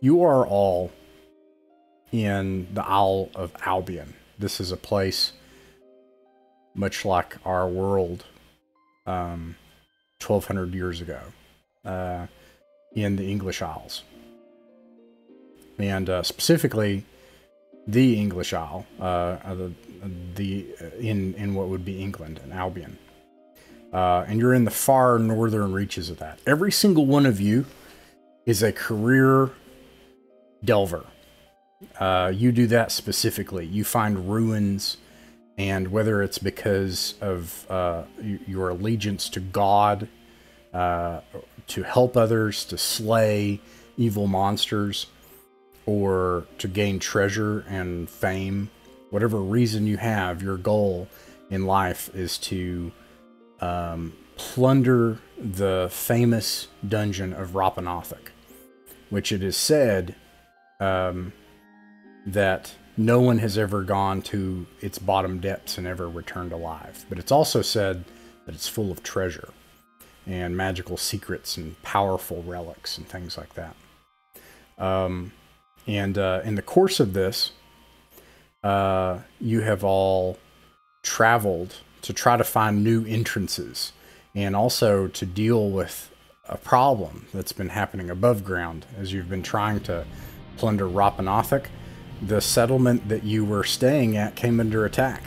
you are all in the Isle of Albion. This is a place much like our world um, 1200 years ago uh, in the English Isles. And uh, specifically, the English Isle, uh, the, the in in what would be England and Albion, uh, and you're in the far northern reaches of that. Every single one of you is a career delver. Uh, you do that specifically. You find ruins, and whether it's because of uh, your allegiance to God, uh, to help others, to slay evil monsters, or to gain treasure and fame, whatever reason you have, your goal in life is to um, plunder the famous dungeon of Rappan Athuk, which it is said um, that no one has ever gone to its bottom depths and ever returned alive. But it's also said that it's full of treasure and magical secrets and powerful relics and things like that. Um, and uh, in the course of this, uh, you have all traveled to try to find new entrances and also to deal with a problem that's been happening above ground as you've been trying to plunder Rappan Athuk. The settlement that you were staying at came under attack.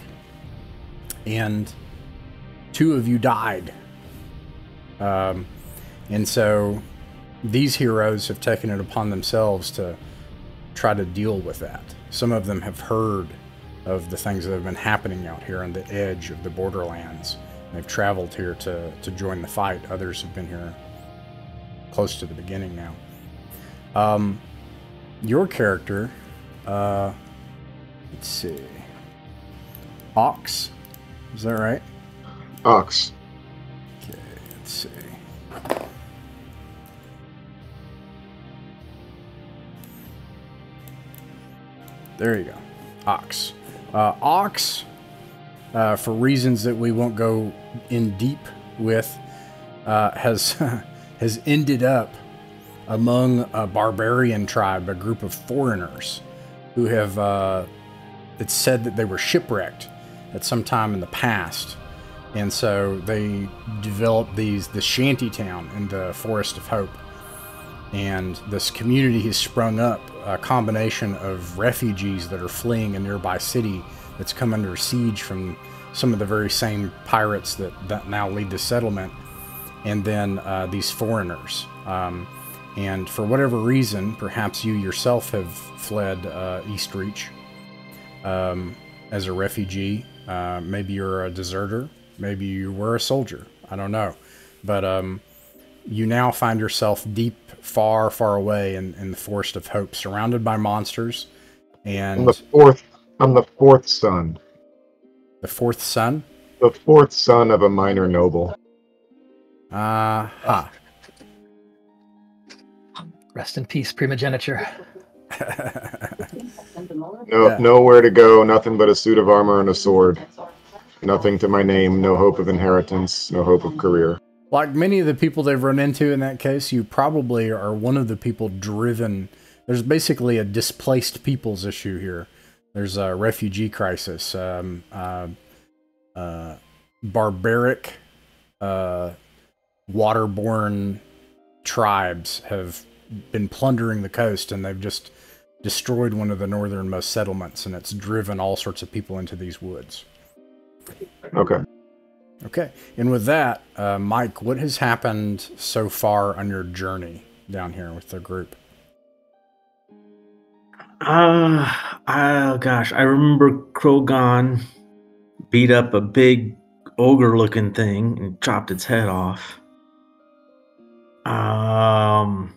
And two of you died. Um, and so these heroes have taken it upon themselves to try to deal with that. Some of them have heard of the things that have been happening out here on the edge of the borderlands. They've traveled here to, to join the fight. Others have been here close to the beginning now. Um, your character, uh, let's see, Ox, is that right? Ox. Okay, let's see. There you go. Ox. Uh, Ox, uh, for reasons that we won't go in deep with, uh, has has ended up among a barbarian tribe, a group of foreigners who have. Uh, it's said that they were shipwrecked at some time in the past, and so they developed these the shanty town in the Forest of Hope and this community has sprung up a combination of refugees that are fleeing a nearby city that's come under siege from some of the very same pirates that, that now lead the settlement and then uh, these foreigners um, and for whatever reason perhaps you yourself have fled uh, eastreach um, as a refugee uh, maybe you're a deserter maybe you were a soldier i don't know but um, you now find yourself deep, far, far away in, in the Forest of Hope, surrounded by monsters. And I'm the fourth. I'm the fourth son. The fourth son. The fourth son of a minor noble. Ah, uh, ha. Rest in peace, primogeniture. no, yeah. nowhere to go. Nothing but a suit of armor and a sword. Nothing to my name. No hope of inheritance. No hope of career like many of the people they've run into in that case, you probably are one of the people driven. There's basically a displaced peoples issue here. There's a refugee crisis. Um, uh, uh, barbaric, uh, waterborne tribes have been plundering the coast, and they've just destroyed one of the northernmost settlements, and it's driven all sorts of people into these woods. Okay. Okay. And with that, uh, Mike, what has happened so far on your journey down here with the group? Uh, oh gosh, I remember Krogan beat up a big ogre looking thing and chopped its head off. Um,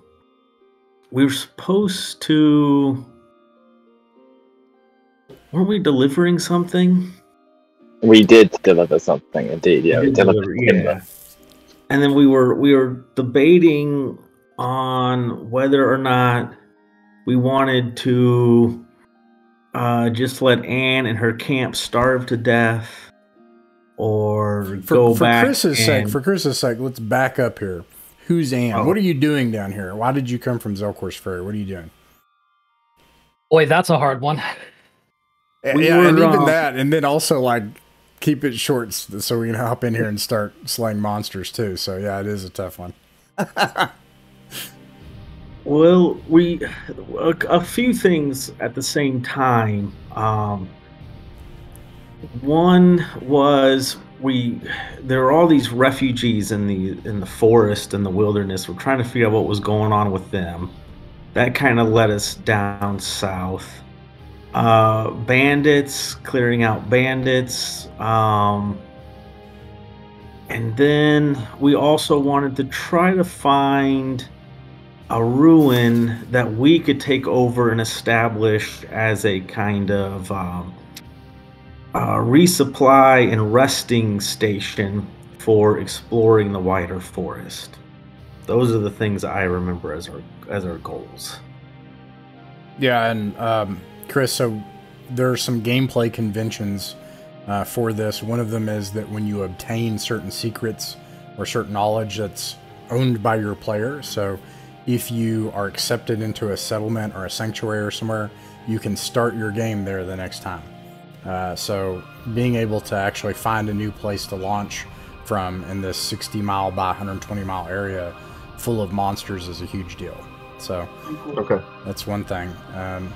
we were supposed to. Weren't we delivering something? We did deliver something, indeed. Yeah, we, we delivered. Yeah. And then we were we were debating on whether or not we wanted to uh, just let Anne and her camp starve to death, or for, go for back. For Chris's and... sake, for Chris's sake, let's back up here. Who's Anne? Oh. What are you doing down here? Why did you come from Zelkor's Ferry? What are you doing? Boy, that's a hard one. We yeah, and were, even uh, that, and then also like keep it short so we can hop in here and start slaying monsters too. So yeah, it is a tough one. Well, we a, a few things at the same time. Um, one was we there are all these refugees in the in the forest and the wilderness. We're trying to figure out what was going on with them. That kind of led us down south. Uh, bandits, clearing out bandits. Um, and then we also wanted to try to find a ruin that we could take over and establish as a kind of um, uh, resupply and resting station for exploring the wider forest. Those are the things I remember as our as our goals. Yeah, and um, Chris, so there are some gameplay conventions uh, for this. One of them is that when you obtain certain secrets or certain knowledge that's owned by your player, so if you are accepted into a settlement or a sanctuary or somewhere, you can start your game there the next time. Uh, so being able to actually find a new place to launch from in this 60 mile by 120 mile area full of monsters is a huge deal. So Okay. that's one thing. Um,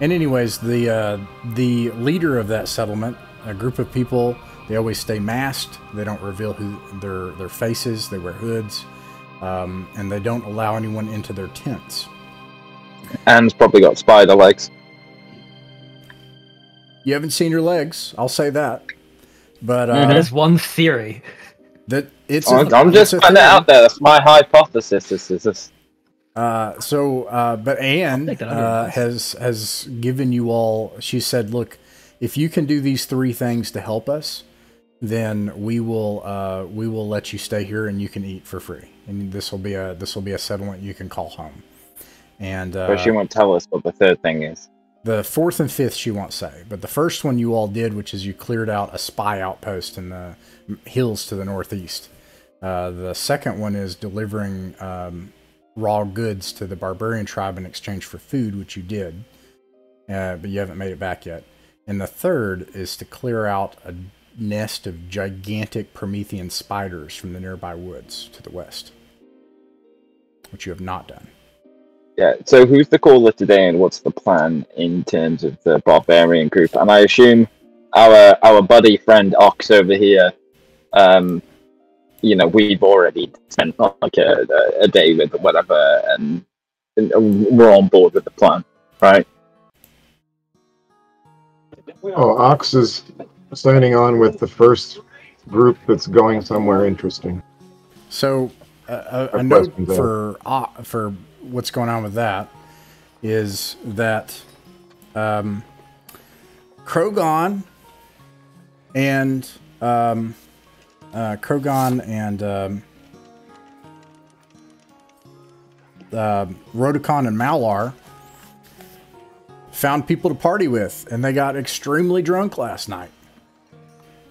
and anyways, the uh, the leader of that settlement, a group of people, they always stay masked. They don't reveal who their their faces. They wear hoods, um, and they don't allow anyone into their tents. Anne's probably got spider legs. You haven't seen her legs, I'll say that. But uh, That is one theory. that it's I'm, a- I'm just it's putting it out there. That's my hypothesis. This is this. Uh, so, uh, but Anne take that under uh, has has given you all. She said, "Look, if you can do these three things to help us, then we will uh, we will let you stay here and you can eat for free. And this will be a this will be a settlement you can call home." And uh, But she won't tell us what the third thing is. The fourth and fifth she won't say, but the first one you all did, which is you cleared out a spy outpost in the hills to the northeast. Uh, the second one is delivering um, raw goods to the barbarian tribe in exchange for food, which you did, uh, but you haven't made it back yet. And the third is to clear out a nest of gigantic Promethean spiders from the nearby woods to the west, which you have not done. Yeah. So who's the caller today, and what's the plan in terms of the barbarian group? And I assume our our buddy friend Ox over here. Um, you know, we've already spent like a, a day with or whatever, and, and we're on board with the plan, right? Oh, Ox is signing on with the first group that's going somewhere interesting. So, uh, a, a note for uh, for what's going on with that is that um, Krogon and um, uh, Krogon and um, uh, and Malar found people to party with, and they got extremely drunk last night.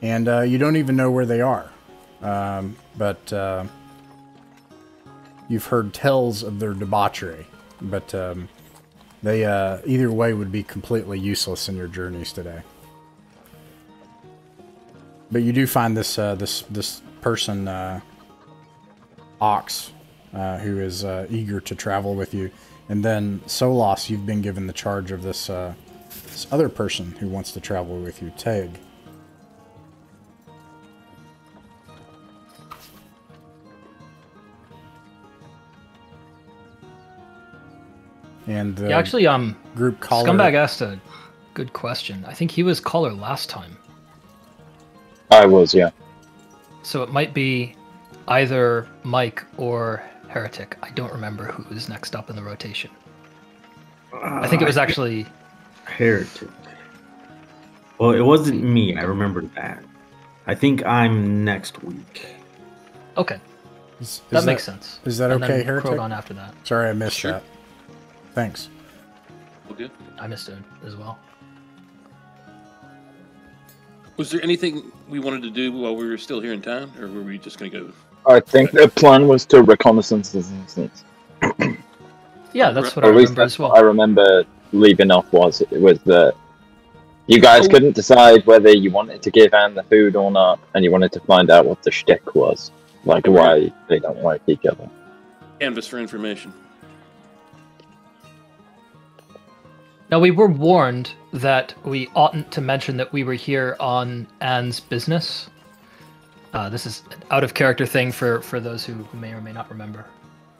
And uh, you don't even know where they are. Um, but uh, you've heard tells of their debauchery. But um, they uh, either way would be completely useless in your journeys today. But you do find this uh, this this person uh, Ox, uh, who is uh, eager to travel with you, and then Solos, you've been given the charge of this uh, this other person who wants to travel with you, Teg. And the Yeah, actually, um, group caller. Scumbag asked a good question. I think he was caller last time, I was, yeah. so it might be either Mike or Heretic. I don't remember who is next up in the rotation. I think it was actually Heretic. Well, it wasn't me. I remember that. I think I'm next week. okay. Is- is That, makes sense. is that And okay, then Heretic? Krogon after that. Sorry, I missed Sure. that. Thanks. Will do. I missed it as well. Was there anything we wanted to do while we were still here in town, or were we just going to go? I think the plan was to reconnaissance the instance. Yeah, that's what Or I remember as well. I remember leaving off was it was that you guys Oh. couldn't decide whether you wanted to give Anne the food or not, and you wanted to find out what the shtick was, like why they don't like each other. Canvas for information. Now, we were warned that we oughtn't to mention that we were here on Anne's business. Uh, this is an out of character thing for, for those who may or may not remember.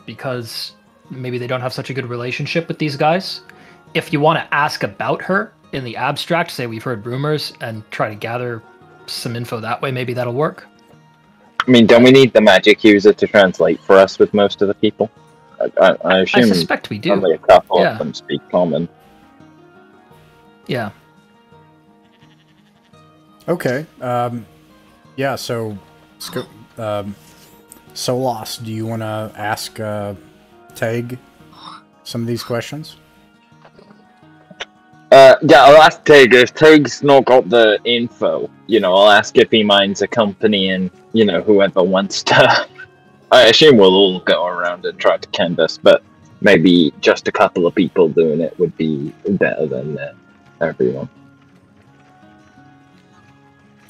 Because maybe they don't have such a good relationship with these guys. If you want to ask about her in the abstract, say we've heard rumors, and try to gather some info that way, maybe that'll work. I mean, don't we need the magic user to translate for us with most of the people? I, I, I I suspect we do. only a couple Yeah. of them speak common. Yeah. Okay. Um, yeah. So, Sco- um, Solas, do you want to ask uh, Tag some of these questions? Uh, yeah, I'll ask Tig if Tig's not got the info. You know, I'll ask if he minds accompanying, you know, whoever wants to. I assume we'll all go around and try to canvas, but maybe just a couple of people doing it would be better than uh, everyone.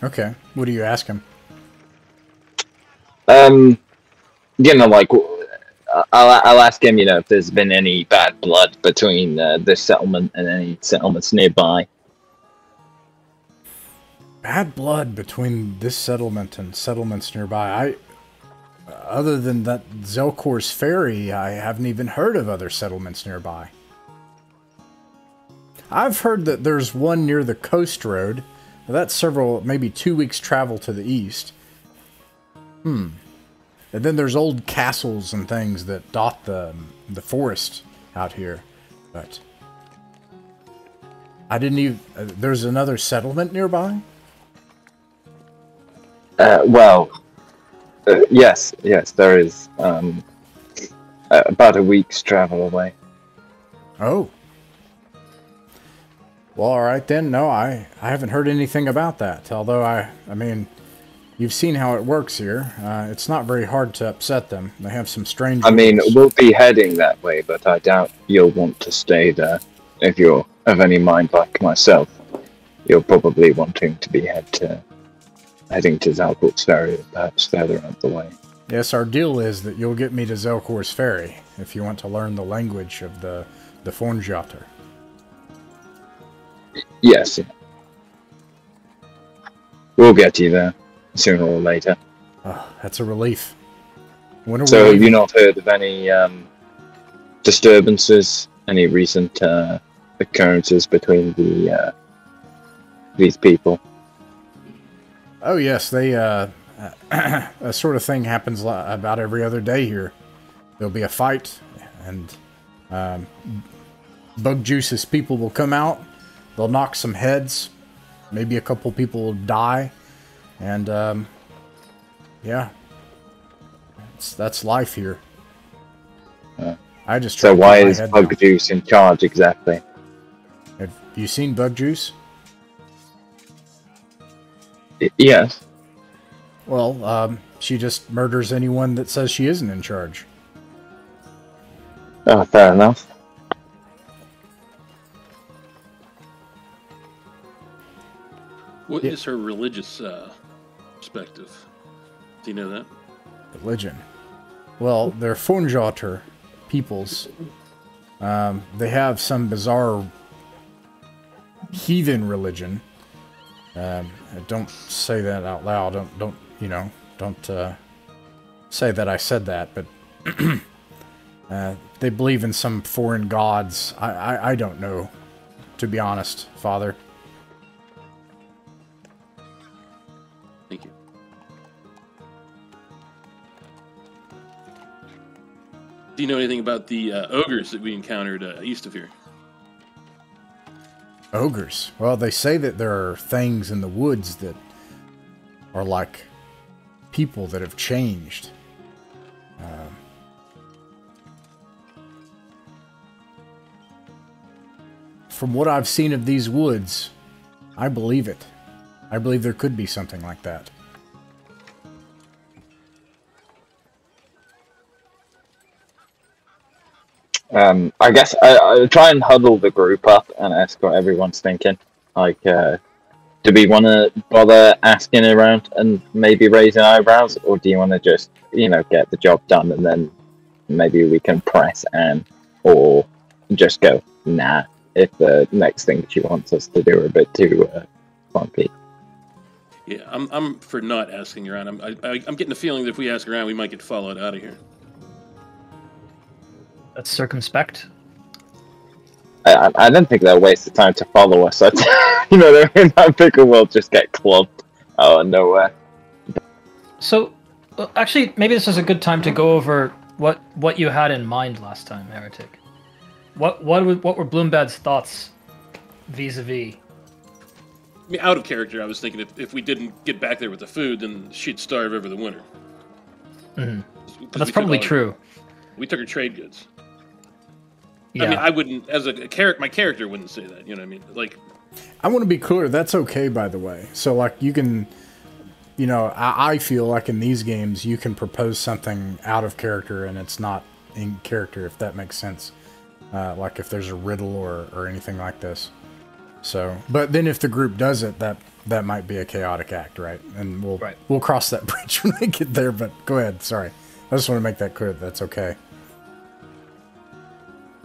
Okay. What do you ask him? Um, you know, like I'll I'll ask him, you know, if there's been any bad blood between uh, this settlement and any settlements nearby. Bad blood between this settlement and settlements nearby. I, other than that Zelkor's ferry, I haven't even heard of other settlements nearby. I've heard that there's one near the coast road. That's several, maybe two weeks' travel to the east. Hmm. And then there's old castles and things that dot the the forest out here, but I didn't even. Uh, there's another settlement nearby. Uh, well, uh, yes, yes, there is. Um, about a week's travel away. Oh. Well, all right then. No, I I haven't heard anything about that. Although I I mean, you've seen how it works here. Uh, it's not very hard to upset them. They have some strange. I mean, rules. we'll be heading that way, but I doubt you'll want to stay there. If you're of any mind like myself, you're probably wanting to be head to, heading to Zalport's ferry, perhaps further out the way. yes, our deal is that you'll get me to Zelkor's ferry if you want to learn the language of the the Fornjater. Yes. yeah. We'll get you there sooner or later. Oh, that's a relief. So, have you not heard of any um, disturbances, any recent uh, occurrences between the uh, these people? Oh yes, they uh, a sort of thing happens about every other day here. There'll be a fight, and um, Bug Juice's people will come out. They'll knock some heads. Maybe a couple people will die, and um, yeah, it's, that's life here. Yeah. I just So, why is Bug. Juice in charge exactly? Have you seen Bug Juice? Y- yes. Well, um, she just murders anyone that says she isn't in charge. Oh, fair enough. What is her religious uh, perspective? Do you know that? religion. Well, they're Fornjater peoples. Um, they have some bizarre heathen religion. Um, don't say that out loud. Don't, don't you know? Don't uh, say that I said that. But uh, they believe in some foreign gods. I, I, I don't know, to be honest, Father. Do you know anything about the uh, ogres that we encountered uh, east of here? Ogres. Well, they say that there are things in the woods that are like people that have changed. Um, from what I've seen of these woods, I believe it. I believe there could be something like that. Um, I guess I, I'll try and huddle the group up and ask what everyone's thinking. Like, uh, do we want to bother asking around and maybe raising eyebrows, or do you want to just, you know, get the job done and then maybe we can press Anne, or just go nah if the next thing she wants us to do are a bit too uh, funky. Yeah, I'm, I'm for not asking around. I'm, I, I- I'm getting the feeling that if we ask around, we might get followed out of here. That's circumspect. I, I- I don't think they'll waste the time to follow us. I, you know, what I mean? I think we'll just get clubbed out of nowhere. So, well, actually, maybe this is a good time to go over what what you had in mind last time, Heretic. What what were- what were Bloombad's thoughts vis-a-vis? I mean, out of character, I was thinking if, if we didn't get back there with the food, then she'd starve over the winter. Mhm. 'Cause we That's probably all her- true. We took her trade goods. Yeah. I mean, I wouldn't, as a, character, my character wouldn't say that. You know what I mean? Like, I want to be clear. That's okay, by the way. So, like, you can, you know, I, I feel like in these games, you can propose something out of character and it's not in character, if that makes sense. Uh, like, if there's a riddle or, or anything like this. So, but then if the group does it, that that might be a chaotic act, right? And we'll Right. we'll cross that bridge when we get there. But go ahead. Sorry, I just want to make that clear. That's okay.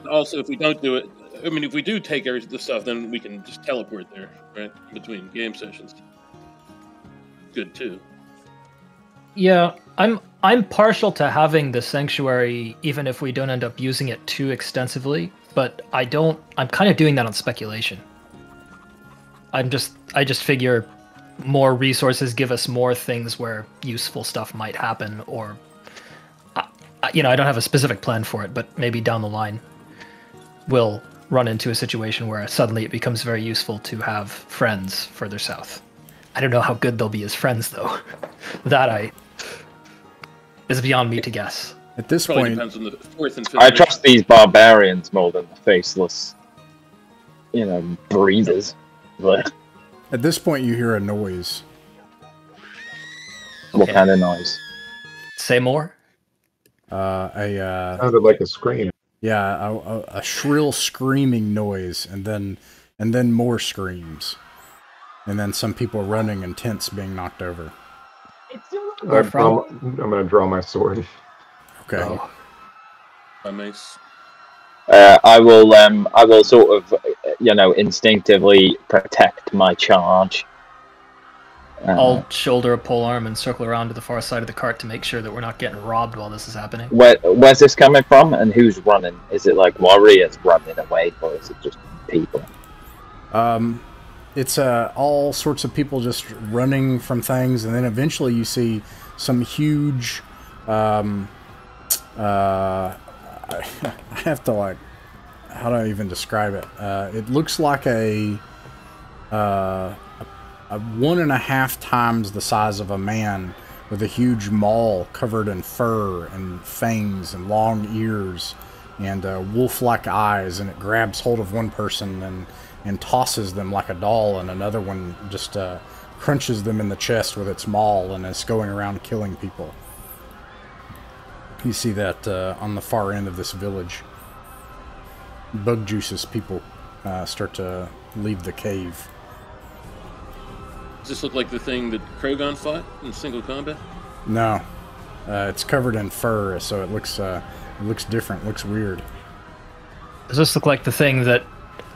Also, if we don't do it, I mean, if we do take the stuff, then we can just teleport there, right? Between game sessions. Good, too. Yeah, I'm I'm partial to having the sanctuary even if we don't end up using it too extensively, but I don't I'm kind of doing that on speculation. I'm just I just figure more resources give us more things where useful stuff might happen or you know, I don't have a specific plan for it, but maybe down the line we'll run into a situation where suddenly it becomes very useful to have friends further south. I don't know how good they'll be as friends though. that I is beyond me to guess. At this Probably point, depends on the fourth and fifth. I mission. trust these barbarians more than the faceless, you know, breeders. But at this point, you hear a noise. what kind of noise? Say more. Uh, a uh, Sounded like a scream. Yeah, a, a, a shrill screaming noise, and then and then more screams, and then some people running and tents being knocked over. I draw, i'm gonna draw my sword. Okay, Oh. My mace. Uh, I will, um, I will sort of, uh, you know, instinctively protect my charge. Uh, I'll shoulder a pole arm and circle around to the far side of the cart to make sure that we're not getting robbed while this is happening. where, where's this coming from, and who's running? Is it like warriors running away, or is it just people? um, it's uh, all sorts of people just running from things, and then eventually you see some huge. Um, uh, I, I have to like, how do I even describe it? Uh, it looks like a, uh, a one and a half times the size of a man with a huge maul covered in fur and fangs and long ears and uh, wolf-like eyes, and it grabs hold of one person and and tosses them like a doll, and another one just uh, crunches them in the chest with its maul and is going around killing people. You see that uh, on the far end of this village. Bug juices people uh, start to leave the cave. Does this look like the thing that Krogon fought in single combat? No, uh, it's covered in fur, so it looks uh, it looks different. Looks weird. Does this look like the thing that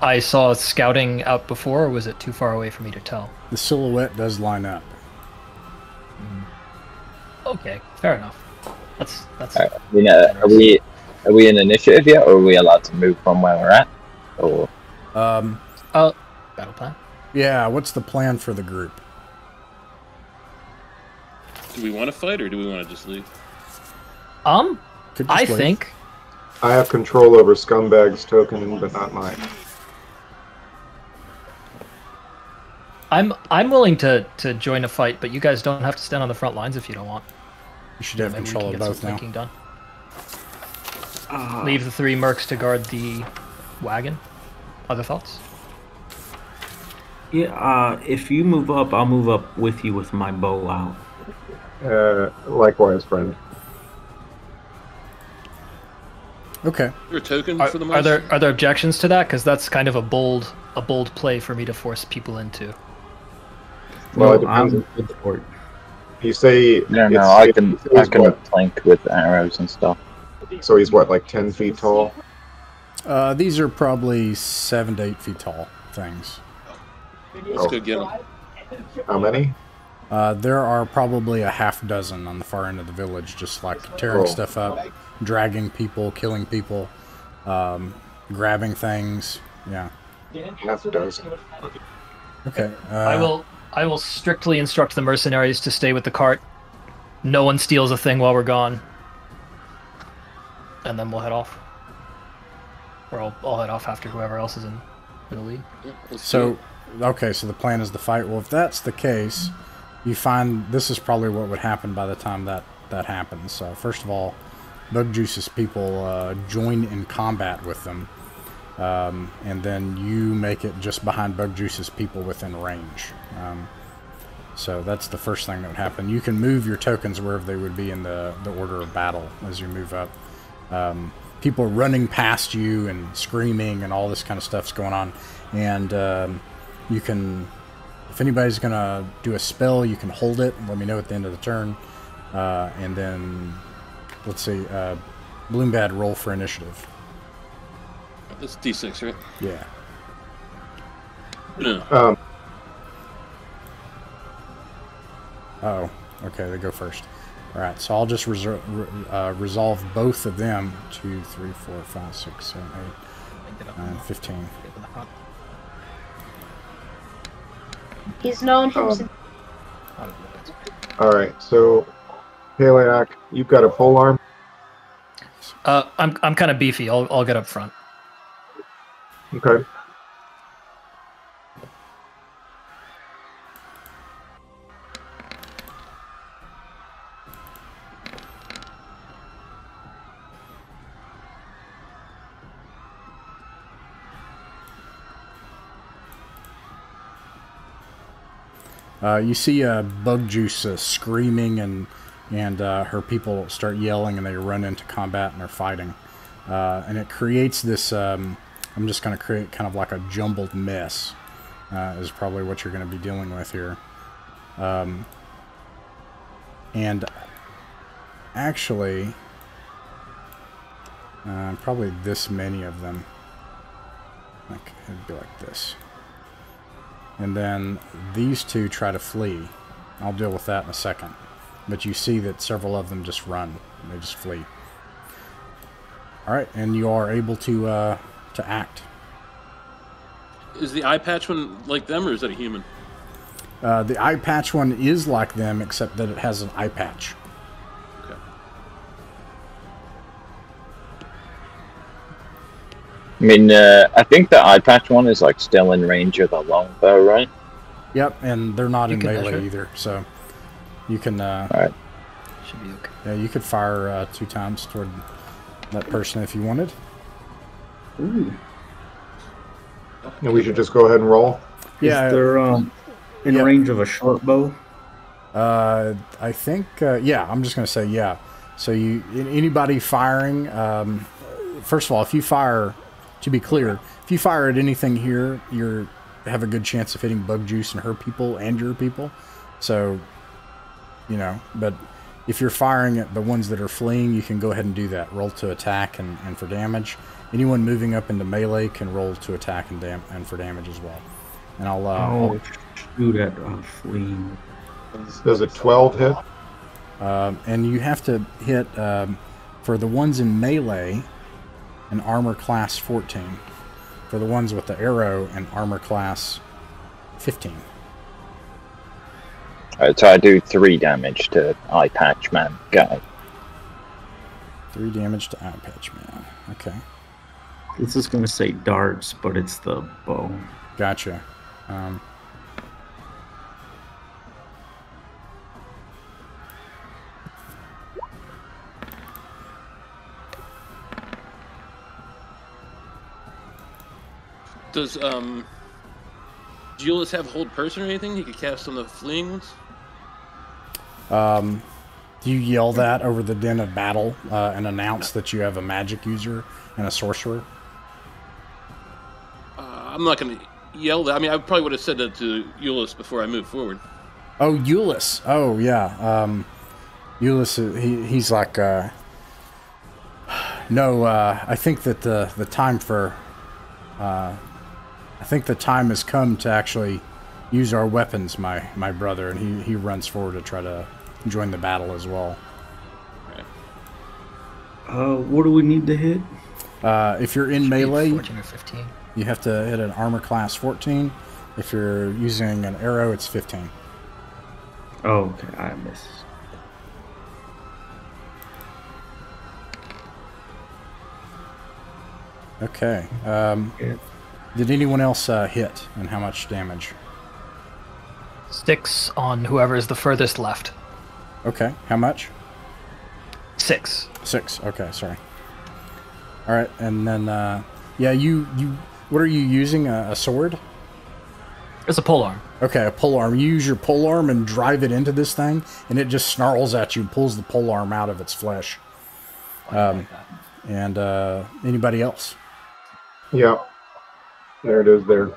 I saw scouting out before, or was it too far away for me to tell? The silhouette does line up. Okay, fair enough. That's that's you know, are we, are we in initiative yet, or are we allowed to move from where we're at? Or Um, uh, battle plan. Yeah, what's the plan for the group? Do we want to fight or do we want to just leave? Um, just I leave. think I have control over Scumbag's token, but not mine. I'm I'm willing to to join a fight, but you guys don't have to stand on the front lines if you don't want. you should have Maybe control of both now. done. Ah, Leave the three mercs to guard the wagon. Other thoughts? Yeah, uh, if you move up, I'll move up with you with my bow out. Uh, likewise, friend. Okay. Is there a token Are, for the are there are there objections to that? Because that's kind of a bold a bold play for me to force people into. Well, it Well, I'm depends. good for it. You say No, no, I can says I can what? plank with arrows and stuff. So he's what, like ten feet tall? Uh, these are probably seven to eight feet tall things. Let's go get him. How many? Uh, there are probably a half dozen on the far end of the village, just like tearing Oh. stuff up, dragging people, killing people, um, grabbing things. Yeah. Half a dozen. Okay. Uh, I will I will strictly instruct the mercenaries to stay with the cart. No one steals a thing while we're gone. And then we'll head off. Or I'll, I'll head off after whoever else is in, in the lead. Yeah, let's do So, okay, so the plan is to fight. Well, if that's the case, you find this is probably what would happen by the time that that happens. So, first of all, Bug Juice's people uh, join in combat with them, um, and then you make it just behind Bug Juice's people within range. Um, so that's the first thing that would happen. You can move your tokens wherever they would be in the, the order of battle as you move up. Um, people running past you and screaming and all this kind of stuff's going on. And um, you can, if anybody's going to do a spell, you can hold it. Let me know at the end of the turn. Uh, and then, let's see, uh, Bloombad roll for initiative. it. That's D6, right? Yeah. No. Um, Oh, okay, they go first. All right, so I'll just resor- re- uh, resolve both of them. Two, three, four, five, six, seven, eight, nine, fifteen. He's known from. Um, all right. So, Paleac, you've got a pole arm. Uh, I'm I'm kind of beefy. I'll I'll get up front. Okay. Uh, you see uh, Bug Juice uh, screaming and and uh, her people start yelling and they run into combat and they're fighting. Uh, and it creates this. Um, I'm just going to create kind of like a jumbled mess. Uh, is probably what you're going to be dealing with here. Um, and actually, probably this many of them. Like it'd be like this. And then these two try to flee. I'll deal with that in a second. But you see that several of them just run. They just flee. Alright, and you are able to uh, to act. Is the eye patch one like them, or is that a human? Uh, the eye patch one is like them, except that it has an eye patch. I mean, uh, I think the eye patch one is like still in range of the longbow, right? Yep, and they're not You in melee measure. either, so you can uh, All right. Should be okay. yeah you could fire uh, two times toward that person if you wanted. Ooh. And we should just go ahead and roll. Yeah, Is there um, in Yeah. range of a short bow? Uh, I think uh, yeah. I'm just gonna say yeah. So you anybody firing? Um, first of all, if you fire, to be clear, if you fire at anything here, you're have a good chance of hitting Bug Juice and her people and your people. So, you know, but if you're firing at the ones that are fleeing, you can go ahead and do that. Roll to attack and, and for damage. Anyone moving up into melee can roll to attack and dam- and for damage as well. And I'll uh, I'll- Oh, shoot at uh, fleeing. Does a 12 hit? Um, and you have to hit um, for the ones in melee, an armor class 14. For the ones with the arrow, and armor class 15. All right, so I do three damage to eye patch man guy. Three damage to eye patch man. Okay, This is going to say darts, but it's the bow. gotcha. Um, Does um, Julius have hold person or anything he could cast on the fleeing ones? um, Do you yell that over the din of battle uh, and announce that you have a magic user and a sorcerer? Uh, I'm not going to yell that. I mean, I probably would have said that to Euless before I moved forward. Oh, Euless. Oh, yeah. Um, Euless, uh, he, he's like, uh, no, uh, I think that the, the time for, uh, I think the time has come to actually use our weapons, my, my brother. And he, he runs forward to try to join the battle as well. Uh, what do we need to hit? Uh, if you're in melee, 14 or 15. you have to hit an armor class 14. If you're using an arrow, it's 15. Oh, okay, I missed. Okay. Um, Yeah. Did anyone else uh, hit, and how much damage? Six on whoever is the furthest left. Okay. How much? Six. Six. Okay. Sorry. All right, and then uh, yeah, you you what are you using? A, a sword? It's a pole arm. Okay, a pole arm. You use your pole arm and drive it into this thing, and it just snarls at you, and pulls the pole arm out of its flesh. Um, and uh, anybody else? Yeah. There it is there.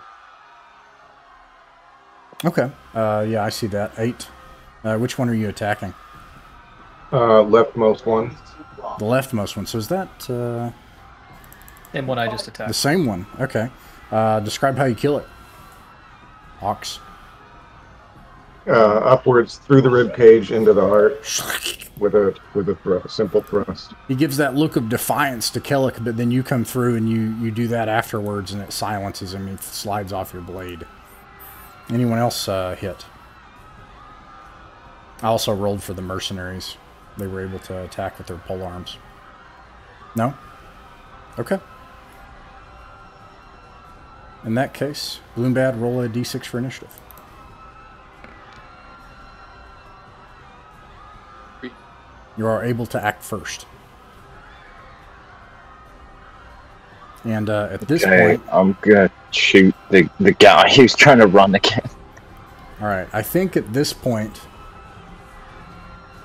Okay. Uh, yeah, I see that. Eight. Uh, which one are you attacking? Uh, leftmost one. The leftmost one. So is that uh, And one I just attacked. the same one? Okay. Uh, describe how you kill it. Ox. Uh, upwards through the rib cage into the heart with a with a thrust, simple thrust. He gives that look of defiance to Kellic, but then you come through and you, you do that afterwards, and it silences him. He slides off your blade. Anyone else uh, hit? I also rolled for the mercenaries. They were able to attack with their pole arms. No? Okay. In that case, Bloombad, roll a d6 for initiative. You are able to act first. And uh, at this Okay, point, I'm gonna shoot the the guy who's trying to run again. all right, I think at this point,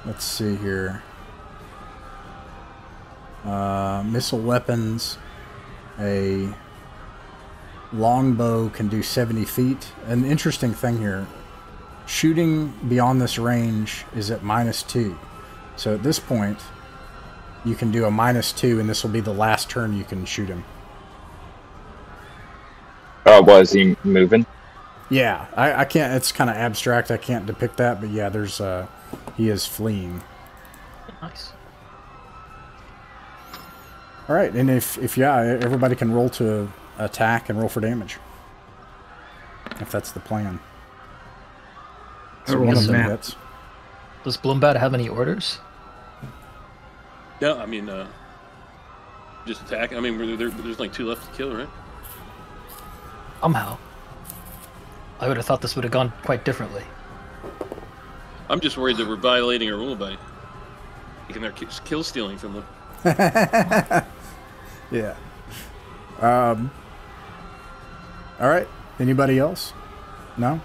let's see here. Uh, missile weapons, a longbow can do 70 feet. An interesting thing here shooting beyond this range is at minus two. So at this point, you can do a minus two, and this will be the last turn you can shoot him. Oh, was he moving? Yeah, I, I can't. It's kind of abstract. I can't depict that, but yeah, there's uh, he is fleeing. Nice. All right, and if if yeah, everybody can roll to attack and roll for damage. If that's the plan. I So rolled one of them hits. Does Bloombad have any orders? Yeah, I mean, uh, just attack. I mean, there, there, there's like two left to kill, right? Somehow. I would have thought this would have gone quite differently. I'm just worried that we're violating a rule by taking their kill stealing from them. Yeah. Um. All right. Anybody else? No.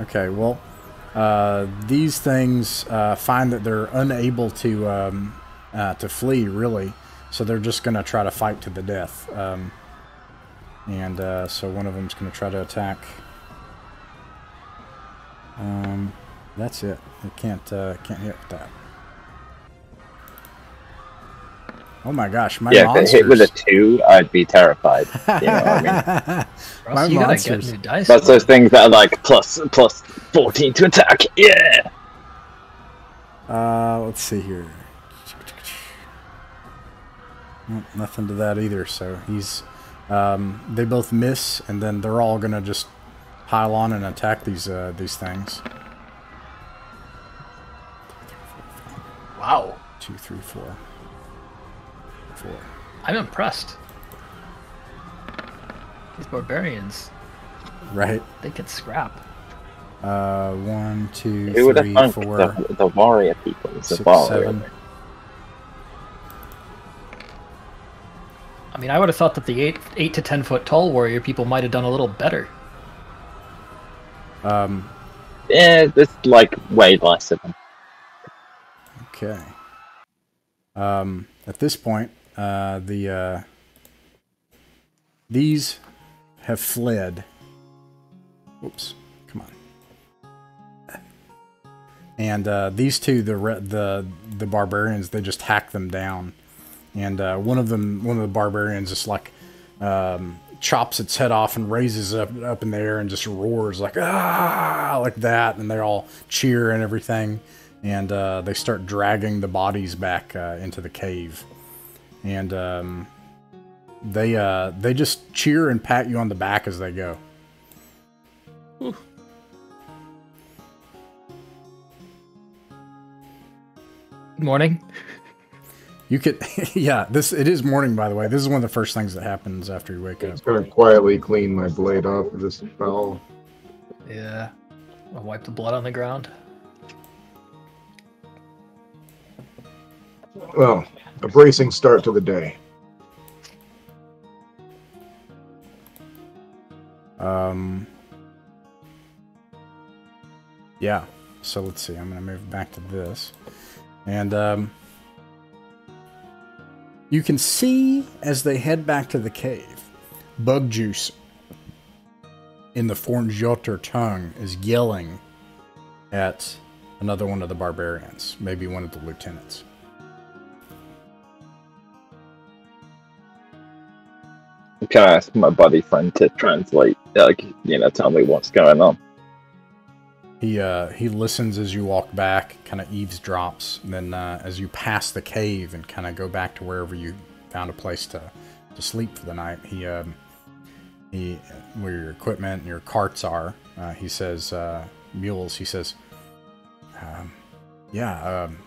Okay. Well, uh, these things uh, find that they're unable to um, uh, to flee, really. So they're just going to try to fight to the death. Um, and uh, so one of them's going to try to attack. Um, that's it. I can't uh, can't hit that. Oh my gosh, my yeah, if it monsters! hit with a two, I'd be terrified. You know what I mean? Ross, My you gotta monsters. get new dice. That's those things that are like plus plus fourteen to attack. Yeah. Uh, let's see here. Nope, nothing to that either. So he's, um, they both miss, and then they're all gonna just pile on and attack these uh, these things. Wow. Two, three, four, four. I'm impressed. These barbarians, Right. they can scrap. Uh, one, two, Who would have three, thunk four, the, the warrior people? It's the six, warrior. seven. I mean, I would have thought that the eight, eight to ten foot tall warrior people might have done a little better. Um, Yeah, there's like way less of them. Okay. Um, at this point, uh, the uh, these have fled. Oops, come on. And uh, these two, the the the barbarians, they just hack them down. And uh, one of them, one of the barbarians, just like um, chops its head off and raises it up up in the air and just roars like ah like that, and they all cheer and everything. And uh, they start dragging the bodies back uh, into the cave. And um, they uh, they just cheer and pat you on the back as they go. Good morning. You could, yeah. This it is morning, by the way. This is one of the first things that happens after you wake up. Just gonna quietly clean my blade off of this foul. Yeah. I'll wipe the blood on the ground. Well, a bracing start to the day. Um. Yeah. So let's see. I'm gonna move back to this, and um. You can see as they head back to the cave, bug juice in the Fornjotter tongue is yelling at another one of the barbarians, maybe one of the lieutenants. Can I ask my buddy friend to translate? Like, you know, tell me what's going on. He uh, he listens as you walk back, kind of eavesdrops. And then uh, as you pass the cave and kind of go back to wherever you found a place to, to sleep for the night, he um, he where your equipment and your carts are. Uh, he says uh, mules. He says, um, yeah. Um,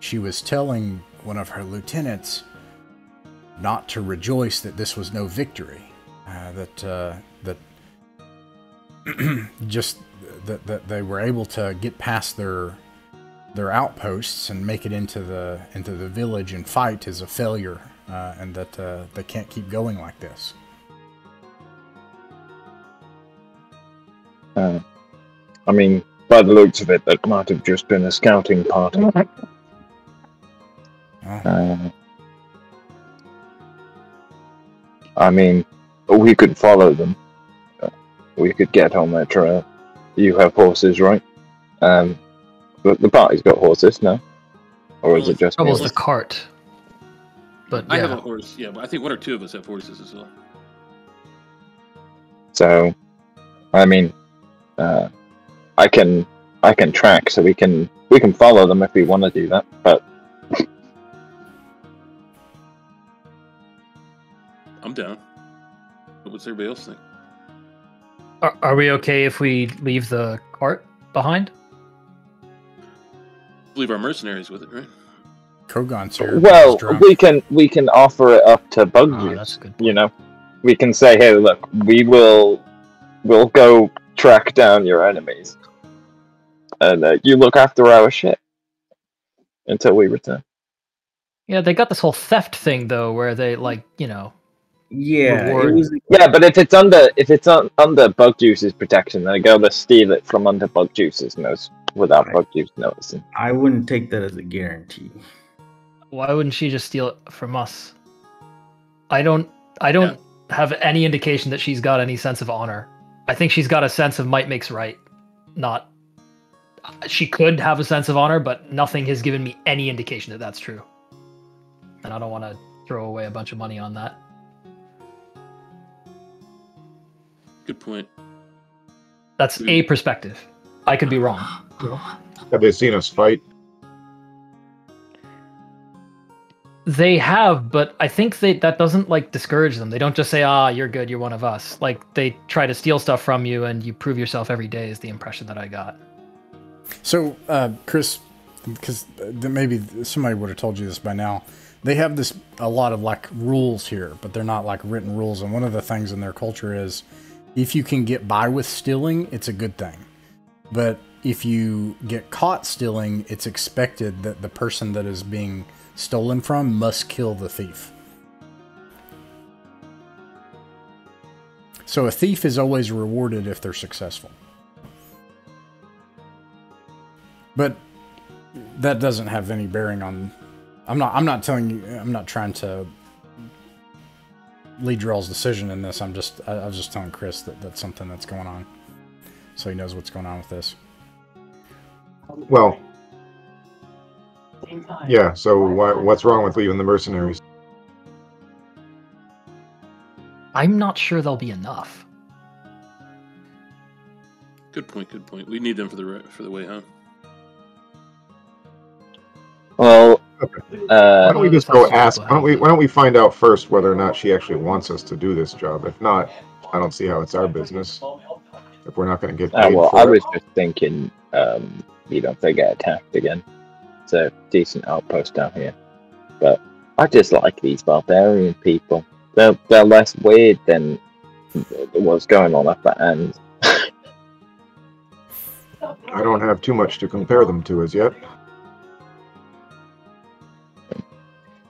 she was telling one of her lieutenants not to rejoice that this was no victory. Uh, that uh, that just that, that they were able to get past their their outposts and make it into the into the village and fight is a failure, uh, and that uh, they can't keep going like this. Uh, I mean, by the looks of it, that might have just been a scouting party. I mean, we could follow them. Uh, We could get on their trail. You have horses, right? Um, but the party's got horses, no? Or is it just Trouble's the cart. But I yeah. have a horse, yeah, but I think one or two of us have horses as well. So, I mean, uh, I can I can track, so we can we can follow them if we want to do that. But I'm down. But what's everybody else think? Are, are we okay if we leave the cart behind? Leave our mercenaries with it, right? Krogon's here. well, we can we can offer it up to bug Oh, juice. that's a good. you know we can say hey look we will we'll go track down your enemies and uh, you look after our shit until we return Yeah, they got this whole theft thing though, where they like, you know, Yeah, it was yeah but if it's under if it's un, under bug juice's protection then go to steal it from under bug juice's nose without Right. bug juice noticing I wouldn't take that as a guarantee. why wouldn't she just steal it from us? I don't I don't have any indication that she's got any sense of honor. I think she's got a sense of might makes right. Not she could have a sense of honor, but nothing has given me any indication that that's true. And I don't want to throw away a bunch of money on that. Good point. That's a perspective. I could be wrong. Have they seen us fight? They have, but I think they that doesn't like discourage them. They don't just say, "Ah, you're good, you're one of us." Like they try to steal stuff from you, and you prove yourself every day. Is the impression that I got. So, uh, Chris, because maybe somebody would have told you this by now, they have this a lot of like rules here, but they're not like written rules. And one of the things in their culture is, if you can get by with stealing, it's a good thing. But if you get caught stealing, it's expected that the person that is being stolen from must kill the thief. So a thief is always rewarded if they're successful. But that doesn't have any bearing on. I'm not. I'm not telling you. I'm not trying to lead Drell's decision in this. I'm just. I, I was just telling Chris that that's something that's going on, so he knows what's going on with this. Well, yeah. So why, what's wrong with leaving the mercenaries? I'm not sure there'll be enough. Good point. Good point. We need them for the for the way home. Well, Why uh, don't we just go ask? Why don't we? Why don't we find out first whether or not she actually wants us to do this job? If not, I don't see how it's our business. If we're not going to get uh, well, for I it. was just thinking, um, you know, if they get attacked again, it's a decent outpost down here. But I just like these barbarian people. They're they're less weird than what's going on up at end. I don't have too much to compare them to as yet.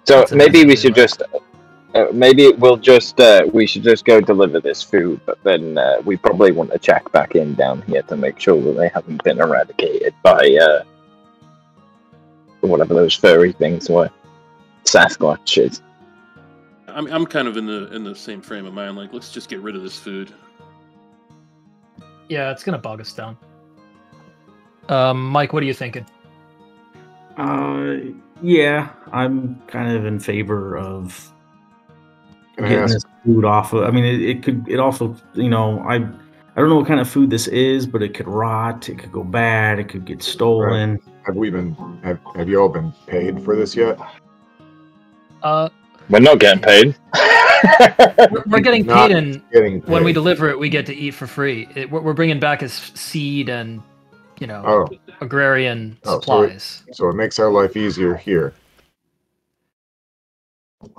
So That's maybe we should just, uh, maybe we'll just, uh, we should just go deliver this food, but then uh, we probably want to check back in down here to make sure that they haven't been eradicated by uh, whatever those furry things were, Sasquatches. I'm I'm kind of in the in the same frame of mind. Like, let's just get rid of this food. Yeah, it's gonna bog us down. Um, Mike, what are you thinking? Uh, yeah, I'm kind of in favor of getting ask? this food off of. I mean, it, it could. It also, you know, I I don't know what kind of food this is, but it could rot. It could go bad. It could get stolen. Have we been? Have Have you all been paid for this yet? Uh, We're not getting paid. we're, we're getting paid, and Getting paid. when we deliver it, we get to eat for free. It, what we're bringing back is seed and, you know, Oh, agrarian Oh, so it- supplies. so it makes our life easier here.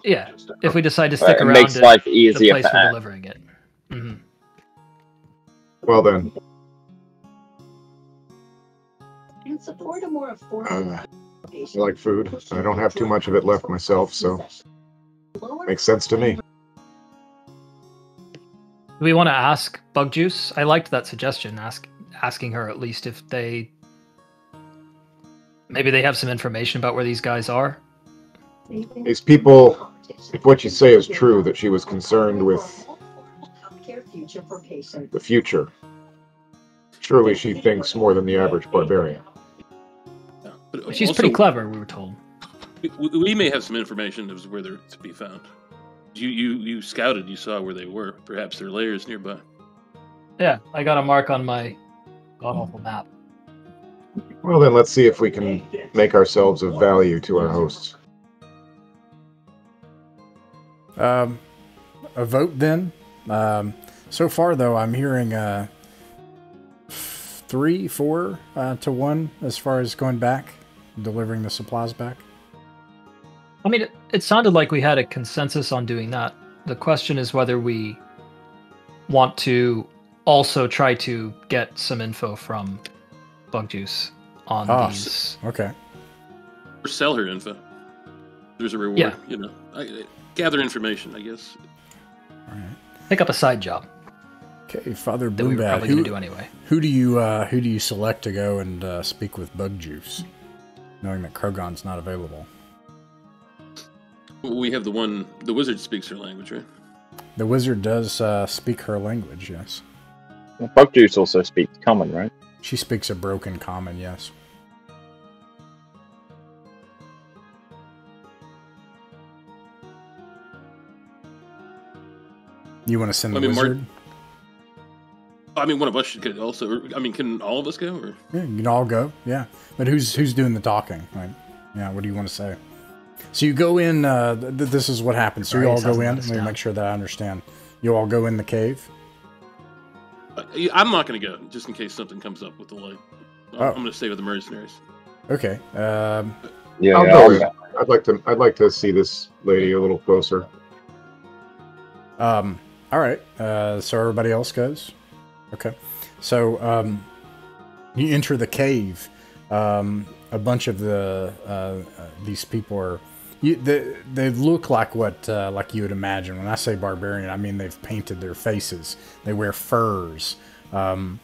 Yeah, if we decide to Uh, stick it around makes at life the easier place for delivering it. Mm-hmm. Well then, In support a more affordable uh, I like food. I don't have too much of it left myself, so makes sense to me. Do we want to ask Bug Juice? I liked that suggestion. Ask asking her at least if they maybe they have some information about where these guys are. These people, if what you say is true, that she was concerned with the future, surely she thinks more than the average barbarian. But She's also, pretty clever, we were told. We, we may have some information as to where they're to be found. You you you scouted. You saw where they were. Perhaps their layers nearby. Yeah, I got a mark on my god awful map. Well then, let's see if we can make ourselves of value to our hosts. Um, a vote then. Um, so far though, I'm hearing uh, three, four uh, to one as far as going back, delivering the supplies back. I mean, it, it sounded like we had a consensus on doing that. The question is whether we want to also try to get some info from Bug Juice on Ah, these. Okay. Or sell her info. There's a reward. Yeah. You know, I, I- gather information. I guess. All right. Pick up a side job Okay, Father that we were Bloombad. probably going Who, to do anyway. who do you uh, who do you select to go and uh, speak with Bug Juice, knowing that Krogon's not available? We have the one. The wizard speaks her language, right? The wizard does uh, speak her language. Yes, Bug Juice also speaks common, right? she speaks a broken common. Yes. You want to send the I mean, Mark- wizard? I mean, one of us should get also. I mean, can all of us go? Or Yeah, you can all go. Yeah, but who's who's doing the talking? Right? yeah, what do you want to say? So you go in. Uh, th- th- this is what happens. So you all go in. let Let me make sure that I understand. You all go in the cave. Uh, yeah, I'm not going to go, just in case something comes up with the light. I'm, Oh. I'm going to stay with the mercenaries. Okay. Um, Yeah, I'll yeah, go I'll in. go. I'd like to. I'd like to see this lady a little closer. Um, all right. Uh, so everybody else goes. Okay. So um, you enter the cave. Um, a bunch of the uh, uh, these people are. You, they, they look like what uh, like you would imagine. When I say barbarian, I mean they've painted their faces. They wear furs. Um,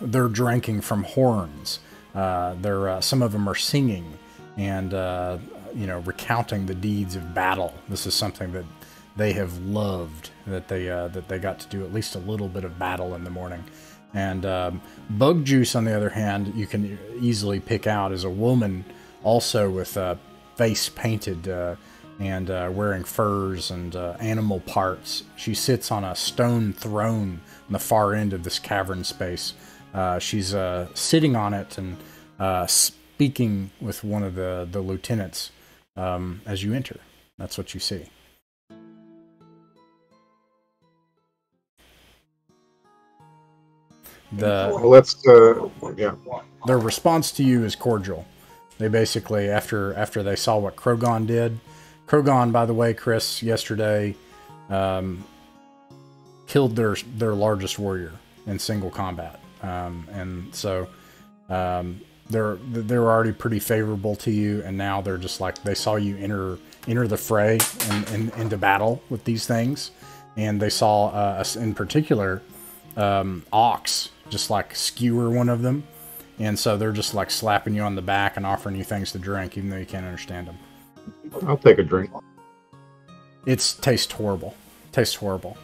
they're drinking from horns. uh, they're uh, some of them are singing and uh, you know recounting the deeds of battle. This is something that they have loved that they uh, that they got to do at least a little bit of battle in the morning. And um, Bug Juice, on the other hand, you can easily pick out as a woman, also with uh, face painted uh, and uh, wearing furs and uh, animal parts. She sits on a stone throne on the far end of this cavern space. Uh, she's uh, sitting on it and uh, speaking with one of the, the lieutenants um, as you enter. That's what you see. The Well, let's, uh, yeah. their response to you is cordial. They basically, after after they saw what Krogon did, Krogon, by the way, Chris, yesterday, um, killed their their largest warrior in single combat, um, and so um, they're they're already pretty favorable to you, and now they're just like they saw you enter enter the fray and, into battle with these things, and they saw uh, us in particular um, Ox just like skewer one of them, and so they're just like slapping you on the back and offering you things to drink, even though you can't understand them. I'll take a drink. It's tastes horrible. Tastes horrible.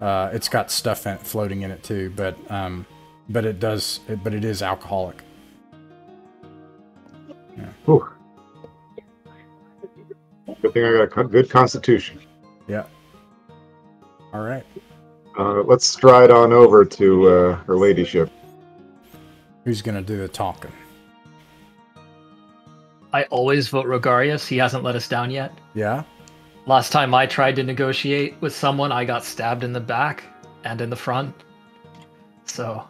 Uh, it's got stuff in, floating in it too, but um, but it does. It, but it is alcoholic. Whew. Good thing I got a co- good constitution. Yeah. All right. Uh, let's stride on over to uh, her ladyship. Who's gonna do the talking? I always vote Rogarius. He hasn't let us down yet. Yeah. Last time I tried to negotiate with someone, I got stabbed in the back and in the front. So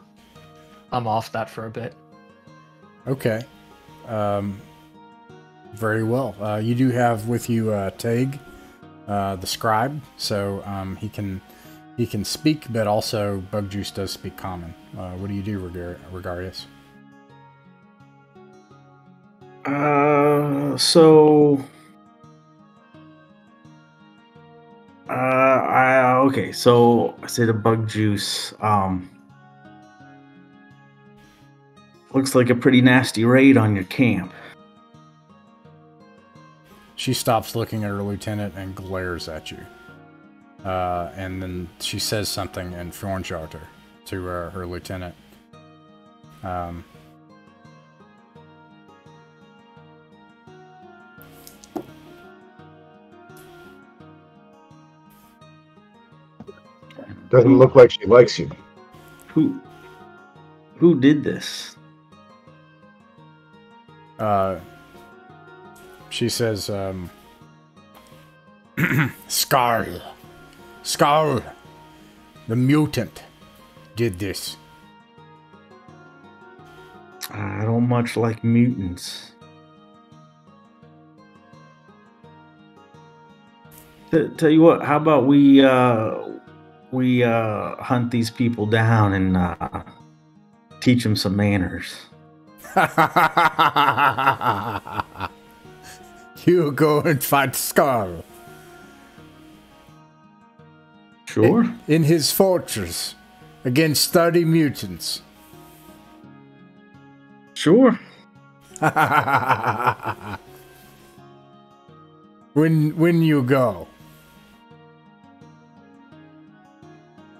I'm off that for a bit. Okay. Um, very well. Uh, you do have with you uh, Tag, uh, the scribe, so um, he can he can speak, but also Bug Juice does speak common. Uh, what do you do, Regar- Regarius? Uh, so. Uh, I okay. So I say the bug juice. Um, looks like a pretty nasty raid on your camp. She stops looking at her lieutenant and glares at you. Uh, and then she says something in Fjorncharter to uh, her lieutenant. Um, Doesn't look like she likes you. Who? Who did this? uh, she says, um, Skarl. Skarl. The mutant did this. I don't much like mutants. T- tell you what, how about we uh we uh hunt these people down and uh teach them some manners. you go and fight Skarl Sure. in his fortress against 30 mutants. Sure. when when you go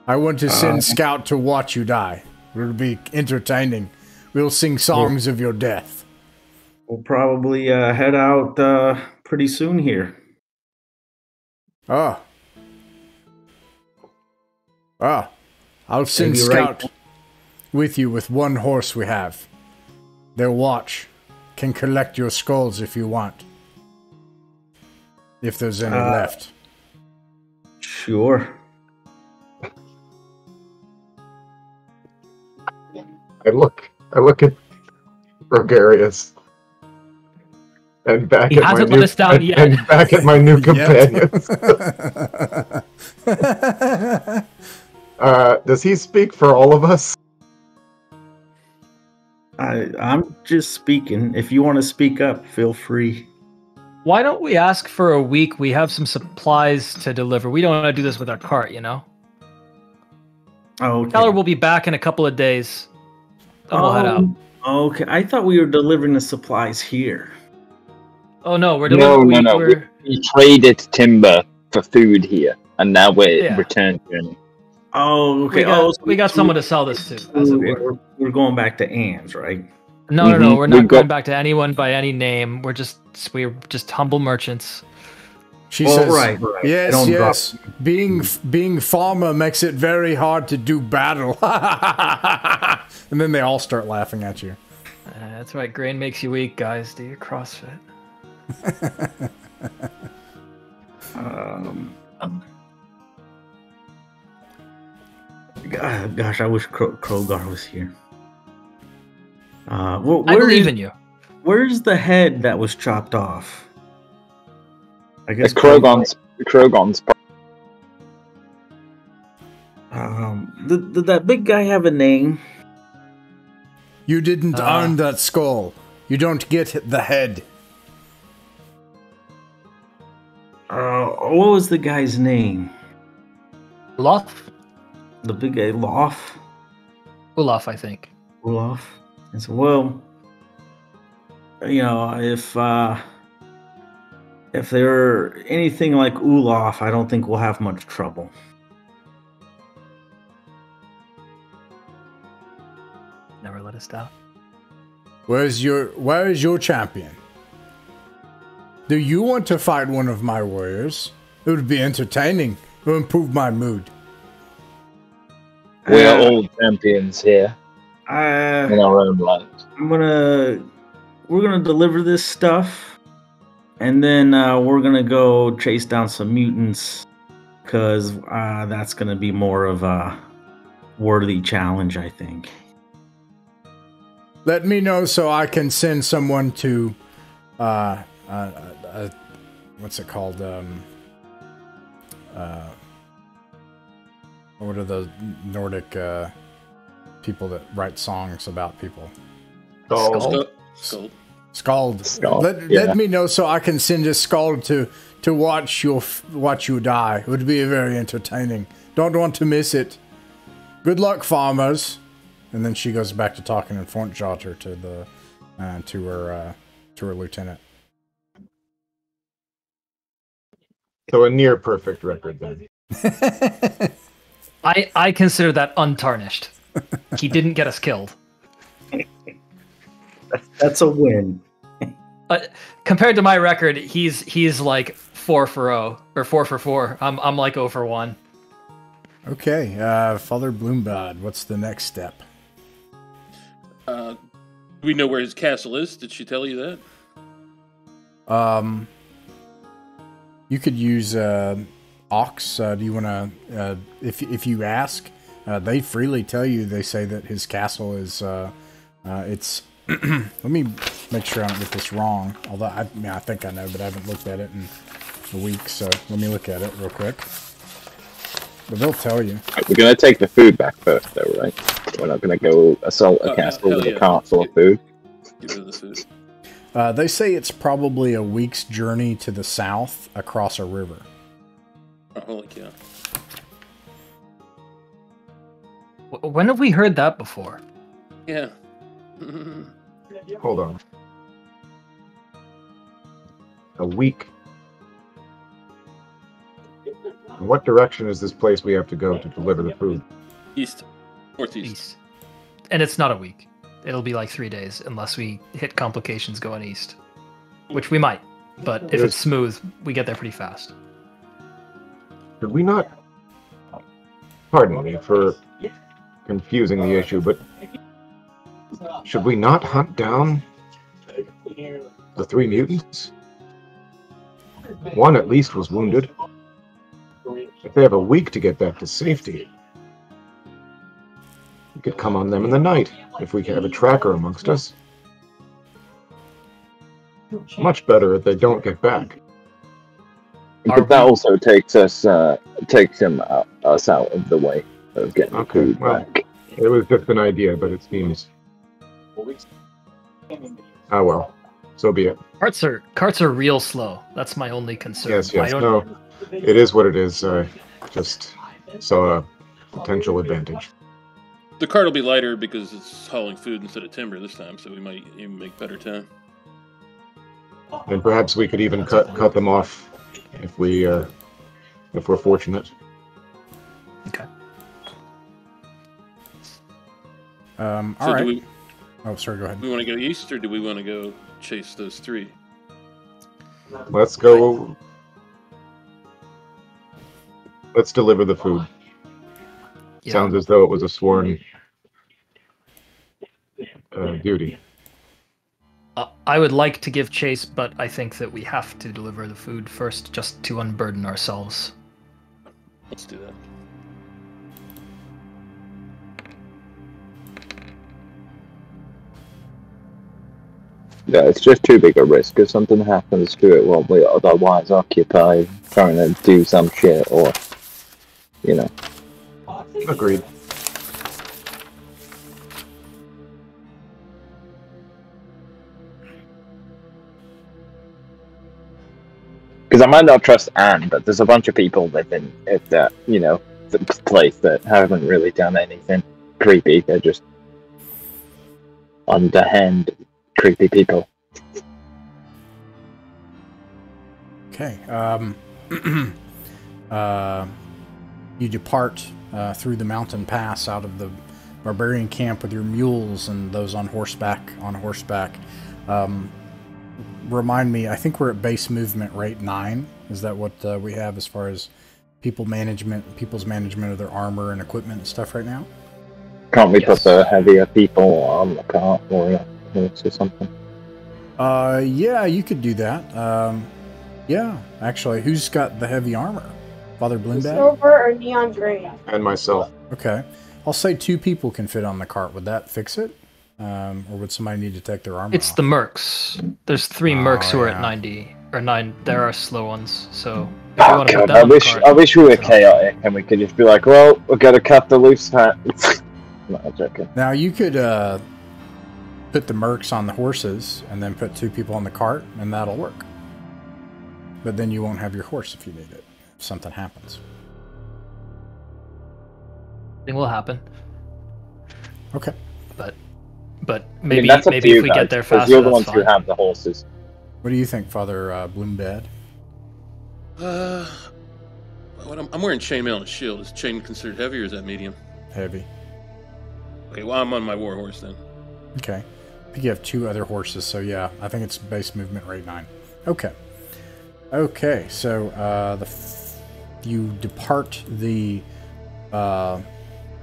I want to send Uh, Scout to watch you die. It'll be entertaining. We'll sing songs of your death. We'll probably uh head out uh pretty soon here. Ah. Ah. I'll send Maybe right Scout with you with one horse we have. They'll watch. Can collect your skulls if you want. If there's any Uh, left. Sure. I look, I look at Rogarius. And back He at my hasn't new, let down and, yet. and back at my new companions. uh, does he speak for all of us? I I'm just speaking. If you want to speak up, feel free. Why don't we ask for a week? We have some supplies to deliver. We don't want to do this with our cart, you know? Oh, okay. Keller will be back in a couple of days. Then we'll head out. Okay, I thought we were delivering the supplies here. Oh no, we're delivering. No, doing. no, we, no. We're, We traded timber for food here, and now we're Yeah. return journey. Oh, okay. we got, oh, so we got so someone to sell this to. As it were. We're, we're going back to Anne's, right? No, no, no. Mhm, We're we not going back to anyone by any name. We're just we're just humble merchants. She Well, says, right, right. "Yes, Don't drop- yes. Being being farmer makes it very hard to do battle." and then they all start laughing at you. Uh, that's right. Grain makes you weak, guys. Do your CrossFit. Um, God, gosh, I wish Kro- Krogar was here. Uh, wh- I believe is- in you. Where's the head that was chopped off? I It's guess Krogon's. Krogon's. Um, did, did that big guy have a name? You didn't earn that skull. You don't get the head. Uh, what was the guy's name? Loth? The big guy, Loth? Olaf, I think. Olaf? I said, well, you know, if, uh, if they're anything like Olaf, I don't think we'll have much trouble. Never let us down. Where's your Where is your champion? Do you want to fight one of my warriors? It would be entertaining. It would improve my mood. We are Uh, all champions here Uh, in our own right. I'm gonna we're gonna deliver this stuff, and then uh, we're gonna go chase down some mutants, cause uh, that's gonna be more of a worthy challenge, I think. Let me know so I can send someone to, uh, uh, uh, uh what's it called? Um, uh, what are the Nordic uh, people that write songs about people? Skull. Skull? Skull. Skald. Skald, Let, yeah. let me know so I can send a skald to to watch your watch you die. It would be very entertaining. Don't want to miss it. Good luck, farmers. And then she goes back to talking in Fortjotter to the uh, to her uh, to her lieutenant. So a near perfect record then. I I consider that untarnished. he didn't get us killed. That's a win. But Compared to my record, he's he's like four for zero or four for four. I'm I'm like zero for one. okay, uh, Father Bloombad, what's the next step? Uh, do we know where his castle is? Did she tell you that? Um, you could use uh, Ox. Uh, do you want to? Uh, if if you ask, uh, they freely tell you. They say that his castle is. Uh, uh, it's. let me make sure I don't get this wrong. Although I, I mean, I think I know, but I haven't looked at it in a week. So let me look at it real quick. But they'll tell you. We're gonna take the food back first, though, right? We're not gonna go assault a Oh, castle hell with yeah. a cart full of food. Give her the food. Uh, they say it's probably a week's journey to the south across a river. Oh, holy cow. When have we heard that before? Yeah. Hold on. A week. In what direction is this place we have to go to deliver the food? East. Northeast. East. And it's not a week. It'll be like three days unless we hit complications going east, which we might. But if it's smooth, we get there pretty fast. Could we not? Pardon me for confusing the issue, but should we not hunt down the three mutants? One at least was wounded. If they have a week to get back to safety, we could come on them in the night if we have a tracker amongst us. Much better if they don't get back. Are But that we- also takes us uh, takes him out, us out of the way of getting Okay, food well. back. It was just an idea, but it seems. Ah well, so be it. Carts are carts are real slow. That's my only concern. Yes, yes. No, it is what it is. I just saw a potential advantage. The cart will be lighter because it's hauling food instead of timber this time, so we might even make better time. And perhaps we could even cut cut them off if we uh, if we're fortunate. Okay. Um, So all right. do we, Oh, sorry. Go ahead. we want to go east, or do we want to go chase those three? Let's go. Let's deliver the food. Yeah. Sounds as though it was a sworn uh, duty. Uh, I would like to give chase, but I think that we have to deliver the food first, just to unburden ourselves. Let's do that. Yeah, it's just too big a risk. If something happens to it while we're otherwise occupied trying to do some shit, or you know, Agreed. Because I might not trust Anne, but there's a bunch of people living at that you know the place that haven't really done anything creepy. They're just underhand creepy people. Okay. Um, uh, you depart uh, through the mountain pass out of the barbarian camp with your mules and those on horseback. On horseback. Um, remind me. I think we're at base movement rate nine. Is that what uh, we have as far as people management, people's management of their armor and equipment and stuff right now? Can't we Yes. put the heavier people on the cart or a horse or something? Uh, yeah, you could do that. Um, yeah, actually, who's got the heavy armor? Father Bloombad? Silver or neon gray? And myself. Okay. I'll say two people can fit on the cart. Would that fix it? Um, or would somebody need to take their armor It's off? the mercs. There's three mercs Oh, who are yeah. at 90 or nine. There are slow ones. So if you Oh, want to put God, I wish cart, I wish we were it's chaotic and we could just be like, well, we're gonna cut the loose hat. no, joking. Now, you could uh, put the mercs on the horses and then put two people on the cart, and that'll work. But then you won't have your horse if you need it, if something happens. Thing will happen, Okay. but but I mean, maybe that's maybe if we guys, get there 'cause faster, You're the ones fine. who have the horses. What do you think, Father uh, Bloombad? Uh, what I'm, I'm wearing chainmail and a shield. Is chain considered heavy or is that medium? Heavy. Okay, well I'm on my war horse then. Okay. I think you have two other horses, so yeah, I think it's base movement rate nine. Okay. Okay, so uh, the f- you depart the. Uh,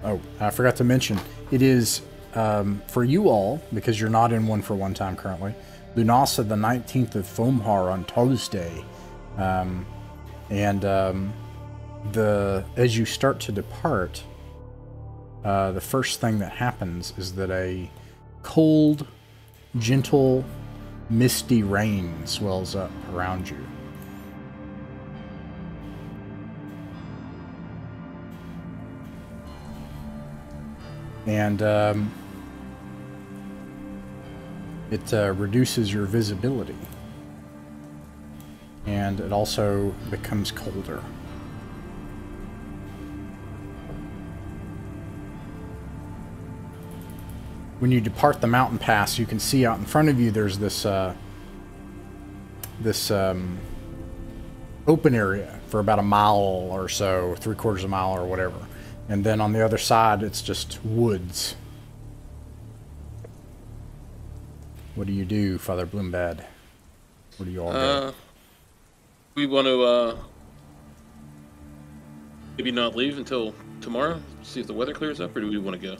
oh, I forgot to mention it is um, for you all because you're not in one for one time currently. Lunasa the 19th of Fomhar on Tuesday, um, and um, the as you start to depart, uh, the first thing that happens is that a cold, gentle, misty rain swells up around you. And um, it uh, reduces your visibility. And it also becomes colder. when you depart the mountain pass, you can see out in front of you there's this uh, this um, open area for about a mile or so, three quarters of a mile or whatever, and then on the other side it's just woods. What do you do, Father Bloombad? What do you all do? Uh, we want to uh, maybe not leave until tomorrow. See if the weather clears up, or do we want to go?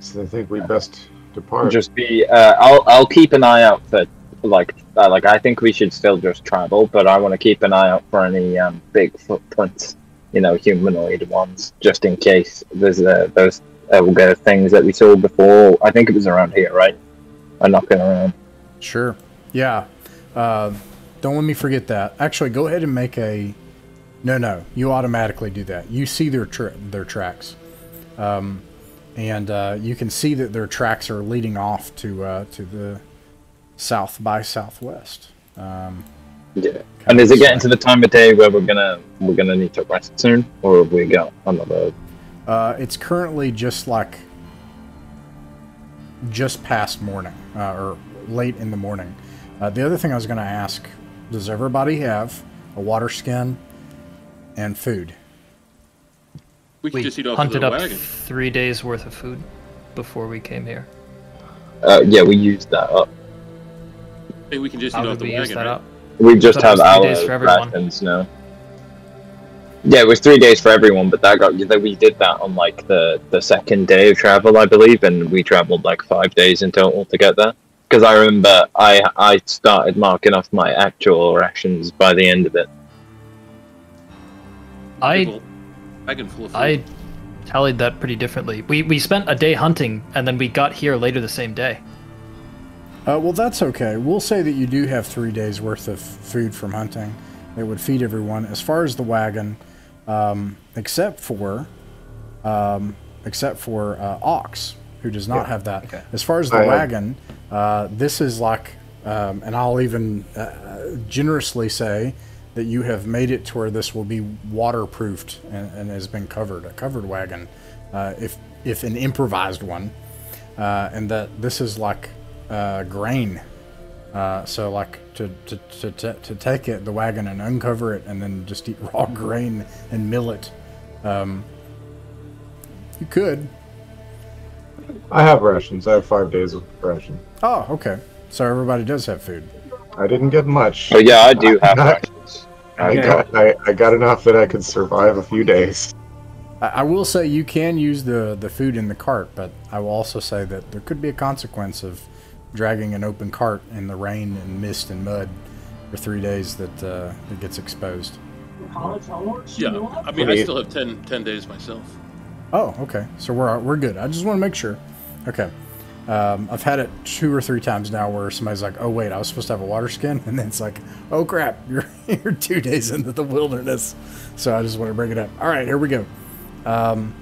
So I think we best depart. Just be. Uh, I'll I'll keep an eye out for like uh, like I think we should still just travel, but I want to keep an eye out for any um, big footprints, you know, humanoid ones, just in case there's uh, those uh, things that we saw before. I think it was around here, right? I'm knocking around. Sure. Yeah. Uh, don't let me forget that. Actually, go ahead and make a. No, no. You automatically do that. You see their tra- their tracks, um, and uh, you can see that their tracks are leading off to uh, to the south by southwest. Um, Yeah. And is it getting to the time of day where we're gonna we're gonna need to rest soon, or have we got another? Uh, it's currently just like just past morning uh, or late in the morning. Uh, the other thing I was going to ask: Does everybody have a water skin and food? We We just eat hunted up wagon. three days worth of food before we came here. Uh, yeah, we used that up. Hey, we can just How eat off did the we wagon. use that right? up? We just thought have it was our three days for everyone. rations now. Yeah, it was three days for everyone, but that got that we did that on like the the second day of travel, I believe, and we traveled like five days in total to get there. Because I remember I I started marking off my actual rations by the end of it. I People- Wagon full. I tallied that pretty differently. We we spent a day hunting and then we got here later the same day. Uh, well, that's okay. We'll say that you do have three days worth of food from hunting that would feed everyone. As far as the wagon, um, except for, um, except for uh, Ox, who does not have that. Okay. As far as the I wagon, uh, this is like, um, and I'll even uh, generously say that you have made it to where this will be waterproofed and, and has been covered, a covered wagon, uh, if if an improvised one, uh, and that this is like uh, grain. Uh, so like to, to, to, to, to take it, the wagon and uncover it and then just eat raw grain and millet. Um, you could. I have rations. I have five days of ration. Oh, okay. So everybody does have food. I didn't get much. Oh yeah, I do have Not- rations. I Okay. got I, I got enough that I could survive a few days. I, I will say you can use the, the food in the cart, but I will also say that there could be a consequence of dragging an open cart in the rain and mist and mud for three days that uh, that gets exposed. yeah, I mean, I still have 10, 10 days myself. Oh, okay. So we're we're good. I just want to make sure. Okay. Um, I've had it two or three times now where somebody's like, "Oh wait, I was supposed to have a water skin," and then it's like, "Oh crap, you're you're two days into the wilderness." So I just want to bring it up. All right, here we go. Um,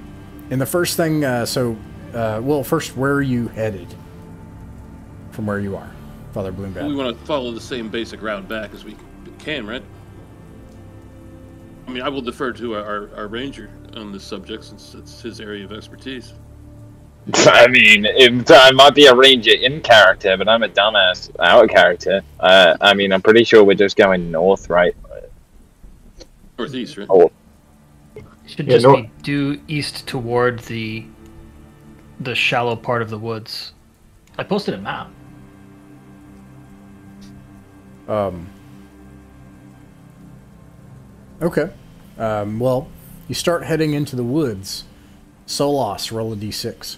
and the first thing, uh, so, uh, well, first, where are you headed from where you are, Father Bloombad. We want to follow the same basic route back as we can, right? I mean, I will defer to our, our, our ranger on this subject since it's his area of expertise. I mean, it, I might be a ranger in character, but I'm a dumbass out of character. Uh, I mean, I'm pretty sure we're just going north, right? Northeast, right? Oh, Should Yeah, just no- be due east toward the the shallow part of the woods. I posted a map. Um, okay. Um, well, you start heading into the woods. Solos, roll a d6.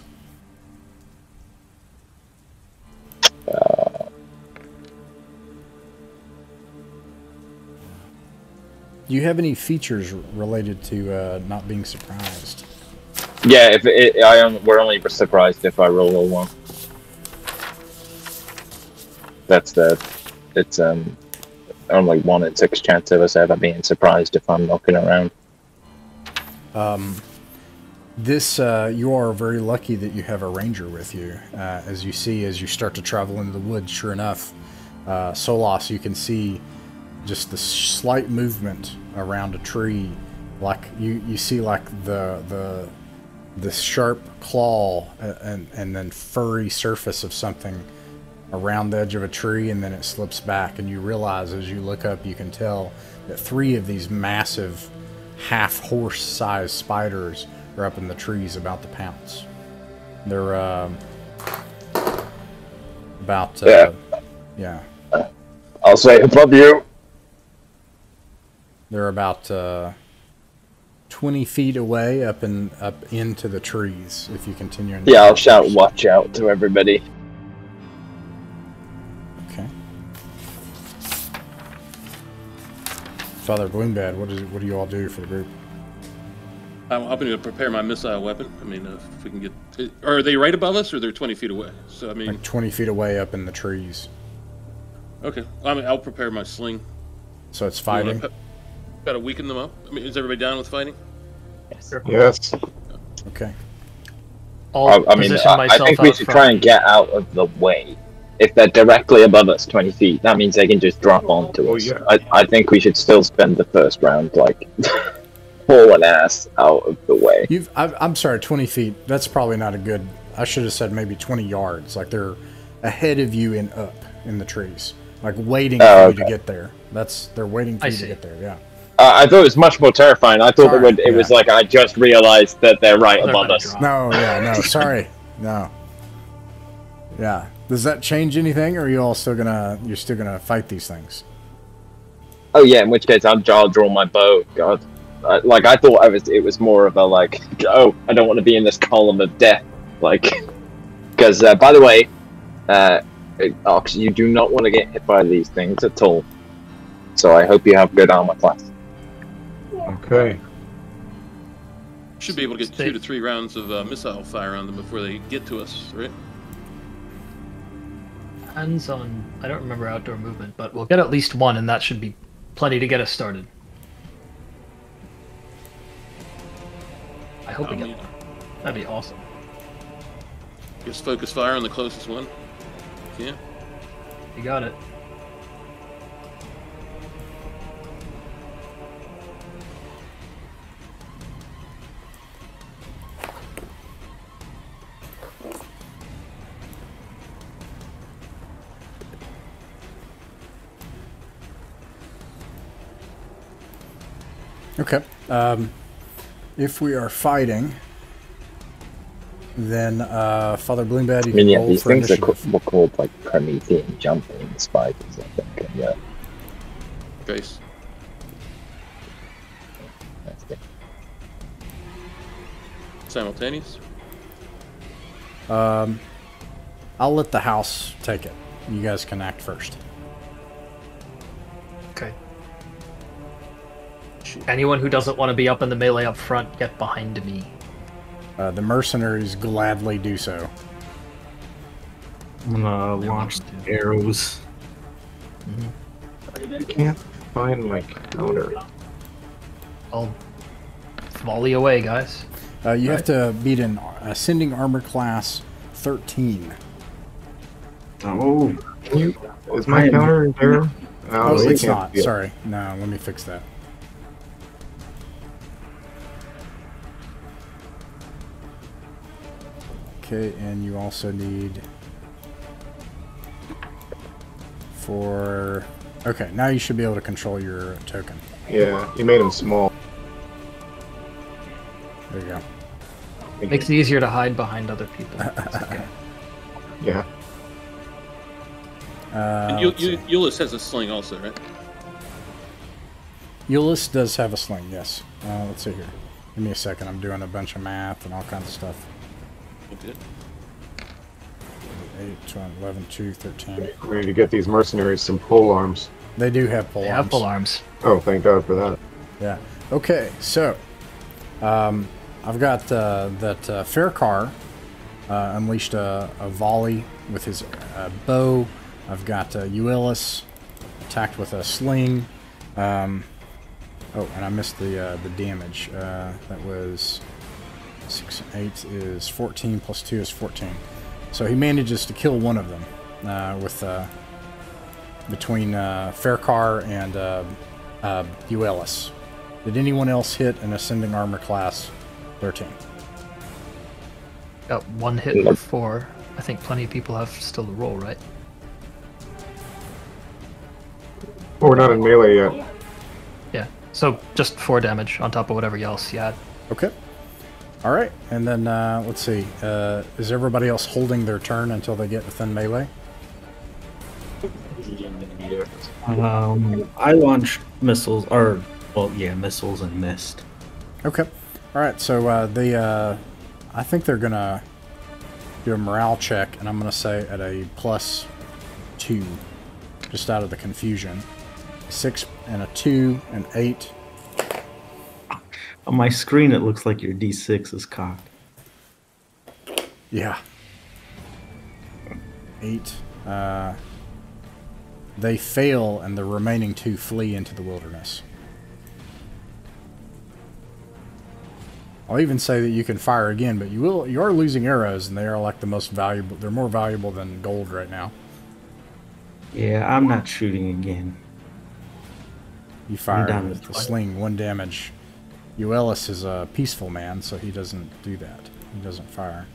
Do you have any features related to uh, not being surprised? yeah. If it, I we're only surprised if I roll a one. That's the. It's um, only one in six chance of us ever being surprised if I'm looking around. Um, this uh, you are very lucky that you have a ranger with you. Uh, as you see, as you start to travel into the woods, sure enough, uh, Solos, you can see just the slight movement around a tree, like you you see like the the the sharp claw and and then furry surface of something around the edge of a tree and then it slips back. And you realize as you look up you can tell that three of these massive half horse sized spiders are up in the trees about to pounce. They're um, about uh, yeah. I'll say above you. they're about uh, 20 feet away up and up into the trees if you continue Yeah, I'll shout "Watch out" to everybody. Father bloombad what is what do you all do for the group I'm, I'm going to prepare my missile weapon. I mean, uh, if we can get. Are they right above us or they're 20 feet away? So, I mean, like 20 feet away up in the trees okay. I mean, I'll prepare my sling. so it's You fighting pe- Got to weaken them up. I mean, is everybody down with fighting? Yes. Yes. okay I'll I, I mean, I, I think we should front. try and get out of the way. If they're directly above us 20 feet, that means they can just drop onto Oh, us. yeah. I, I think we should still spend the first round, like, pulling ass out of the way. You've. I, I'm sorry. Twenty feet. That's probably not a good. I should have said maybe twenty yards. Like they're ahead of you and up in the trees, like waiting for Oh, you to get there. That's they're waiting for I you see. to get there. Yeah. Uh, I thought it was much more terrifying. I thought Sorry, it, would, it was like I just realized that they're right They're above us. drop. No. Yeah. No. sorry. No. Yeah. Does that change anything, or are you all still gonna? You're still gonna fight these things? Oh yeah, in which case I'll, I'll draw my bow. God, uh, like I thought I was. It was more of a like, oh, I don't want to be in this column of death. Like, because uh, by the way, uh, Ox, you do not want to get hit by these things at all. So I hope you have good armor class. Okay. Should be able to get two to three rounds of uh, missile fire on them before they get to us, right? Depends on. I don't remember outdoor movement, but we'll get at least one, and that should be plenty to get us started. I hope we get one. That'd be awesome. Just focus fire on the closest one. Yeah. You got it. Um, if we are fighting, then uh, Father Bloombad, you I mean, can yeah, roll these for things are initiative. ca- were called like Promethean jumping spiders, I think. And, yeah, Grace. that's it. Simultaneous. Um, I'll let the house take it. You guys can act first. Anyone who doesn't want to be up in the melee up front, get behind me. Uh, the mercenaries gladly do so. I'm gonna launch the arrows. I can't find my counter. I'll volley away, guys. Uh, you have to beat an ascending armor class 13. Oh, Can you? Is my I am- counter there? No, Oh, it's can't not. see it. Sorry. No, let me fix that. Okay, and you also need for. Okay, now you should be able to control your token. Yeah, you made him small. There you go. Makes it easier to hide behind other people. Okay. Yeah. Uh, And you, let's you, see. Euless has a sling also, right? Euless does have a sling, yes. Uh, let's see here. Give me a second. I'm doing a bunch of math and all kinds of stuff. Okay. 8, 12, 11, 2, 13. We need to get these mercenaries some pole arms. They do have pole They arms. have full arms. Oh, thank God for that. Yeah. Okay, so um, I've got uh, that uh, Faircar uh, unleashed a, a volley with his uh, bow. I've got uh, Euelis attacked with a sling. Um, oh, and I missed the uh, the damage. Uh, that was six, and eight is fourteen plus two is fourteen. So he manages to kill one of them uh, with uh, between uh, Faircar and uh, uh, Euelis. Did anyone else hit an ascending armor class 13? Got one hit Nope. before. I think plenty of people have still to roll, right? Oh, we're not in melee yet. Yeah. So just four damage on top of whatever else you had. Okay. All right, and then uh, let's see. Uh, is everybody else holding their turn until they get within melee? Um, I launched missiles, or well, yeah, missiles and missed. Okay. All right. So uh, they, uh, I think they're gonna do a morale check, and I'm gonna say at a plus two, just out of the confusion. Six and a two and eight. On my screen, it looks like your D6 is cocked. Yeah. Eight. Uh, they fail, and the remaining two flee into the wilderness. I'll even say that you can fire again, but you will you are losing arrows, and they are like the most valuable. They're more valuable than gold right now. Yeah, I'm not shooting again. You fire with the sling, one damage. Euelis is a peaceful man, so he doesn't do that. He doesn't fire.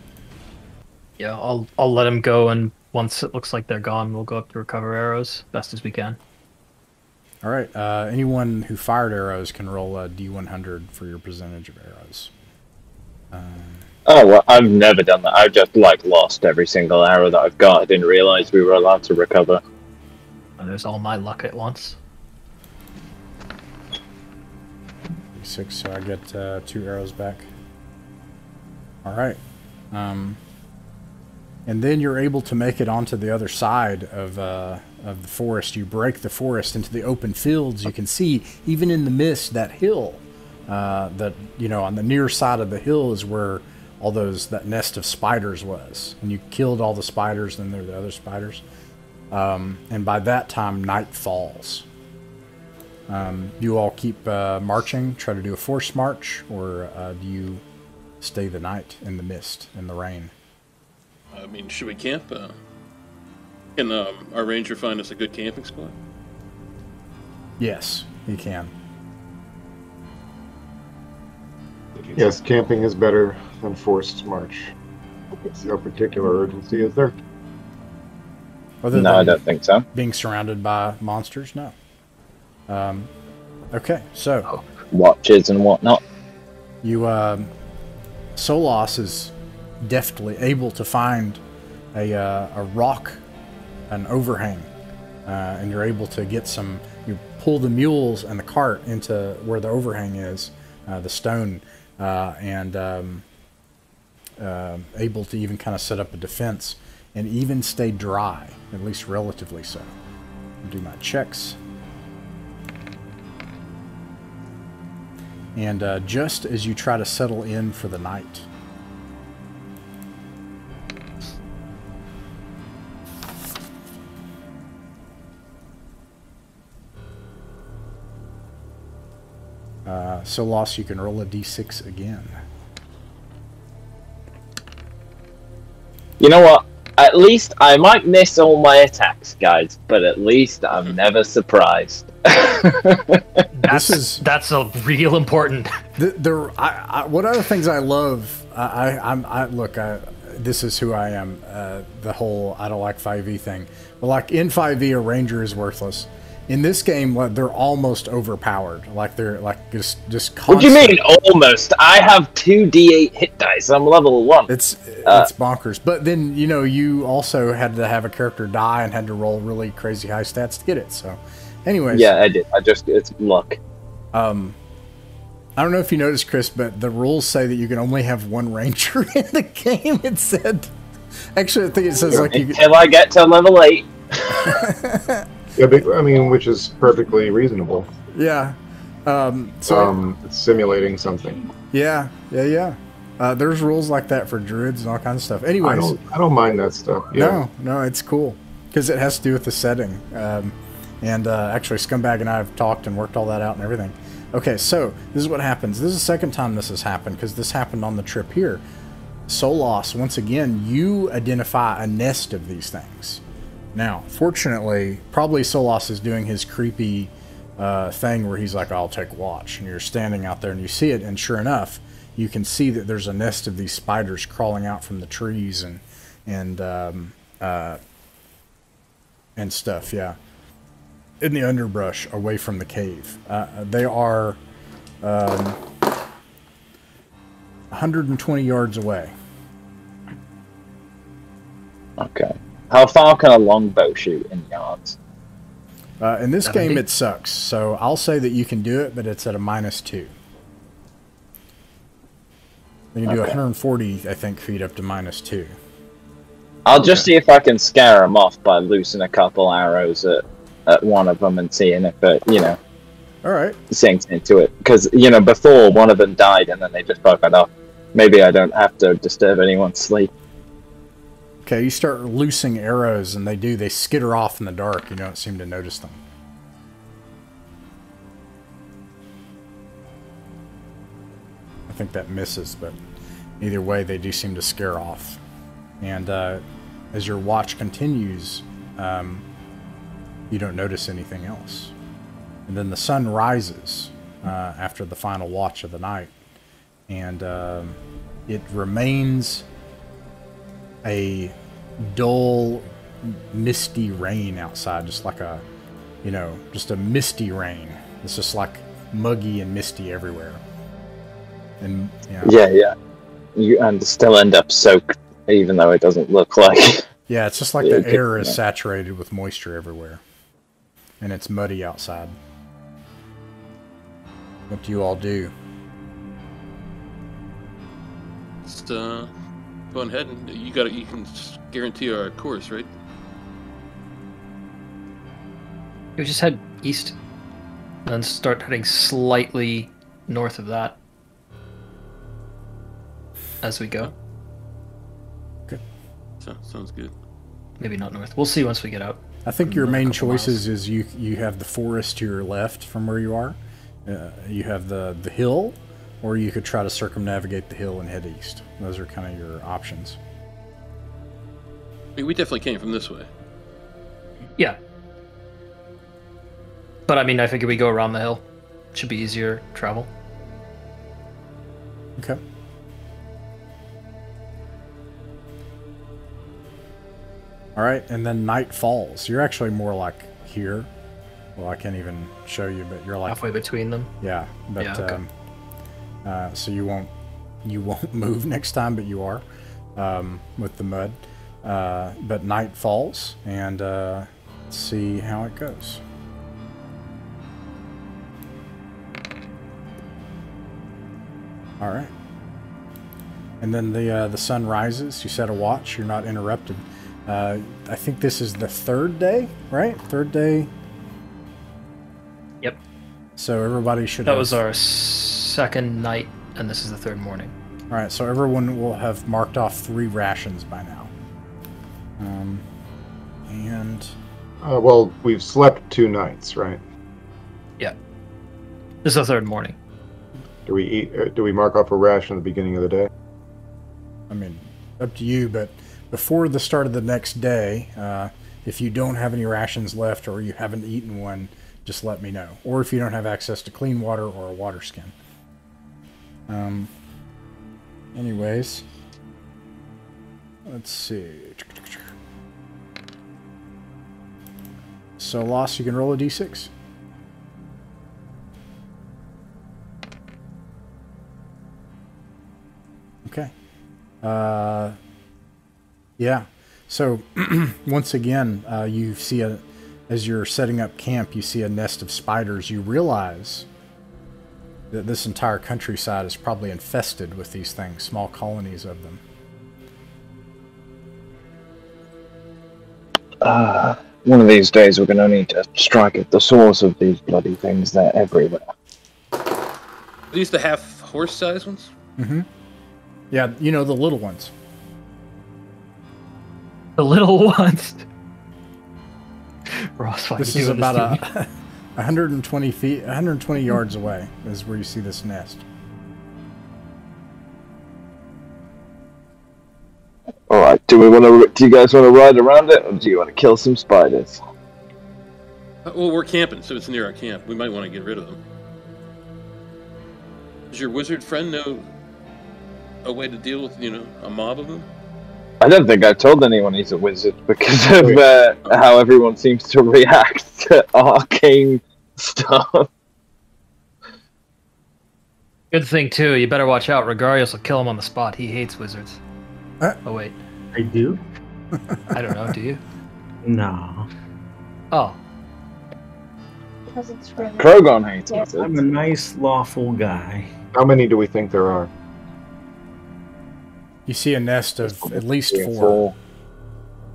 Yeah, I'll I'll let him go, and once it looks like they're gone, we'll go up to recover arrows best as we can. All right. Uh, anyone who fired arrows can roll a d100 for your percentage of arrows. Oh well, I've never done that. I've just like lost every single arrow that I've got. I didn't realize we were allowed to recover. And there's all my luck at once. So I get uh, two arrows back. All right. Um, and then you're able to make it onto the other side of uh, of the forest. You break the forest into the open fields. You can see, even in the mist, that hill. Uh, that you know, on the near side of the hill is where all those that nest of spiders was. And you killed all the spiders. Then there are the other spiders. Um, and by that time, night falls. Um, do you all keep uh, marching, try to do a forced march, or uh, do you stay the night in the mist, in the rain? I mean, should we camp? Uh, can um, our ranger find us a good camping spot? Yes, he can. Yes, camping is better than forced march. No particular urgency, is there? Other No, I don't think so. being surrounded by monsters, no. Um, okay, so Watches and whatnot. you, um, Solos is deftly able to find a, uh, a rock, an overhang, uh, and you're able to get some. You pull the mules and the cart into where the overhang is, uh, the stone, uh, and um, uh, able to even kind of set up a defense and even stay dry, at least relatively so. Do my checks. And uh, just as you try to settle in for the night, uh, so lost you can roll a d6 again. You know what? At least I might miss all my attacks, guys, but at least I'm never surprised. That's is- that's a real important. The, the I, I, what other things I love? I, I I'm I look. I, this is who I am. Uh, the whole I don't like 5e thing. But like in 5e, a ranger is worthless. In this game, like, they're almost overpowered. Like they're like just just. what do you mean almost? I have two D8 hit dice. I'm level one. It's Uh, it's bonkers. But then you know you also had to have a character die and had to roll really crazy high stats to get it. So, anyways, Yeah, I did. I just it's luck. Um, I don't know if you noticed, Chris, but the rules say that you can only have one ranger in the game. It said, actually, I think it says like you. Can, Until I get to level eight. Yeah, but, I mean, which is perfectly reasonable. yeah. Um, so Um, it's simulating something. yeah, yeah, yeah. Uh, there's rules like that for druids and all kinds of stuff. I Anyways, don't, I don't mind that stuff. Yeah. no, no, it's cool because it has to do with the setting. Um, and uh, actually, Scumbag and I have talked and worked all that out and everything. Okay, so this is what happens. This is the second time this has happened because this happened on the trip here. Solos, once again, you identify a nest of these things. Now, fortunately, probably Solos is doing his creepy uh, thing where he's like, I'll take watch. And you're standing out there and you see it, and sure enough, you can see that there's a nest of these spiders crawling out from the trees and and um, uh, and stuff. Yeah, in the underbrush away from the cave. Uh, they are um, 120 yards away. Okay. How far can a longbow shoot in yards? Uh, in this game, it sucks. So I'll say that you can do it, but it's at a minus two. You can do 140, I think, feet up to minus two. I'll just see if I can scare them off by loosing a couple arrows at, at one of them and seeing if it, you know, All right. sinks into it. Because, you know, before one of them died and then they just broke it off. Maybe I don't have to disturb anyone's sleep. Okay, you start loosing arrows, and they do. They skitter off in the dark. You don't seem to notice them. I think that misses, but either way, they do seem to scare off. And uh, as your watch continues, um, you don't notice anything else. And then the sun rises uh, after the final watch of the night, and um, it remains a dull, misty rain outside, just like a, you know, just a misty rain. It's just like muggy and misty everywhere. And yeah, Yeah, yeah. You and still end up soaked, even though it doesn't look like. yeah, it's just like the air is saturated with moisture everywhere, and it's muddy outside. What do you all do? Just uh, go ahead and you got to You can s- guarantee our course, right? We just head east, and then start heading slightly north of that as we go. Okay. So, sounds good. Maybe not north. We'll see once we get out. I think your main couple miles. choices is you you have the forest to your left from where you are. Uh, you have the the hill, or you could try to circumnavigate the hill and head east. Those are kind of your options. I mean, we definitely came from this way. Yeah. But I mean, I figure we go around the hill. Should be easier travel. Okay. All right, and then night falls. You're actually more like here. Well, I can't even show you, but you're like Halfway between them. Yeah, but Yeah, okay. um, uh, so you won't you won't move next time, but you are um, with the mud. Uh, but night falls, and uh, let's see how it goes. All right, and then the uh, the sun rises. You set a watch. You're not interrupted. Uh, I think this is the third day, right? Third day. Yep. So everybody should. That have- was our second night, and this is the third morning. All right, so everyone will have marked off three rations by now. Um, and Uh, well, we've slept two nights, right? Yeah. This is the third morning. Do we eat? Uh, do we mark off a ration at the beginning of the day? I mean, up to you, but before the start of the next day, uh, if you don't have any rations left or you haven't eaten one, just let me know. Or if you don't have access to clean water or a water skin. Um, anyways, let's see. So, Loss, you can roll a d6. Okay. Uh, yeah. So once again, uh, you see a, as you're setting up camp, you see a nest of spiders. You realize that this entire countryside is probably infested with these things, small colonies of them. Uh, one of these days we're going to need to strike at the source of these bloody things. They're everywhere. Are these the half horse size ones? Mm-hmm. Yeah, you know the little ones. The little ones. Ross, why This is about to me? a 120 feet, 120 yards away is where you see this nest. All right. Do we want to? Do you guys want to ride around it, or do you want to kill some spiders? Uh, Well, we're camping, so it's near our camp. We might want to get rid of them. Does your wizard friend know a way to deal with, you know, a mob of them? I don't think I've told anyone he's a wizard because of uh, how everyone seems to react to arcane stuff. Good thing too. You better watch out. Regarius will kill him on the spot. He hates wizards. Uh. Oh wait, I do? I don't know. Do you? No. Oh, Because it's for the Krogon hates Yeah. wizards. I'm a nice, lawful guy. How many do we think there are? You see a nest of at least four. four.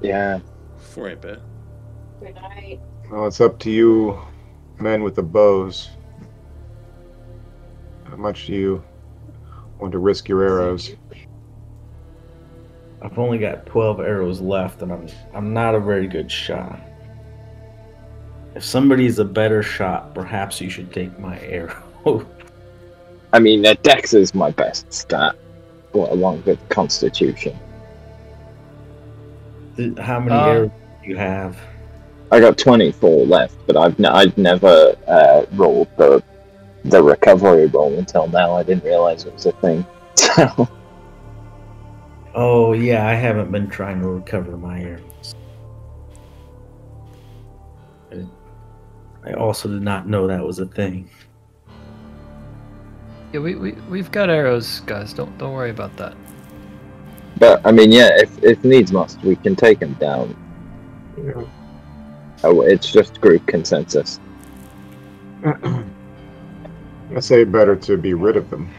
Yeah. Four I bet. good night. Well, it's up to you, men with the bows. How much do you want to risk your arrows? I've only got 12 arrows left, and I'm I'm not a very good shot. If somebody's a better shot, perhaps you should take my arrow. I mean, Dex is my best stat, well, along with Constitution. How many Uh, arrows do you have? I got 24 left, but I've n- I'd never uh, rolled the the recovery roll until now. I didn't realize it was a thing. So Oh yeah, I haven't been trying to recover my arrows. I- I also did not know that was a thing. Yeah, we, we we've got arrows, guys. Don't don't worry about that. But I mean, yeah, if if needs must, we can take him down. Oh, it's just group consensus. I say better to be rid of them.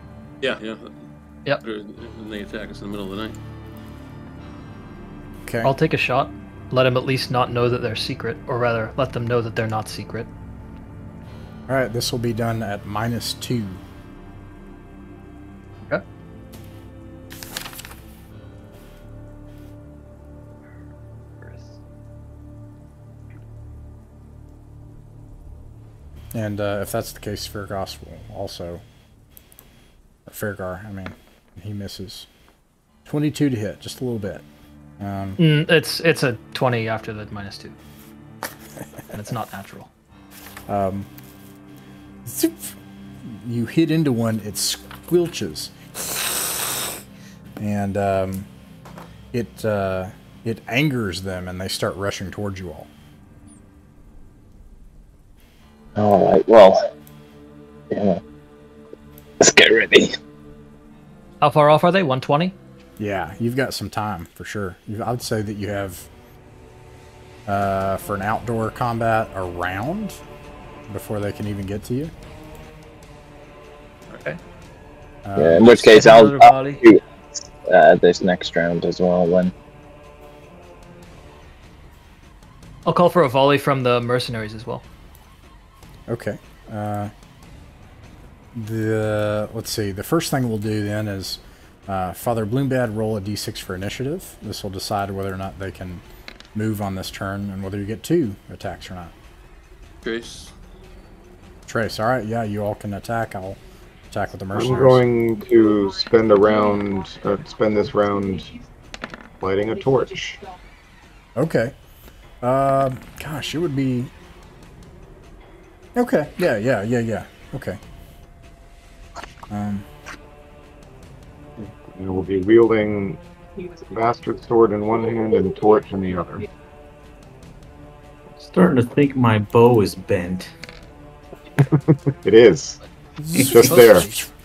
Yeah, yeah. Yep. Or- And they attack us in the middle of the night. Okay. I'll take a shot. Let them at least not know that they're secret, or rather, let them know that they're not secret. All right. This will be done at minus two. And uh, if that's the case, Fairgos will also. Or Fairgar, I mean, he misses. 22 to hit, just a little bit. Um, Mm, it's it's a twenty after the minus two, and it's not natural. um, zoop. you hit into one, it squelches. And um, it, uh, it angers them, and they start rushing towards you all. All right. Well, yeah. Let's get ready. How far off are they? One twenty. Yeah, you've got some time for sure. I would say that you have, uh, for an outdoor combat, a round before they can even get to you. Okay. Um, Yeah, in which case I'll, another I'll do uh, this next round as well. Then I'll call for a volley from the mercenaries as well. Okay. Uh, the let's see. The first thing we'll do then is uh, Father Bloombad roll a d6 for initiative. This will decide whether or not they can move on this turn and whether you get two attacks or not. Trace. Trace. All right. Yeah, you all can attack. I'll attack with the mercenaries. I'm mercenaries. going to spend a round, uh, spend this round lighting a torch. Okay. Uh, gosh, it would be. Okay. Yeah. Yeah. Yeah. Yeah. Okay. Um. I will be wielding bastard sword in one hand and torch in the other. Starting to think my bow is bent. It is. It's just there.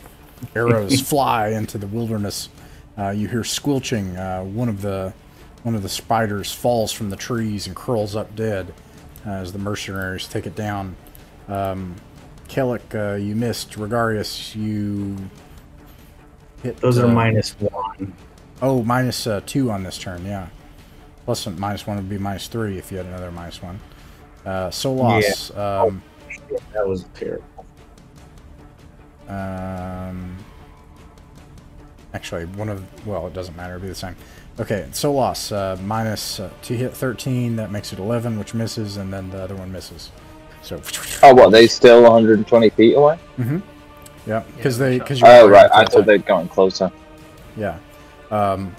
arrows fly into the wilderness. Uh, you hear squelching. Uh, one of the one of the spiders falls from the trees and curls up dead uh, as the mercenaries take it down. Um, Kellic, uh, you missed. Regarius, you hit. Those are uh, minus one. Oh, minus uh, two on this turn. Yeah. Plus one- minus one would be minus three if you had another minus one. Uh, Solas. Um, That was terrible. Um, actually, one of well, it doesn't matter. It'll be the same. Okay, Solas uh, minus uh, to hit 13. That makes it 11, which misses, and then the other one misses. So. oh, what? They still 120 feet away? Mm-hmm. Yeah, because they because you. Oh, right. I thought they'd gone closer. Yeah. Um,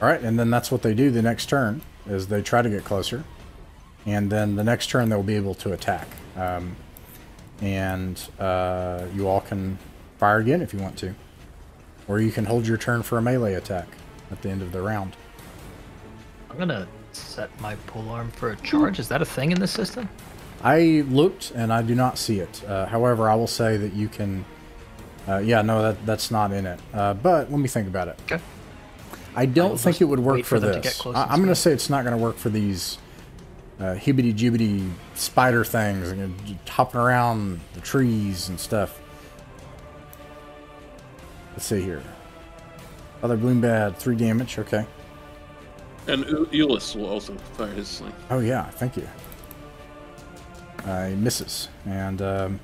all right, and then that's what they do the next turn is they try to get closer, and then the next turn they'll be able to attack. Um, and uh, you all can fire again if you want to, or you can hold your turn for a melee attack at the end of the round. I'm gonna set my pole arm for a charge. Is that a thing in this system? I looked and I do not see it. Uh, however, I will say that you can. Uh, yeah, no, that that's not in it. Uh, but let me think about it. Okay. I don't will think it would work for, for them to this. I, I'm going to say it's not going to work for these uh, hibbity jibbity spider things and hopping around the trees and stuff. Let's see here. Other Bloombad, three damage. Okay. And U- Euless will also fire his sling. Oh yeah, thank you. Uh, misses, and um,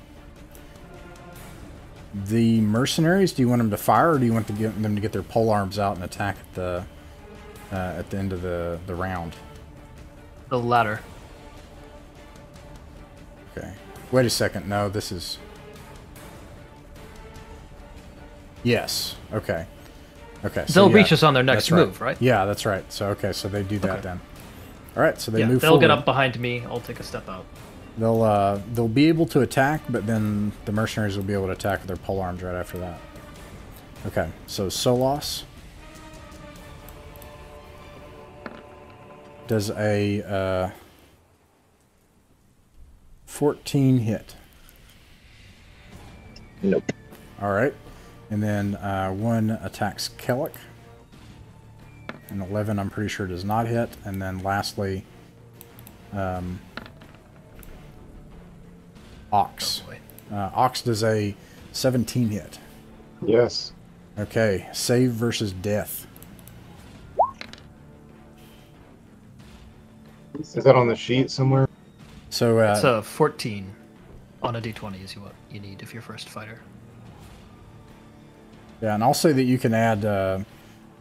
the mercenaries. Do you want them to fire, or do you want to get them to get their pole arms out and attack at the uh, at the end of the the round? The latter. Okay. Wait a second. No, this is. Yes. Okay. Okay. so They'll yeah, reach us on their next that's right. move, right? Yeah, that's right. So okay, so they do that Okay. then. All right, so they yeah, move they'll forward. get up behind me. I'll take a step out. They'll uh, they'll be able to attack, but then the mercenaries will be able to attack with their pole arms right after that. Okay, so Solos does a uh, 14 hit. Nope. All right, and then uh, one attacks Kellic. An 11, I'm pretty sure, does not hit. And then lastly, um, Ox. Oh, boy. Uh, Ox does a 17 hit. Yes. Okay, save versus death. Is that on the sheet somewhere? So uh, It's a 14 on a d20 is what you need if you're first fighter. yeah, and I'll say that you can add uh,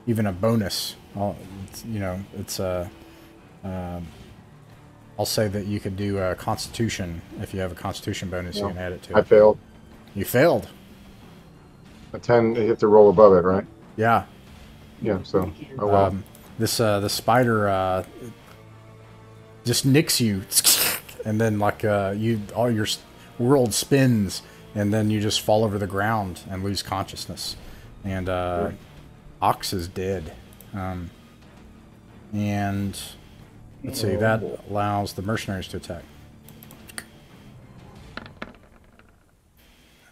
even a bonus. I'll, it's, you know, it's a. um I'll say that you could do a Constitution if you have a Constitution bonus. You can add it to I it. failed. You failed. A 10, you have to roll above it, right? Yeah. Yeah, so, oh well. Um, this uh, the spider uh, just nicks you, and then like uh, you all your world spins, and then you just fall over the ground and lose consciousness, and uh, Ox is dead. Um, and let's see, that allows the mercenaries to attack.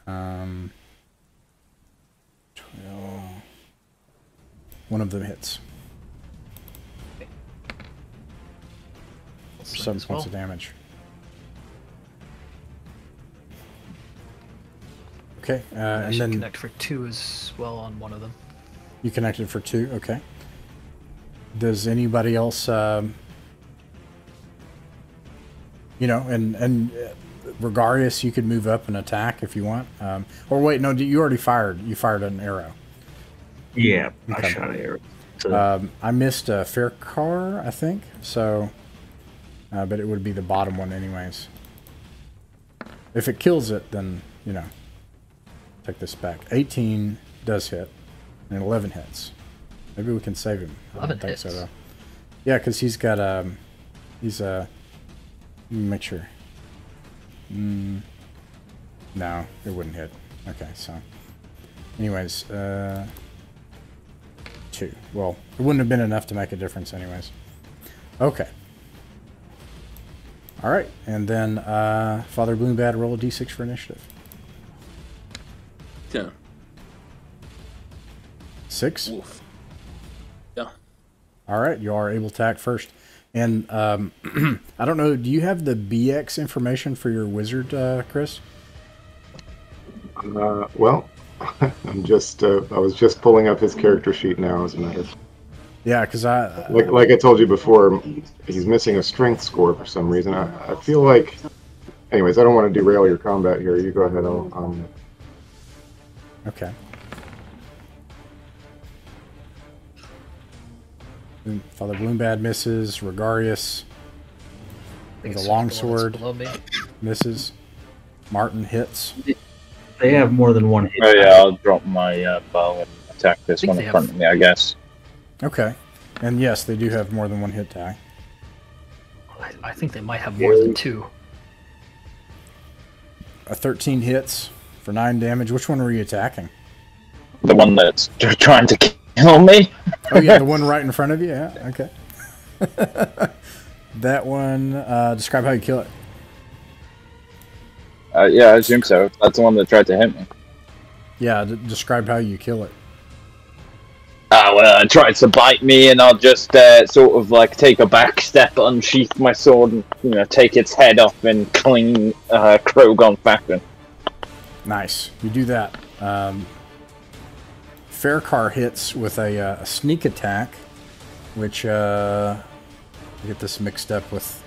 Um, 12. One of them hits. Seven points well. of damage. Okay, uh, I and then connect for two as well on one of them. you connected for two. Okay. Does anybody else, um, you know, and and uh, Regarius, you could move up and attack if you want. Um, or wait, no, you already fired. You fired an arrow. Yeah, Okay. I shot an arrow. So, Um, I missed a fair car, I think. So, uh, but it would be the bottom one, anyways. If it kills it, then you know, take this back. 18 does hit, and 11 hits. Maybe we can save him. I 11 don't think so hits. though. Yeah, because he's got um, he's uh, let me make sure. Mm, no, it wouldn't hit. Okay, so, anyways, uh two. Well, it wouldn't have been enough to make a difference, anyways. Okay. All right, and then uh, Father Bloombad roll a d6 for initiative. Yeah. Six. Wolf. Yeah. All right, you are able to act first. And um, I don't know, do you have the BX information for your wizard, uh, Chris? Uh, well, I'm just, uh, I was just pulling up his character sheet now, as a matter of Yeah, because I Like, like I told you before, he's missing a strength score for some reason. I, I feel like. Anyways, I don't want to derail your combat here. You go ahead. I'll, um, Okay. Father Bloombad misses. Regarius I With a longsword long just the one that's sword. below me. misses. Martin hits. they have more than one hit. Oh yeah, I'll drop my uh, bow and attack this one in front have- of me, I guess. Okay. And yes, they do have more than one hit die. I, I think they might have more than two. A 13 hits for 9 damage. Which one were you attacking? The one that's trying to kill me. Oh, yeah, the one right in front of you? Yeah, okay. that one, uh, describe how you kill it. Uh, yeah, I assume so. That's the one that tried to hit me. Yeah, d- describe how you kill it. Ah, well, it tries to bite me, and I'll just uh, sort of like take a back step, unsheath my sword, and you know, take its head off in clean uh, Krogon fashion. Nice. You do that. Um, Faircar hits with a, uh, a sneak attack, which uh, I get this mixed up with.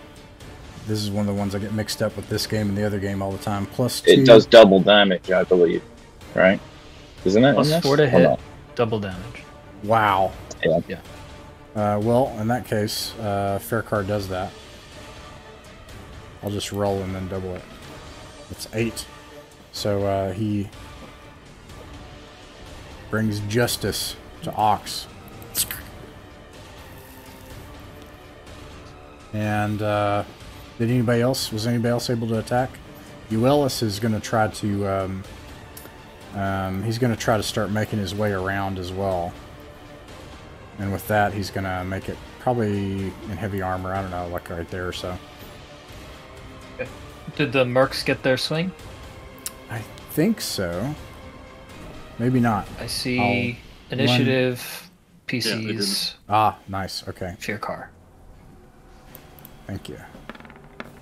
This is one of the ones I get mixed up with this game and the other game all the time. Plus two. It does double damage, I believe. Right? Isn't it? Plus in four to hit, not? double damage. Wow. Yeah. Yeah. Uh, well, in that case, uh, Faircar does that. I'll just roll and then double it. It's eight. So uh, he brings justice to Ox. And uh, did anybody else? Was anybody else able to attack? Uellis is going to try to. Um, um, he's going to try to start making his way around as well. And with that, he's going to make it probably in heavy armor. I don't know, like right there or so. Did the mercs get their swing? I think so. Maybe not. I see initiative, they PCs, Ah, nice. Okay. fear car. Thank you.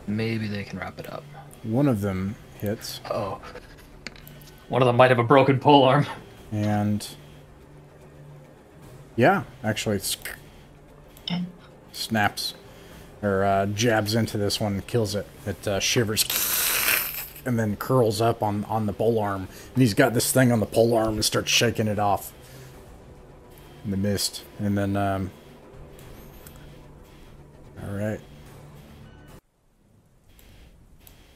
Maybe they can wrap it up. One of them hits, Oh. One of them might have a broken pole arm. and yeah, actually, it's snaps or uh, jabs into this one, and kills it. It uh, shivers and then curls up on on the pole arm, and he's got this thing on the pole arm and starts shaking it off in the mist, and then um, all right.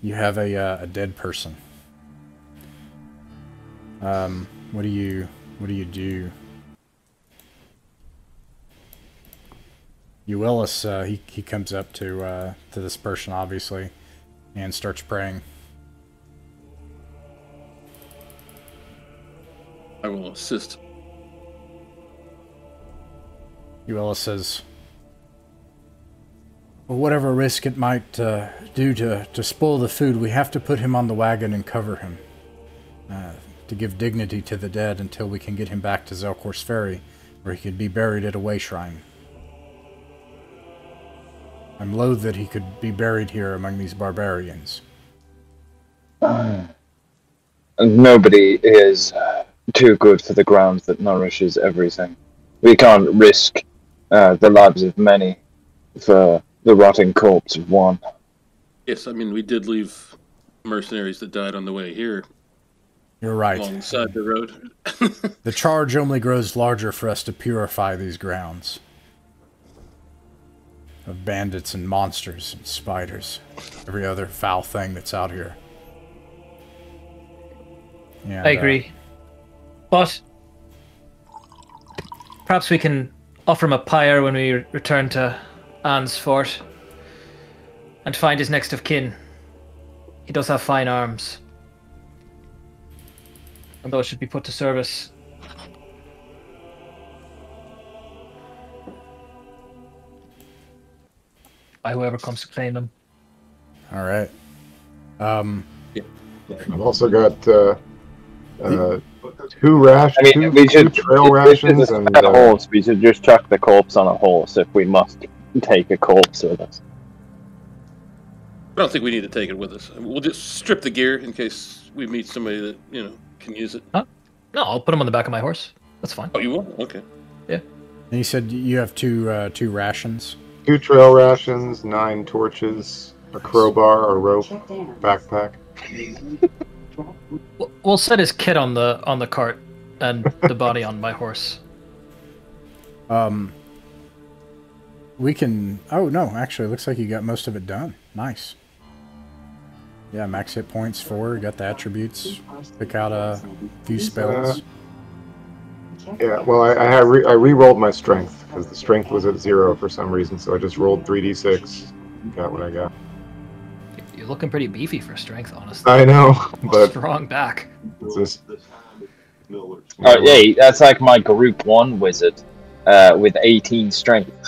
You have a, uh, a dead person. Um, what do you what do you do? Euelis, uh, he he comes up to uh, to this person obviously, and starts praying. I will assist. Euelis says, well, "Whatever risk it might uh, do to to spoil the food, we have to put him on the wagon and cover him." Uh, to give dignity to the dead until we can get him back to Zelkor's Ferry, where he could be buried at a way shrine. I'm loath that he could be buried here among these barbarians. Nobody is uh, too good for the ground that nourishes everything. We can't risk uh, the lives of many for the rotting corpse of one. Yes, I mean we did leave mercenaries that died on the way here You're right. alongside the road. The charge only grows larger for us to purify these grounds. Of bandits and monsters and spiders. Every other foul thing that's out here. And, I uh, agree. But perhaps we can offer him a pyre when we return to Anne's fort and find his next of kin. He does have fine arms. And those should be put to service. By whoever comes to claim them. all right. Um, I've also got uh, uh, two rash, I mean, two, we should trail we should rations, just and have a uh, horse. We should just chuck the corpse on a horse if we must take a corpse with us. I don't think we need to take it with us. We'll just strip the gear in case we meet somebody that you know can use it. No, I'll put him on the back of my horse. That's fine. Oh, you will? Okay. Yeah. And you said you have two uh, two rations. two trail rations, nine torches, a crowbar, a rope, backpack. We'll- We'll set his kit on the on the cart and the body on my horse. Um, we can. Oh no, actually, it looks like you got most of it done. Nice. Yeah, max hit points four. Got the attributes. Pick out a few spells. Yeah, well, I I, had re- I re-rolled my strength because the strength was at zero for some reason, so I just rolled three d six, got what I got. You're looking pretty beefy for strength, honestly. I know, but Strong back. it's just Oh, yeah, that's like my group one wizard uh, with 18 strength.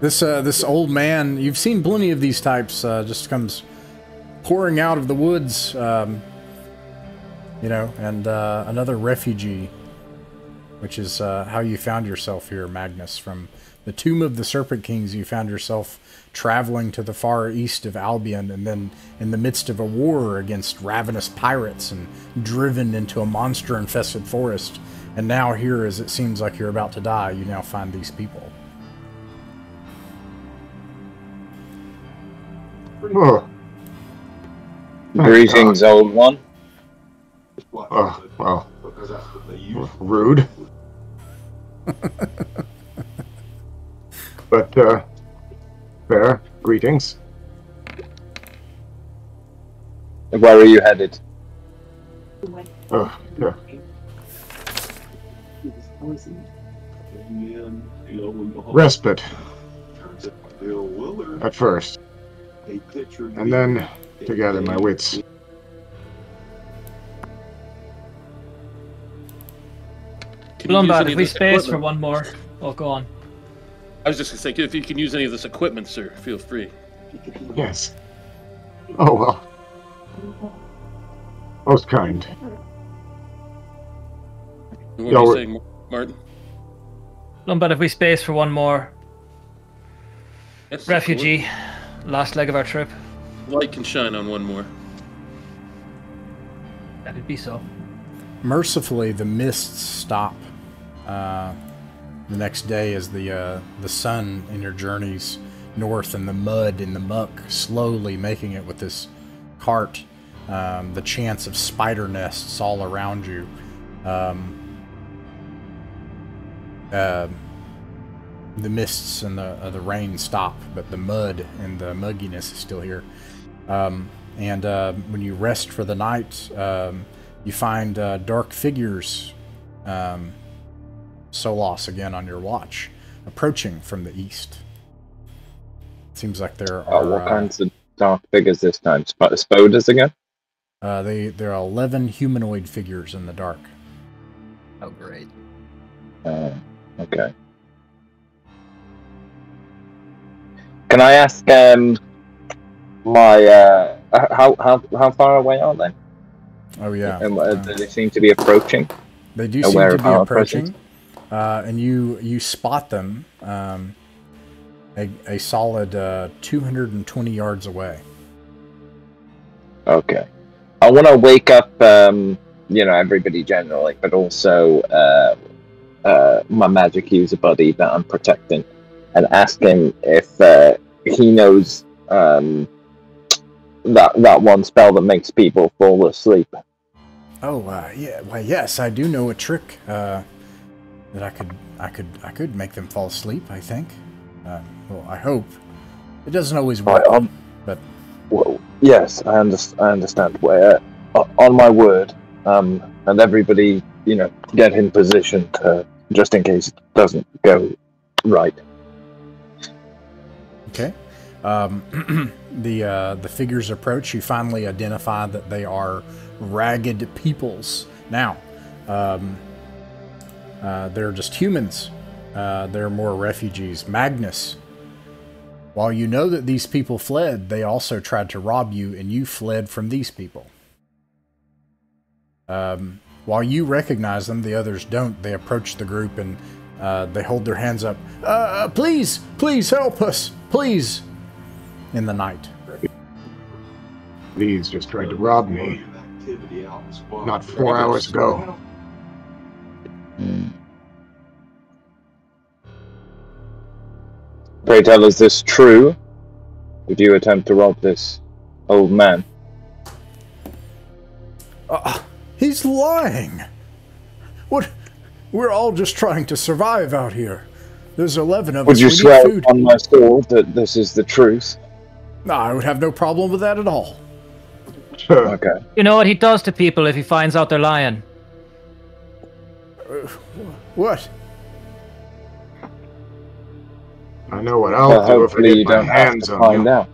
this uh, this old man. You've seen plenty of these types. Uh, just comes pouring out of the woods. Um, you know, and uh, another refugee, which is uh, how you found yourself here, Magnus. From the tomb of the Serpent Kings, you found yourself traveling to the far east of Albion, and then in the midst of a war against ravenous pirates, and driven into a monster-infested forest. And now here, as it seems like you're about to die, you now find these people. oh, Greetings, old one. oh well, rude. but uh, fair. Greetings. Where are you headed? Oh, yeah. Respite. at first, and then to gather my wits. Can Lombard, if we this space for one more, oh, go on. I was just gonna say, if you can use any of this equipment, sir, feel free. Yes. Oh well. Most kind. What were Yeah, you we're- saying, Martin? Lombard, if we space for one more Yes, refugee, last leg of our trip, Light can shine on one more. that'd be so. Mercifully, the mists stop uh, the next day as the uh, the sun in your journeys north and the mud and the muck slowly making it with this cart. Um, the chance of spider nests all around you. Um, uh, the mists and the uh, the rain stop, but the mud and the mugginess is still here. Um, and uh, when you rest for the night, um, you find uh, dark figures, um, Solas again on your watch, approaching from the east. Seems like there Oh, are what uh, kinds of dark figures this time? Sp- Spoders again? uh, they there are eleven humanoid figures in the dark. Oh, great. Uh, okay. Can I ask um my uh how how how far away are they? Oh yeah, And uh, uh, do they seem to be approaching? they do aware seem to be our approaching, uh, and you you spot them um, a a solid uh, two hundred and twenty yards away. Okay. I want to wake up, um, you know, everybody generally, but also uh, uh, my magic user buddy that I'm protecting, and ask him if uh, he knows um, that that one spell that makes people fall asleep. Oh, uh, yeah. Well, yes, I do know a trick uh, that I could, I could, I could make them fall asleep. I think. Uh, well, I hope. It doesn't always work, Right, um, but Well, yes, I, underst- I understand. Where uh, on my word, um, and everybody, you know, get in position to just in case it doesn't go right. okay. Um, the uh, the figures approach. You finally identify that they are ragged peoples. Now, um, uh, they're just humans. Uh, they're more refugees. Magnus. While you know that these people fled, they also tried to rob you, and you fled from these people. Um, while you recognize them, the others don't. They approach the group and uh, they hold their hands up. Uh, please, please help us, please. In the night. These just tried to rob me. Not four hours ago. Pray tell, is this true? Did you attempt to rob this old man? Uh, he's lying. What? We're all just trying to survive out here. There's eleven of Would us. you we swear food. on my sword that this is the truth? No, I would have no problem with that at all. Sure. Okay. You know what he does to people if he finds out they're lying? What? I know what I'll Well, do if I hopefully get you my don't have hands to on find you. out.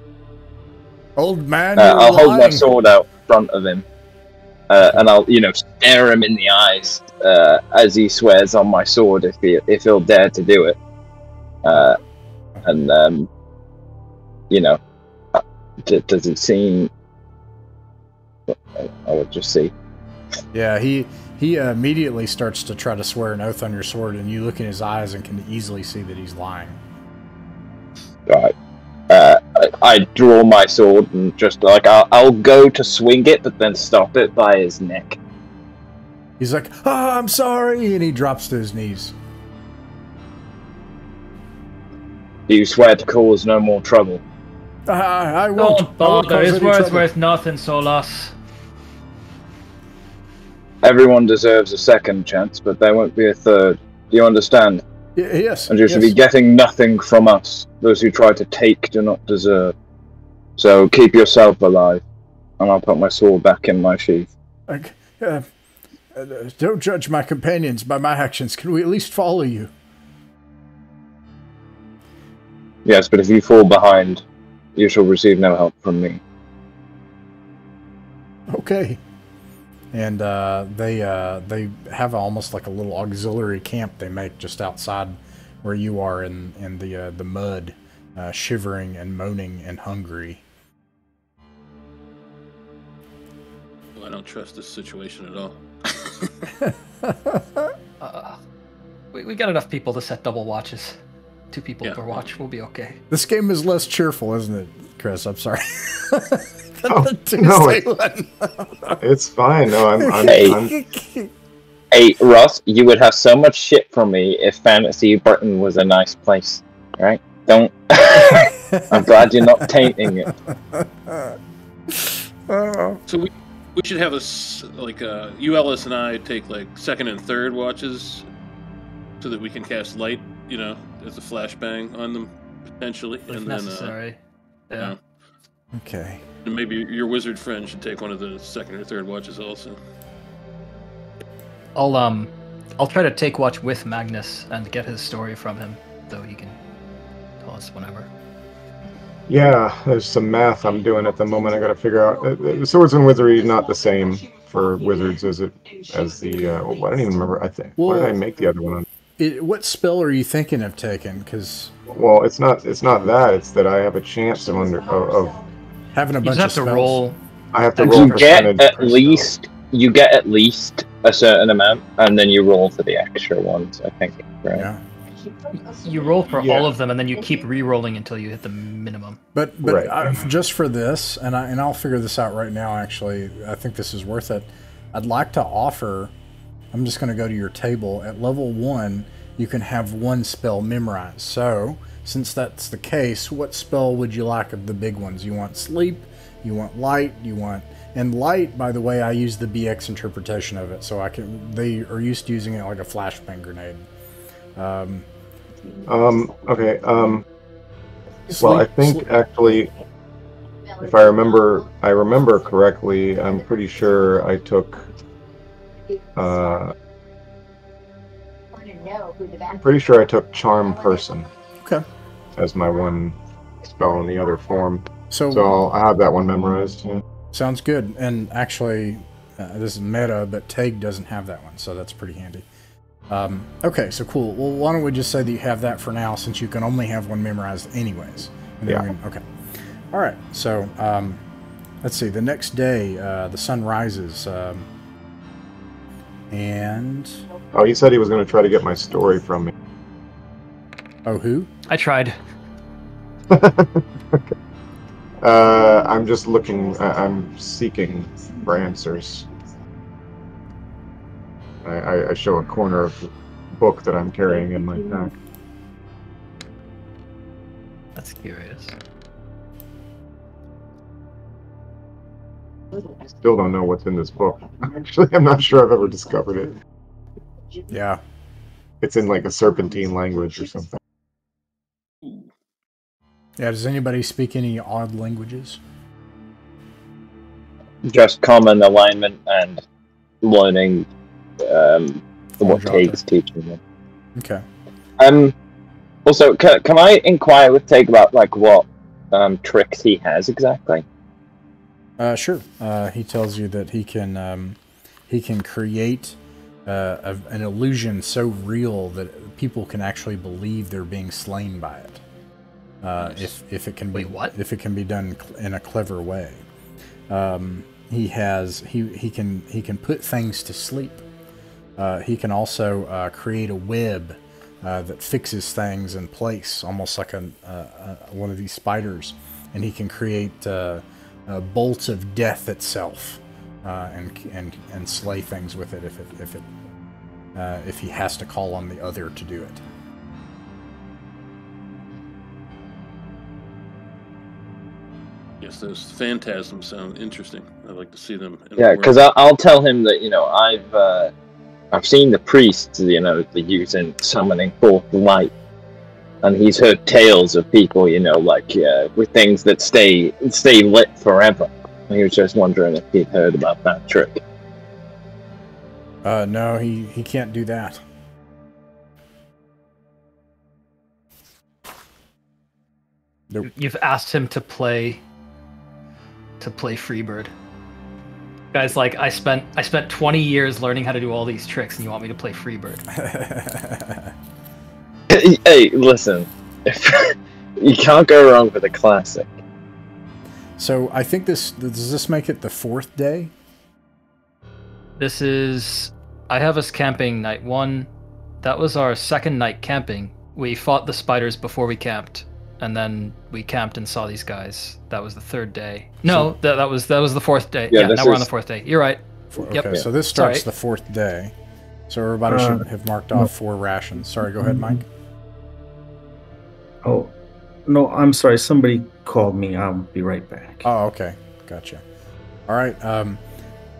Old man, Uh, you're I'll hold my sword out front of him, uh, and I'll, you know, stare him in the eyes uh, as he swears on my sword if he if he'll dare to do it. Uh, and um, you know, uh, d- does it seem? I would just see. Yeah, he he uh, immediately starts to try to swear an oath on your sword, and you look in his eyes and can easily see that he's lying. Right. Uh, I, I draw my sword and just like I'll, I'll go to swing it, but then stop it by his neck. He's like, "Ah, I'm sorry," and he drops to his knees. Do you swear to cause no more trouble? I, I I won't. Don't bother. His word's trouble." worth nothing, Solas. Everyone deserves a second chance, but there won't be a third. Do you understand? Y- yes. And you should be getting nothing from us. Those who try to take do not deserve. So keep yourself alive, and I'll put my sword back in my sheath. Like, uh, uh, don't judge my companions by my actions. Can we at least follow you? Yes, but if you fall behind, you shall receive no help from me. Okay. And uh, they uh, they have almost like a little auxiliary camp they make just outside where you are in in the uh, the mud, uh, shivering and moaning and hungry. Well, I don't trust this situation at all. Uh, we, we got enough people to set double watches. Two people Yeah. per watch. We'll be okay. This game is less cheerful, isn't it, Chris? I'm sorry. Than Oh, the no, it- one. It's fine. No, I'm. I'm, Hey. I'm Hey, Ross, you would have so much shit from me if Fantasy Britain was a nice place, right? Don't. I'm glad you're not tainting it. So we we should have a s- like uh, you, Ellis, and I take like second and third watches, so that we can cast light, you know, as a flashbang on them potentially, If and then uh, necessary. yeah. yeah. Okay. and maybe your wizard friend should take one of the second or third watches also. I'll um, I'll try to take watch with Magnus and get his story from him, though he can tell us whenever. Yeah, there's some math I'm doing at the moment. I got to figure out. uh, uh, Swords and Wizardry is not the same for wizards as it as the. Uh, oh, I don't even remember. I think. what did I make the other one on? It, what spell are you thinking of taking? Because Well, it's not. It's not that. It's that I have a chance of under of. of having a You bunch just have of to roll. I have to And roll You get at per spell. least you get at least a certain amount, and then you roll for the extra ones. I think, right? Yeah. You roll for Yeah. all of them, and then you keep re-rolling until you hit the minimum. But but Right. I, just for this, and I and I'll figure this out right now. Actually, I think this is worth it. I'd like to offer. I'm just going to go to your table at level one. You can have one spell memorized. So since that's the case, what spell would you like of the big ones? You want sleep? You want light? You want and light? By the way, I use the BX interpretation of it, so I can. They are used to using it like a flashbang grenade. Um, Um. Okay. Um. Well, I think sleep- actually, if I remember, I remember correctly. I'm pretty sure I took. Uh, I'm pretty sure I took Charm Person Okay. As my one spell in the other form. So, So I'll, I have that one memorized. Yeah. Sounds good. And actually, uh, this is meta, but Tag doesn't have that one, so that's pretty handy. Um, okay, so cool. Well, why don't we just say that you have that for now, since you can only have one memorized anyways. And Yeah. can- okay. All right. So um, let's see. The next day, uh, the sun rises, um, and Oh, he said he was going to try to get my story from me. Oh, who? I tried. Uh, I'm just looking. I, I'm seeking for answers. I, I, I show a corner of the book that I'm carrying in my pack. That's curious. Still don't know what's in this book. Actually, I'm not sure I've ever discovered it. Yeah. It's in like a serpentine language or something. Yeah. Does anybody speak any odd languages? Just common alignment and learning um, what Take's teaching them. Okay. Um. Also, can, can I inquire with Take about like what um, tricks he has exactly? Uh, sure. Uh, he tells you that he can um, he can create uh, a, an illusion so real that people can actually believe they're being slain by it. Uh, if if it can be Wait, what? if it can be done in a clever way. Um, he has he he can he can put things to sleep. Uh, he can also uh, create a web uh, that fixes things in place, almost like a, uh, uh, one of these spiders. And he can create uh, uh, bolts of death itself, uh, and and and slay things with it if it if it uh, if he has to call on the other to do it. Yes, those phantasms sound interesting. I'd like to see them. in Yeah, because world. I'll tell him that you know I've uh, I've seen the priests, you know, the using summoning forth light, and he's heard tales of people, you know, like uh, with things that stay stay lit forever. And he was just wondering if he'd heard about that trick. Uh, no, he he can't do that. Nope. You've asked him to play to play Freebird. Guys, like I spent I spent 20 years learning how to do all these tricks, and you want me to play Freebird? hey, listen. you can't go wrong with a classic. so I think this does this make it the fourth day? This is I have us camping night one. That was our second night camping. We fought the spiders before we camped, and then we camped and saw these guys. That was the third day. No, that, that was that was the fourth day. Yeah, Yeah, this now we're on the fourth day. You're right. Four- Yep. Okay, so this Sorry. starts the fourth day. So everybody Uh, should have marked off four rations. Sorry, go ahead, Mike. Oh, no, I'm sorry. Somebody called me. I'll be right back. Oh, okay. Gotcha. All right. Um,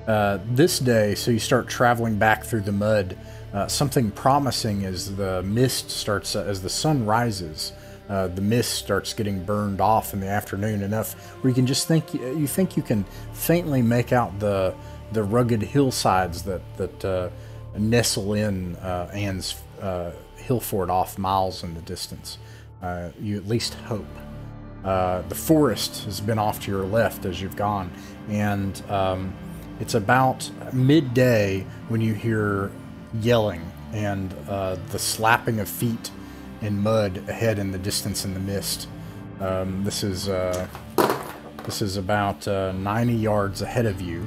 uh, this day, so you start traveling back through the mud. Uh, something promising as the mist starts, uh, as the sun rises, uh, the mist starts getting burned off in the afternoon enough where you can just think, you think you can faintly make out the the rugged hillsides that that uh, nestle in uh, Anne's uh, hill fort off miles in the distance. Uh, you at least hope. Uh, the forest has been off to your left as you've gone, and um, it's about midday when you hear yelling and the slapping of feet in mud ahead in the distance in the mist. Um, this is uh, this is about uh, 90 yards ahead of you.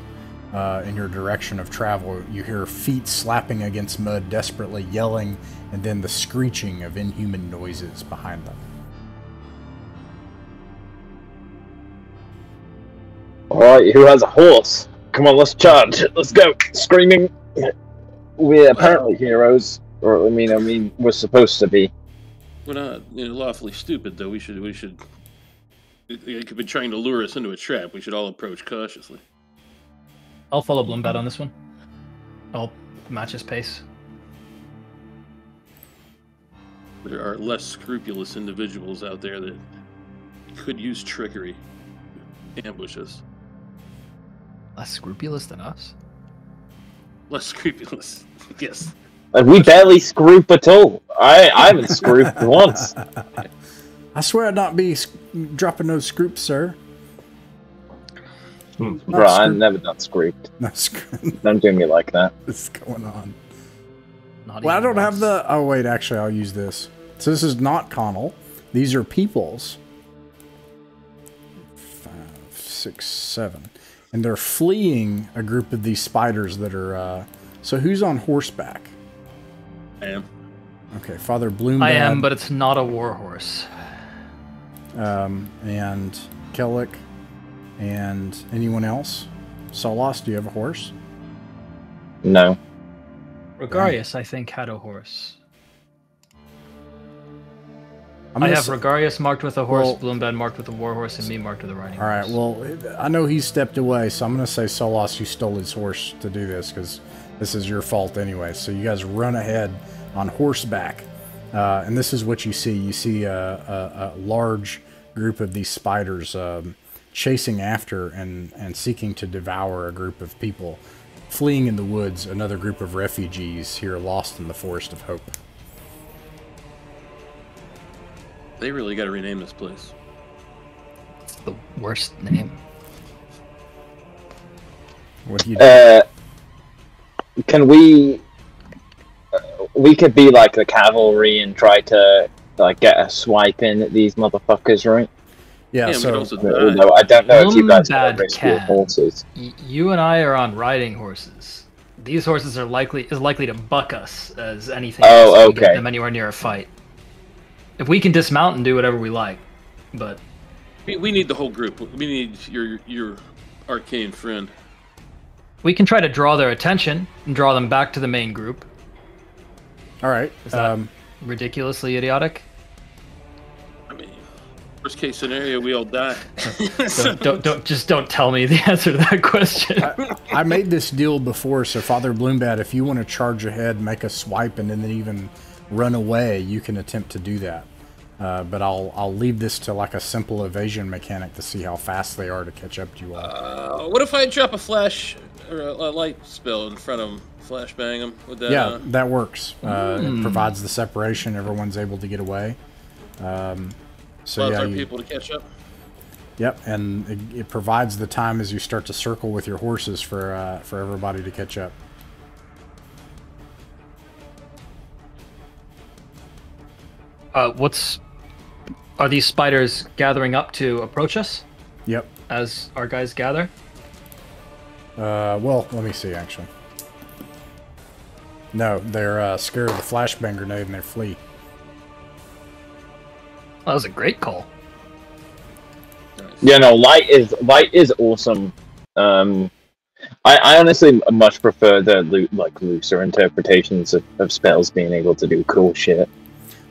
Uh, in your direction of travel, you hear feet slapping against mud, desperately yelling, and then the screeching of inhuman noises behind them. Alright, who has a horse? Come on, let's charge. Let's go. Screaming. We're apparently heroes. Or, I mean, I mean, we're supposed to be. We're not you know, lawfully stupid, though. We should. We should. It, it could be trying to lure us into a trap. We should all approach cautiously. I'll follow Bloombad on this one. I'll match his pace. There are less scrupulous individuals out there that could use trickery, to ambush us. Less scrupulous than us. Less scrupulous, yes. And we barely scroop at all. I, I haven't scrooped once. I swear I'd not be dropping no scroops, sir. Hmm. Bro, I've never done scrooped. No scroop. Don't do me like that. What's going on? Not Well, I don't have the. Oh wait, actually, I'll use this. So this is not Connell. These are peoples. Five, six, seven, and they're fleeing a group of these spiders that are. Uh, so who's on horseback? I am. Okay, Father Bloom. I am, but it's not a warhorse. um, and Kellic, and anyone else. Solas, do you have a horse? No. Regarius, I think, had a horse. I'm I have s- Regarius marked with a horse, Well- Bloombad marked with a warhorse, and me marked with a riding All right. horse. Well, I know he stepped away, so I'm going to say Solas, you stole his horse to do this because this is your fault anyway. So you guys run ahead on horseback, uh, and this is what you see. You see a, a, a large group of these spiders um, chasing after and and seeking to devour a group of people fleeing in the woods. Another group of refugees here lost in the forest of hope. They really got to rename this place. It's the worst name. What do you do? Uh, can we? uh, We could be like the cavalry and try to like get a swipe in at these motherfuckers, right? yeah. Yeah, we could so also I don't know if you guys Bad have risk can. horses. Y- you and I are on riding horses. These horses are likely is likely to buck us as anything. Oh, else to get okay. them anywhere near a fight. If we can dismount and do whatever we like, but We, we need the whole group. We need your your arcane friend. We can try to draw their attention and draw them back to the main group. all right. Is that- Um, Ridiculously idiotic. I mean, worst case scenario, we all die. Don't, don't, don't just don't tell me the answer to that question. I made this deal before, so Father Bloombad, if you want to charge ahead, make a swipe, and then even run away, you can attempt to do that. Uh, but I'll I'll leave this to like a simple evasion mechanic to see how fast they are to catch up to you all. Uh, what if I drop a flash or a, a light spell in front of them? Flash bang them? Would that? yeah, Uh, that works. Uh, It provides the separation; everyone's able to get away. Um, So Allows yeah, our you- people to catch up. Yep, and it, it provides the time as you start to circle with your horses for uh, for everybody to catch up. Uh, what's are these spiders gathering up to approach us Yep. as our guys gather? Uh, well, let me see actually. No, they're uh, scared of the flashbang grenade and they flee. That was a great call. Nice. Yeah, no, light is light is awesome. Um, I, I honestly much prefer the like looser interpretations of, of spells being able to do cool shit.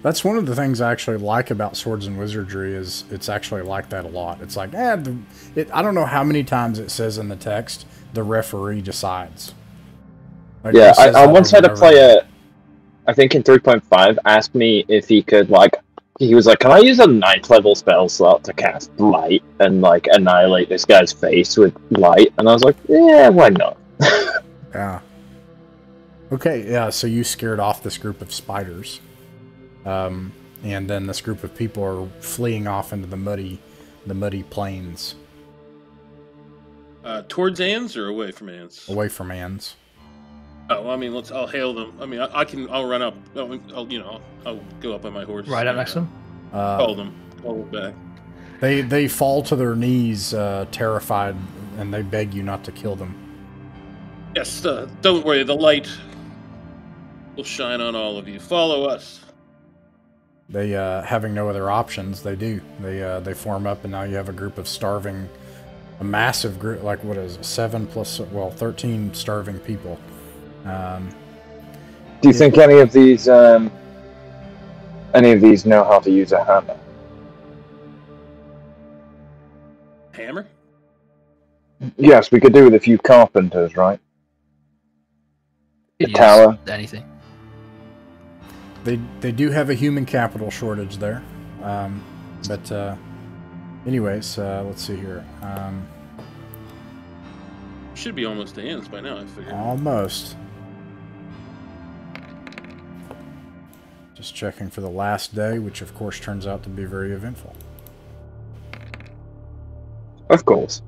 That's one of the things I actually like about Swords and Wizardry is it's actually like that a lot. It's like, eh, the, it, I don't know how many times it says in the text the referee decides. Like, Yeah, I, I once had a player, I think in 3.5, asked me if he could, like, he was like, Can I use a ninth level spell slot to cast light and, like, annihilate this guy's face with light? And I was like, Yeah, why not? Yeah. Okay, yeah, so you scared off this group of spiders. Um, and then this group of people are fleeing off into the muddy the muddy plains Uh, towards Anne's or away from Anne's? away from Anne's. Oh, I mean, let's. I'll hail them. I mean, I, I can. I'll run up. I'll, I'll, you know, I'll, I'll go up on my horse. Right up next to him. Uh, Call them. Call them back. they they fall to their knees, uh, terrified, and they beg you not to kill them. Yes. Uh, don't worry. The light will shine on all of you. Follow us. They uh, having no other options, they do. They uh, they form up, and now you have a group of starving, a massive group. Like what is it? Seven plus well, thirteen starving people. Um, Do you think any of these, um, any of these know how to use a hammer? Hammer. Yes, we could do with a few carpenters, right? Could The tower. Anything. They they do have a human capital shortage there, um, but uh, anyways, uh, let's see here. Um, Should be almost to Anne's by now. I figure. almost. Just checking for the last day, which of course turns out to be very eventful. Of course.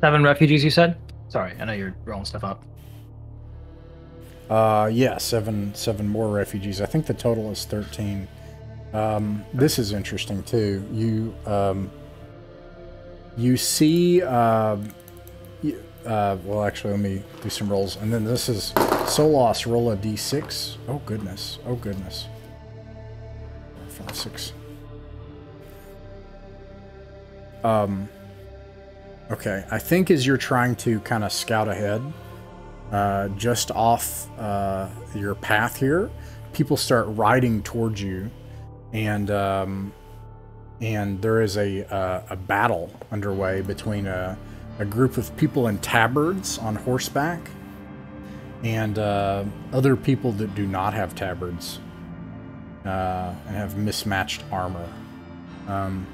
Seven refugees, you said? Sorry, I know you're rolling stuff up. Uh, yeah, seven seven more refugees. I think the total is thirteen. Um, this is interesting too. You um, you see. Uh, uh, well, actually, let me do some rolls, and then this is Solas. Roll a d6. Oh goodness. Oh goodness. Five, six. Um. Okay, I think as you're trying to kind of scout ahead, uh, just off uh, your path here, people start riding towards you, and um, and there is a a battle underway between a, a group of people in tabards on horseback and uh, other people that do not have tabards uh, and have mismatched armor. Um,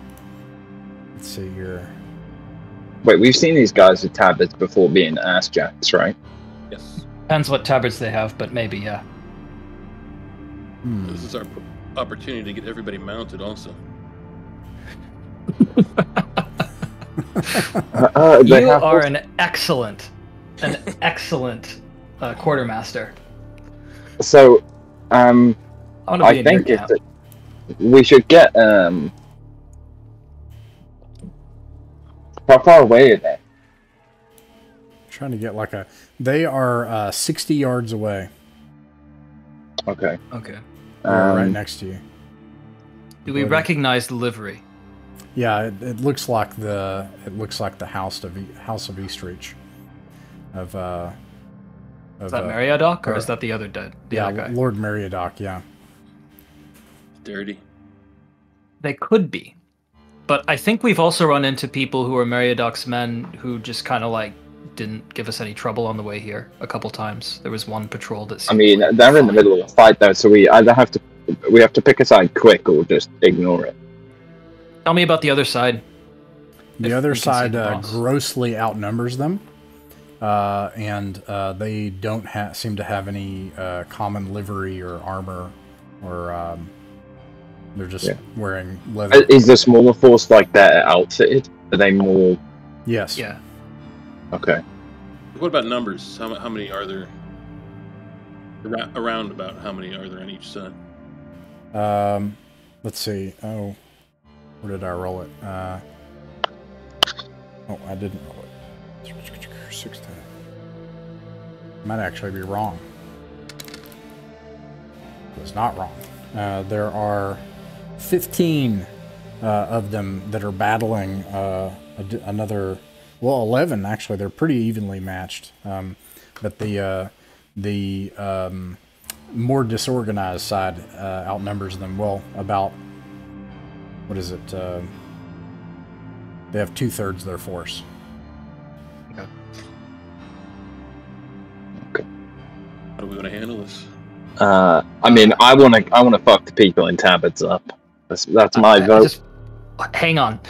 let's see here. Wait, we've seen these guys with tabards before being ass jacks, right? Yes. Depends what tabards they have, but maybe, yeah. Hmm. This is our opportunity to get everybody mounted. Also. Uh, they You are an excellent, an excellent uh, quartermaster. So, um, I want to be I think your it's we should get um. How far away are they? Trying to get like a. They are uh, 60 yards away. Okay. Okay. They're right Um, next to you. Do we Loading. recognize the livery? Yeah, it, it looks like the it looks like the house of House of Eastreach. Of uh. Of, Is that uh, Meriadoc, or or- is that the other dead? The Yeah, other guy? Lord Meriadoc. Yeah. Dirty. They could be. But I think we've also run into people who are Meriadoc's men who just kind of like didn't give us any trouble on the way here a couple times. There was one patrol that I mean, like they're in the middle of a fight though, so we either have to we have to pick a side quick or just ignore it. Tell me about the other side. The If other we can see side the uh, grossly outnumbers them, uh, and uh, they don't ha- seem to have any uh, common livery or armor or um, they're just Yeah. wearing Uh, leather. Is the smaller force like they're outfitted? Are they more yes. Yeah. Okay? What about numbers? How, how many are there? Around, around about how many are there on each side? Um, let's see. Oh, where did I roll it? Uh, oh, I didn't roll it. Sixteen. Might actually be wrong. It was not wrong. Uh, there are fifteen uh, of them that are battling uh, a d- another. Well, eleven actually. They're pretty evenly matched. Um, but the uh, the um, more disorganized side uh, outnumbers them well about what is it uh, they have two-thirds of their force Okay. How do we want to handle this? Uh, I mean, I want to, I want to fuck the people in Tabards up. That's that's my I- I vote. just- hang on.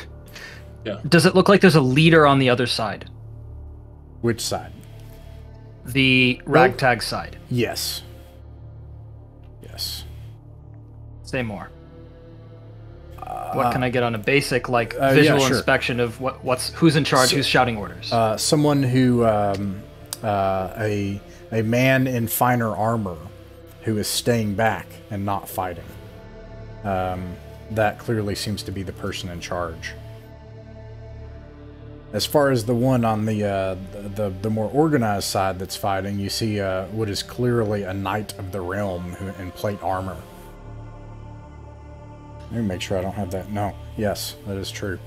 Yeah. Does it look like there's a leader on the other side? which side The ragtag side. yes yes Say more. what can I get on a basic like uh, yeah, visual sure. inspection of what what's who's in charge, So- who's shouting orders? uh, someone who um, uh, a a man in finer armor who is staying back and not fighting um, that clearly seems to be the person in charge As far as the one on the uh, the, the the more organized side that's fighting, you see uh, what is clearly a knight of the realm who, in plate armor. Let me make sure I don't have that. No, yes, that is true.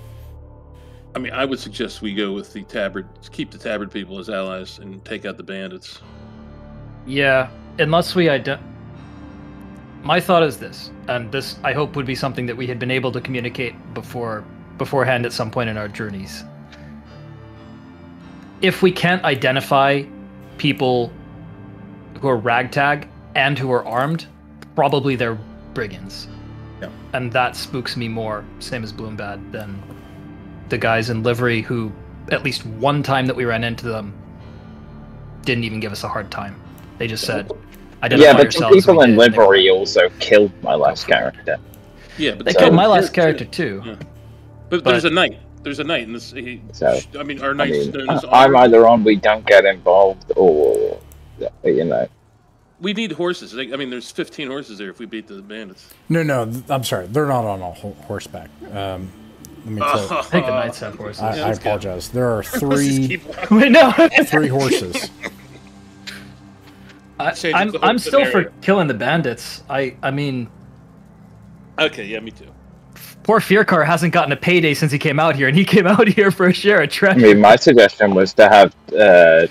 I mean, I would suggest we go with the Tabard, keep the Tabard people as allies, and take out the bandits. Yeah, unless we ident. My thought is this, and this I hope would be something that we had been able to communicate before beforehand at some point in our journeys. If we can't identify people who are ragtag and who are armed, probably they're brigands. Yeah. And that spooks me more, same as Bloombad, than the guys in livery who, at least one time that we ran into them, didn't even give us a hard time. They just said, "Identify Yeah, but the yourselves," people in we they livery also killed my last character. Yeah, but They so- killed my last here- character too. Yeah. But, But- there's a knight. There's a knight in this. He, So, I mean, our I knight's mean, known as I'm either on we don't get involved or, you know. We need horses. Like, I mean, there's 15 horses there if we beat the bandits. No, no, th- I'm sorry. They're not on a horseback. Um, let me tell I think the knights have horses. I, Yeah, I let's go. apologize. There are three keep walking. Wait, no. three horses. I, Change I'm I'm still for killing the bandits. I I mean, Okay, yeah, me too. Poor Fearcar hasn't gotten a payday since he came out here, and he came out here for a share of treasure. I mean, my suggestion was to have uh,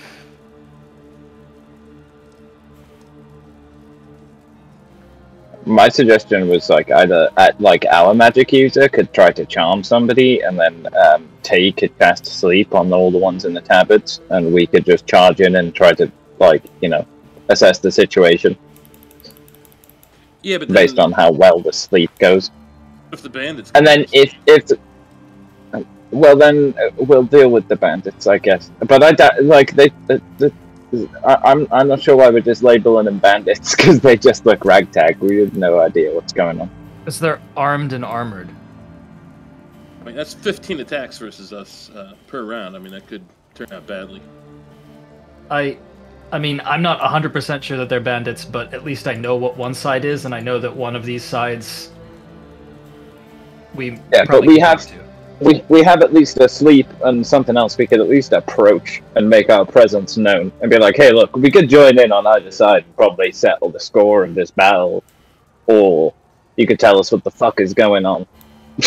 my suggestion was like either at like our magic user could try to charm somebody, and then um, Tay could cast sleep on all the ones in the tabards, and we could just charge in and try to like you know assess the situation Yeah, but then based on how well the sleep goes. If the bandits. And then if if well then we'll deal with the bandits, I guess. But I doubt like they. The, the, I, I'm I'm not sure why we're just labeling them bandits because they just look ragtag. We have no idea what's going on. Because they're armed and armored. I mean, that's 15 attacks versus us uh, per round. I mean, that could turn out badly. I, I mean, I'm not 100% sure that they're bandits, but at least I know what one side is, and I know that one of these sides. We Yeah, but we have- to. We we have at least a sleep and something else we could at least approach and make our presence known and be like, hey, look, we could join in on either side and probably settle the score of this battle, or you could tell us what the fuck is going on.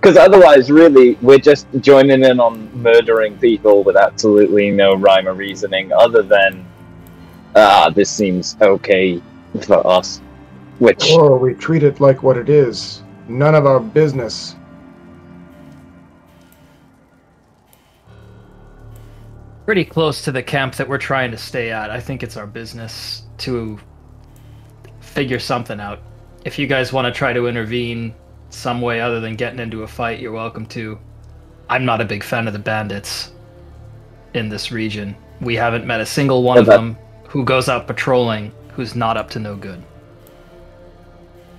Because otherwise, really, we're just joining in on murdering people with absolutely no rhyme or reasoning other than, ah, this seems okay for us. Which, Or we treat it like what it is. None of our business. pretty close to the camp that we're trying to stay at. I think it's our business to figure something out. If you guys want to try to intervene some way other than getting into a fight, you're welcome to. I'm not a big fan of the bandits in this region. We haven't met a single one Yeah, of that- them who goes out patrolling who's not up to no good.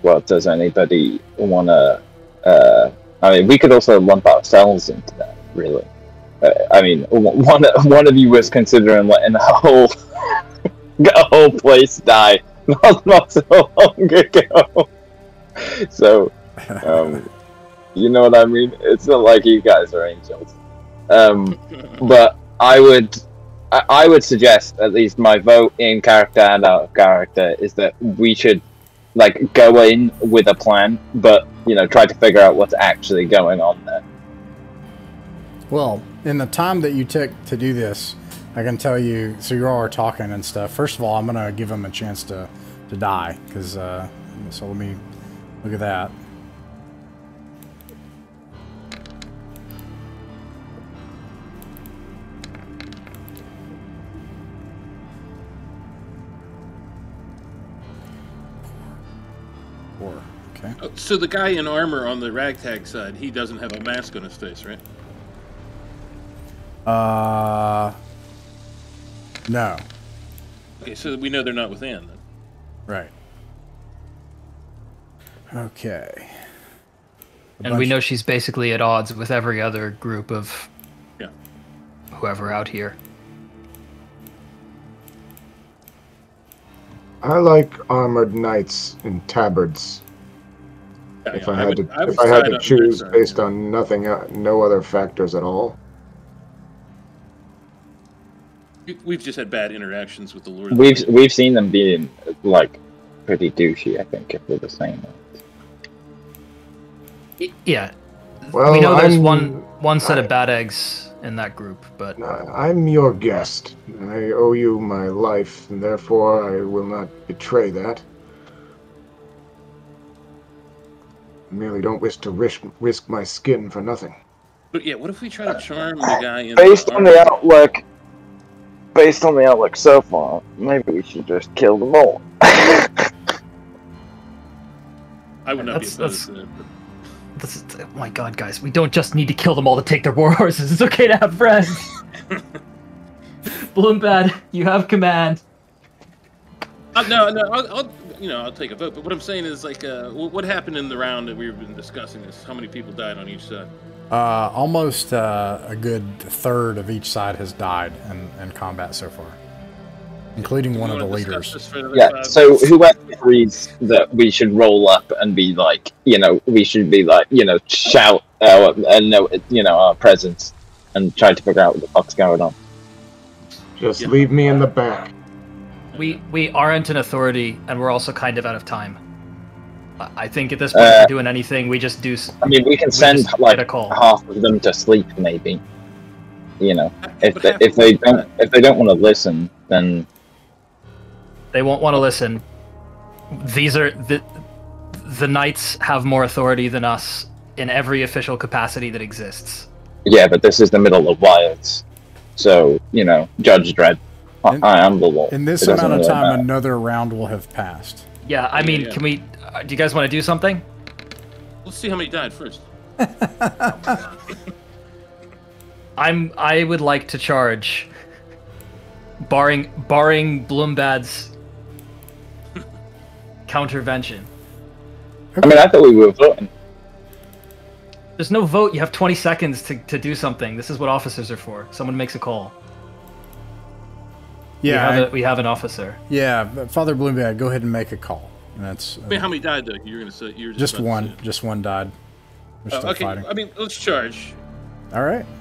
Well, does anybody want to? Uh, I mean, we could also lump ourselves into that, really. Uh, I mean, one one of you was considering letting the whole a whole place die not not so long ago. So, um, you know what I mean? It's not like you guys are angels. Um, but I would, I, I would suggest at least my vote in character and out of character is that we should like go in with a plan, but you know try to figure out what's actually going on there. Well, in the time that you took to do this, I can tell you. So you're all talking and stuff. First of all, I'm gonna give him a chance to to die because. Uh, so let me look at that. Okay. Oh, So the guy in armor on the ragtag side, he doesn't have a mask on his face, right? Uh. No. Okay, so we know they're not within. Then. Right. Okay. A And we know she's basically at odds with every other group of Yeah. whoever out here. I like armored knights in tabards. Yeah, If yeah, I had would- to, would if I had to choose side, based on nothing, uh, no other factors at all. We- We've just had bad interactions with the Lord. We've Rings. we've seen them being like pretty douchey. I think if we're the same. Yeah. Well, we know there's I'm- one one set I- of bad eggs in that group, but I'm your guest. I owe you my life, and therefore I will not betray that. Merely don't wish to risk, risk my skin for nothing. But yeah, what if we try to charm the guy in Based the on the outlook, based on the outlook so far, maybe we should just kill them all. I would not That's- be opposed that's- to that. but- this is, oh my god, guys, we don't just need to kill them all to take their war horses. It's okay to have friends. Bloombad, you have command. Uh, no, no, I'll, I'll, you know, I'll take a vote. But what I'm saying is, like, uh, what happened in the round that we've been discussing is how many people died on each side. Uh, almost uh, a good third of each side has died in, in combat so far, including one of the leaders. this for another Yeah. five So whoever agrees that we should roll up and be like, you know, we should be like, you know, shout our, uh, no, you know, our presence and try to figure out what the fuck's going on. Just Yeah. leave me in the back. We we aren't an authority, and we're also kind of out of time. I- I think at this point, Uh, we're doing anything, we just do. I mean, we can send just like a call. half of them to sleep, maybe. You know, if they, if they don't if they don't want to listen, then They won't want to listen. These are the the knights have more authority than us in every official capacity that exists. yeah. But this is the middle of wilds, so you know, Judge Dredd. I, In- I am the law. In this It amount of really time, matter. another round will have passed. Yeah, I Yeah, mean, yeah. can we? Uh, do you guys want to do something? Let's see how many died first. I'm. I would like to charge. Barring barring Bloombad's countervention. I mean, I thought we were voting. There's no vote. You have 20 seconds to, to do something. This is what officers are for. Someone makes a call. Yeah, we have, I- a, we have an officer. yeah. Father Bloombad, go ahead and make a call. And that's uh, I mean, how many died though? You're gonna say you're just about to one. Just one died. We're still okay, fighting. I mean, let's charge. All right.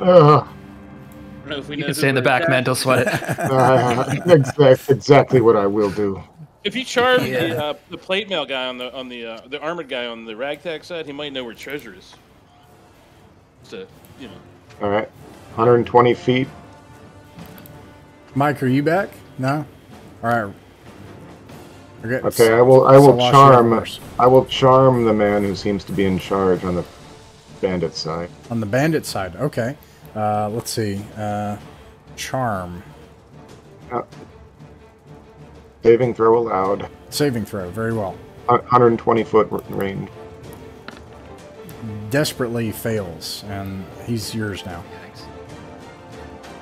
Uh, I don't know if we You know can stay in the back, man. Don't sweat it. uh, exact, exactly what I will do. If you charge Yeah. the, uh, the plate mail guy on the on the uh, the armored guy on the ragtag side, he might know where treasure is. So you know, All right, 120 feet. Mike, are you back? No. All right. Okay. Okay, I will. I will charm. I will charm the man who seems to be in charge on the bandit side. On the bandit side. Okay. Uh, let's see. Uh, charm. Saving throw allowed. Saving throw. Very well. Uh, 120 foot range. Desperately fails, and he's yours now.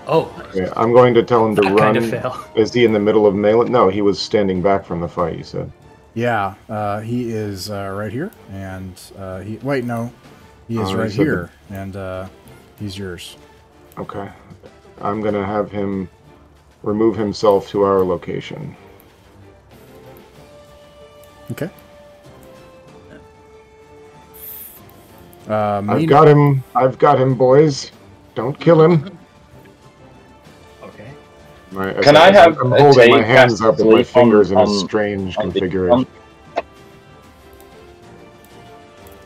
Oh, Okay, I'm going to tell him to that run. kind of fail. Is he in the middle of melee? No, he was standing back from the fight. You said. Yeah, uh, he is uh, right here, and uh, he. Wait, no, he is Oh, right he said here, and uh, he's yours. Okay. I'm gonna have him remove himself to our location. Okay. Uh, I've got him. I've got him, boys. Don't kill him. Okay. My, Can as I have I'm a holding my hands up with my sleep on- fingers in a strange on the- configuration. on-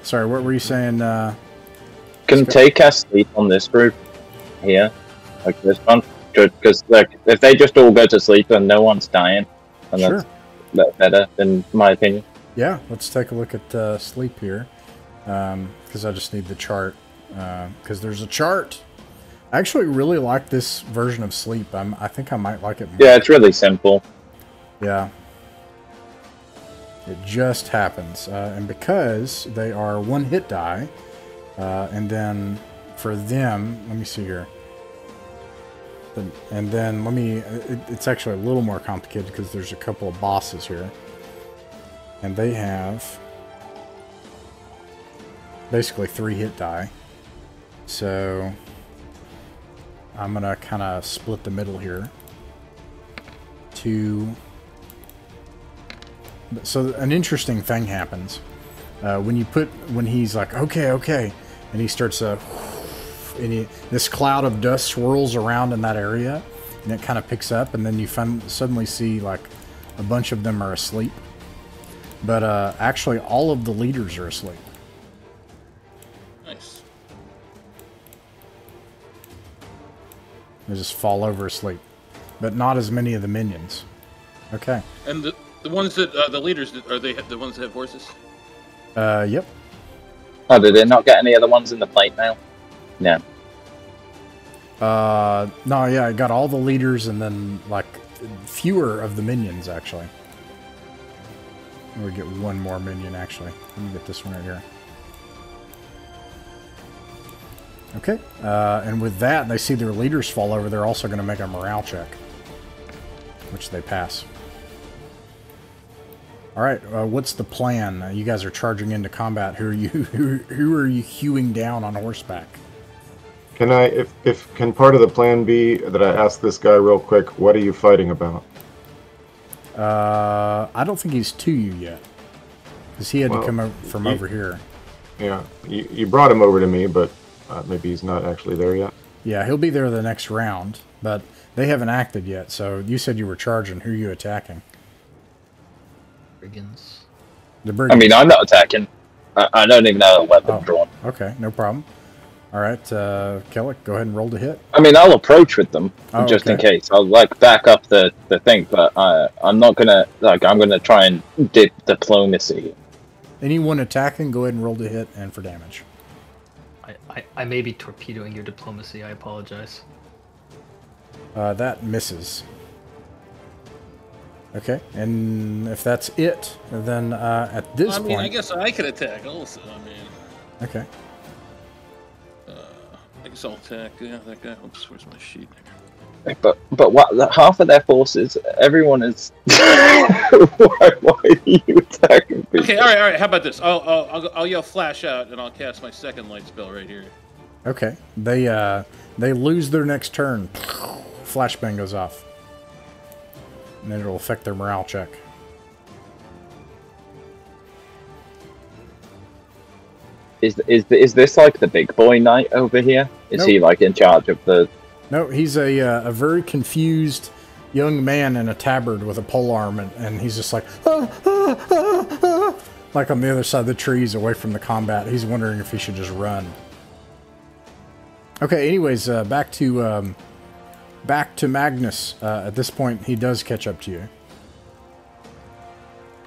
Sorry, what were you saying? Uh, Can take us sleep on this group here, like this one, because like if they just all go to sleep and no one's dying, and Sure. that's that's better in my opinion. yeah, let's take a look at uh, sleep here, because I just need the chart. Because there's a chart. I actually really like this version of sleep. I'm, I think I might like it more. Yeah, it's really simple. Yeah. It just happens. Uh, and because they are one hit die, uh, and then for them, let me see here. And- then let me, it, it's actually a little more complicated because there's a couple of bosses here. And they have basically three hit die. So I'm going to kind of split the middle here. Two. So an interesting thing happens uh, when you put when he's like okay okay, and he starts uh, and he, this cloud of dust swirls around in that area, and it kind of picks up, and then you fin- suddenly see like a bunch of them are asleep, but uh, actually all of the leaders are asleep. They just fall over asleep, but not as many of the minions. Okay. And the the ones that uh, the leaders are they the ones that have horses? Uh, yep. Oh, did they not get any other ones in the plate mail? No. Uh, no, yeah, I got all the leaders and then like fewer of the minions actually. We get one more minion actually. Let me get this one right here. Okay, uh, and with that, they see their leaders fall over. They're also going to make a morale check, which they pass. All right, uh, what's the plan? Uh, you guys are charging into combat. Who are you? Who, who are you hewing down on horseback? Can I, if, if, can part of the plan be that I ask this guy real quick, what are you fighting about? Uh, I don't think he's to you yet, because he had Well, to come from you- over here. Yeah, you, you brought him over to me, but uh, maybe he's not actually there yet. Yeah, he'll be there the next round, but they haven't acted yet. So you said you were charging. Who are you attacking? Brigands. The brigands. I mean, I'm not attacking. I, I don't even have a weapon Oh. drawn. Okay, no problem. All right, uh, Kellic, go ahead and roll to hit. I mean, I'll approach with them Oh, just in case. I'll like back up the the thing, but uh, I'm not gonna like. I'm gonna try and dip diplomacy. Anyone attacking, go ahead and roll to hit and for damage. I, I, I may be torpedoing your diplomacy. I apologize. Uh, that misses. Okay, and if that's it, then uh, at this point. I mean, I guess I could attack also. I mean, okay. I guess I'll attack. Yeah, that guy. Oops, where's my sheet? But but what? Half of their forces, everyone is. why, why are you attacking people? Okay, all right, all right. How about this? I'll I'll, I'll, I'll yell flash out, and I'll cast my second light spell right here. Okay. They uh they lose their next turn. Flashbang goes off. And then it'll affect their morale check. Is is is this like the big boy knight over here? Is Nope. he like in charge of the? No, he's a uh, a very confused young man in a tabard with a polearm, and, and he's just like, "Ah, ah, ah, ah," like on the other side of the trees, away from the combat. He's wondering if he should just run. Okay. Anyways, uh, back to um, back to Magnus. Uh, at this point, he does catch up to you.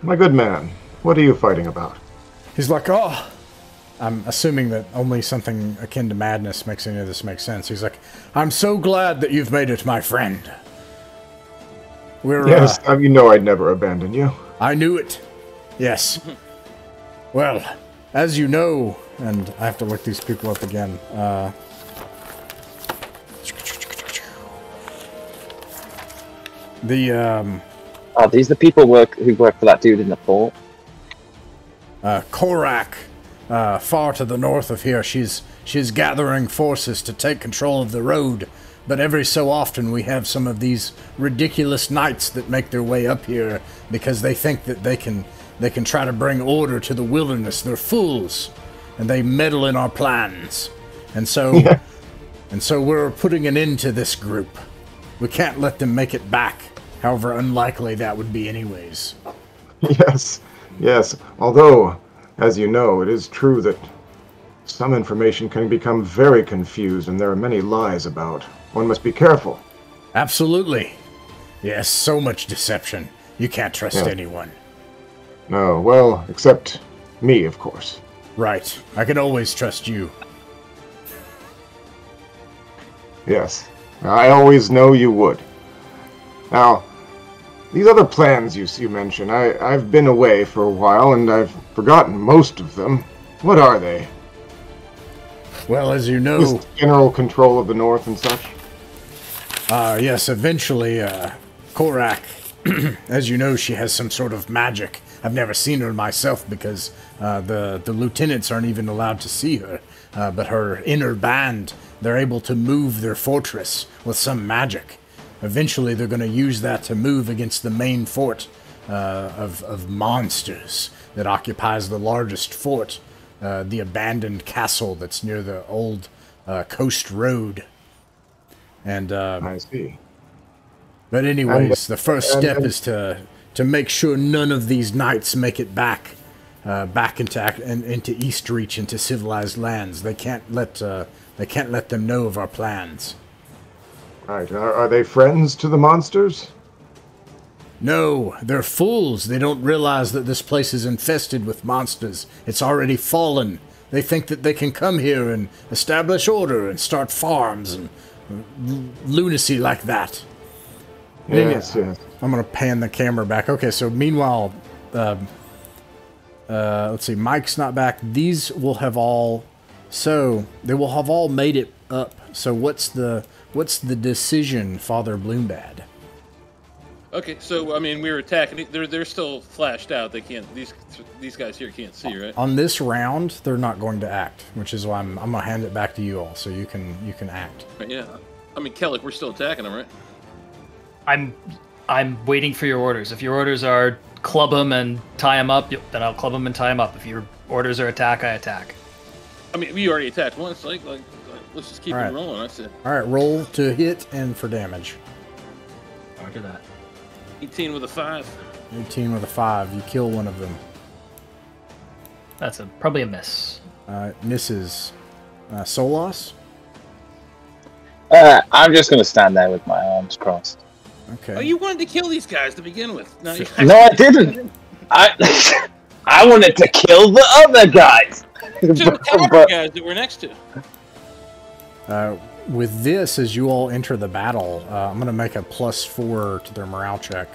My good man, what are you fighting about? He's like, oh. I'm assuming that only something akin to madness makes any of this make sense. He's like, I'm so glad that you've made it, my friend. We're, Yes, uh, uh, you know I'd never abandon you. I knew it. Yes. well, as you know, and I have to look these people up again. Uh, the um, Are these the people work who work for that dude in the fort? Uh, Korak, uh, far to the north of here, she's she's gathering forces to take control of the road. But every so often we have some of these ridiculous knights that make their way up here because they think that they can they can try to bring order to the wilderness. They're fools, and they meddle in our plans. And so, Yeah. and so we're putting an end to this group. We can't let them make it back, however unlikely that would be, anyways. Yes, yes. Although, as you know, it is true that some information can become very confused and there are many lies about. One must be careful. Absolutely. Yes, so much deception. You can't trust Yeah. anyone. No, well, except me, of course. Right. I can always trust you. Yes, I always know you would. Now, these other plans you, you mentioned, I, I've been away for a while and I've forgotten most of them. What are they? Well, as you know, Just general control of the North and such? uh, yes, eventually, uh, Korak, as you know, she has some sort of magic. I've never seen her myself because uh, the, the lieutenants aren't even allowed to see her. Uh, but her inner band, they're able to move their fortress with some magic. Eventually, they're going to use that to move against the main fort uh, of, of monsters that occupies the largest fort, uh, the abandoned castle that's near the old uh, coast road. And uh, I see. but anyways, the first and- step and- is to to make sure none of these knights make it back, uh, back into into Eastreach, into civilized lands. They can't let uh, they can't let them know of our plans. Right. Are, are they friends to the monsters? No, they're fools. They don't realize that this place is infested with monsters. It's already fallen. They think that they can come here and establish order and start farms and lunacy like that. Yeah. Yes, yes. I'm gonna pan the camera back. Okay, so meanwhile, um, uh, let's see. Mike's not back. These will have all, so they will have all made it up. So what's the what's the decision, Father Bloombad? Okay, so I mean, we were attacking. They're they're still flashed out. They can't. These these guys here can't see, right? On this round, they're not going to act, which is why I'm I'm gonna hand it back to you all, so you can you can act. Right, yeah. I mean, Kellic, we're still attacking them, right? I'm I'm waiting for your orders. If your orders are club them and tie them up, then I'll club them and tie them up. If your orders are attack, I attack. I mean, we already attacked once. Like, like, like let's just keep All right. it rolling. That's it. All right, roll to hit and for damage. Roger that. 18 with a five. 18 with a five. You kill one of them. That's a probably a miss. Uh, misses. Uh, Solas. Uh, I'm just going to stand there with my arms crossed. Okay. Oh, you wanted to kill these guys to begin with. No, you No, I didn't. I I wanted to kill the other guys. Just the coward but, guys that we're next to. Uh, with this, as you all enter the battle, uh, I'm going to make a plus four to their morale check.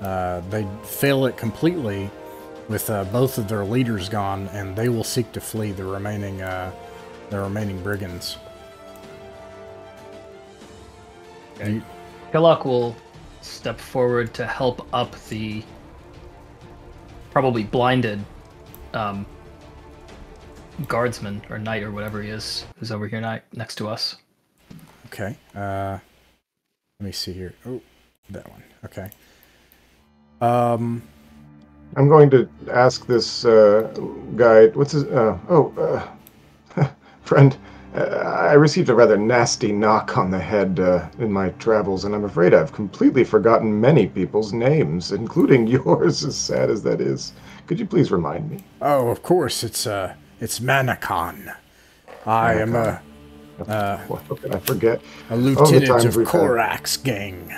Uh, they fail it completely with uh, both of their leaders gone, and they will seek to flee the remaining uh, the remaining brigands. You- Hillock will step forward to help up the probably blinded um, guardsman or knight or whatever he is who's over here ni- next to us. okay. Uh, let me see here. Oh, that one. Okay. Um. I'm going to ask this uh, guy. What's his? Uh, oh, uh, friend. Uh, I received a rather nasty knock on the head uh, in my travels, and I'm afraid I've completely forgotten many people's names, including yours. As sad as that is, could you please remind me? Oh, of course. It's uh, it's Manacon. I am a, uh, What could I forget? a lieutenant of had- Korak's gang.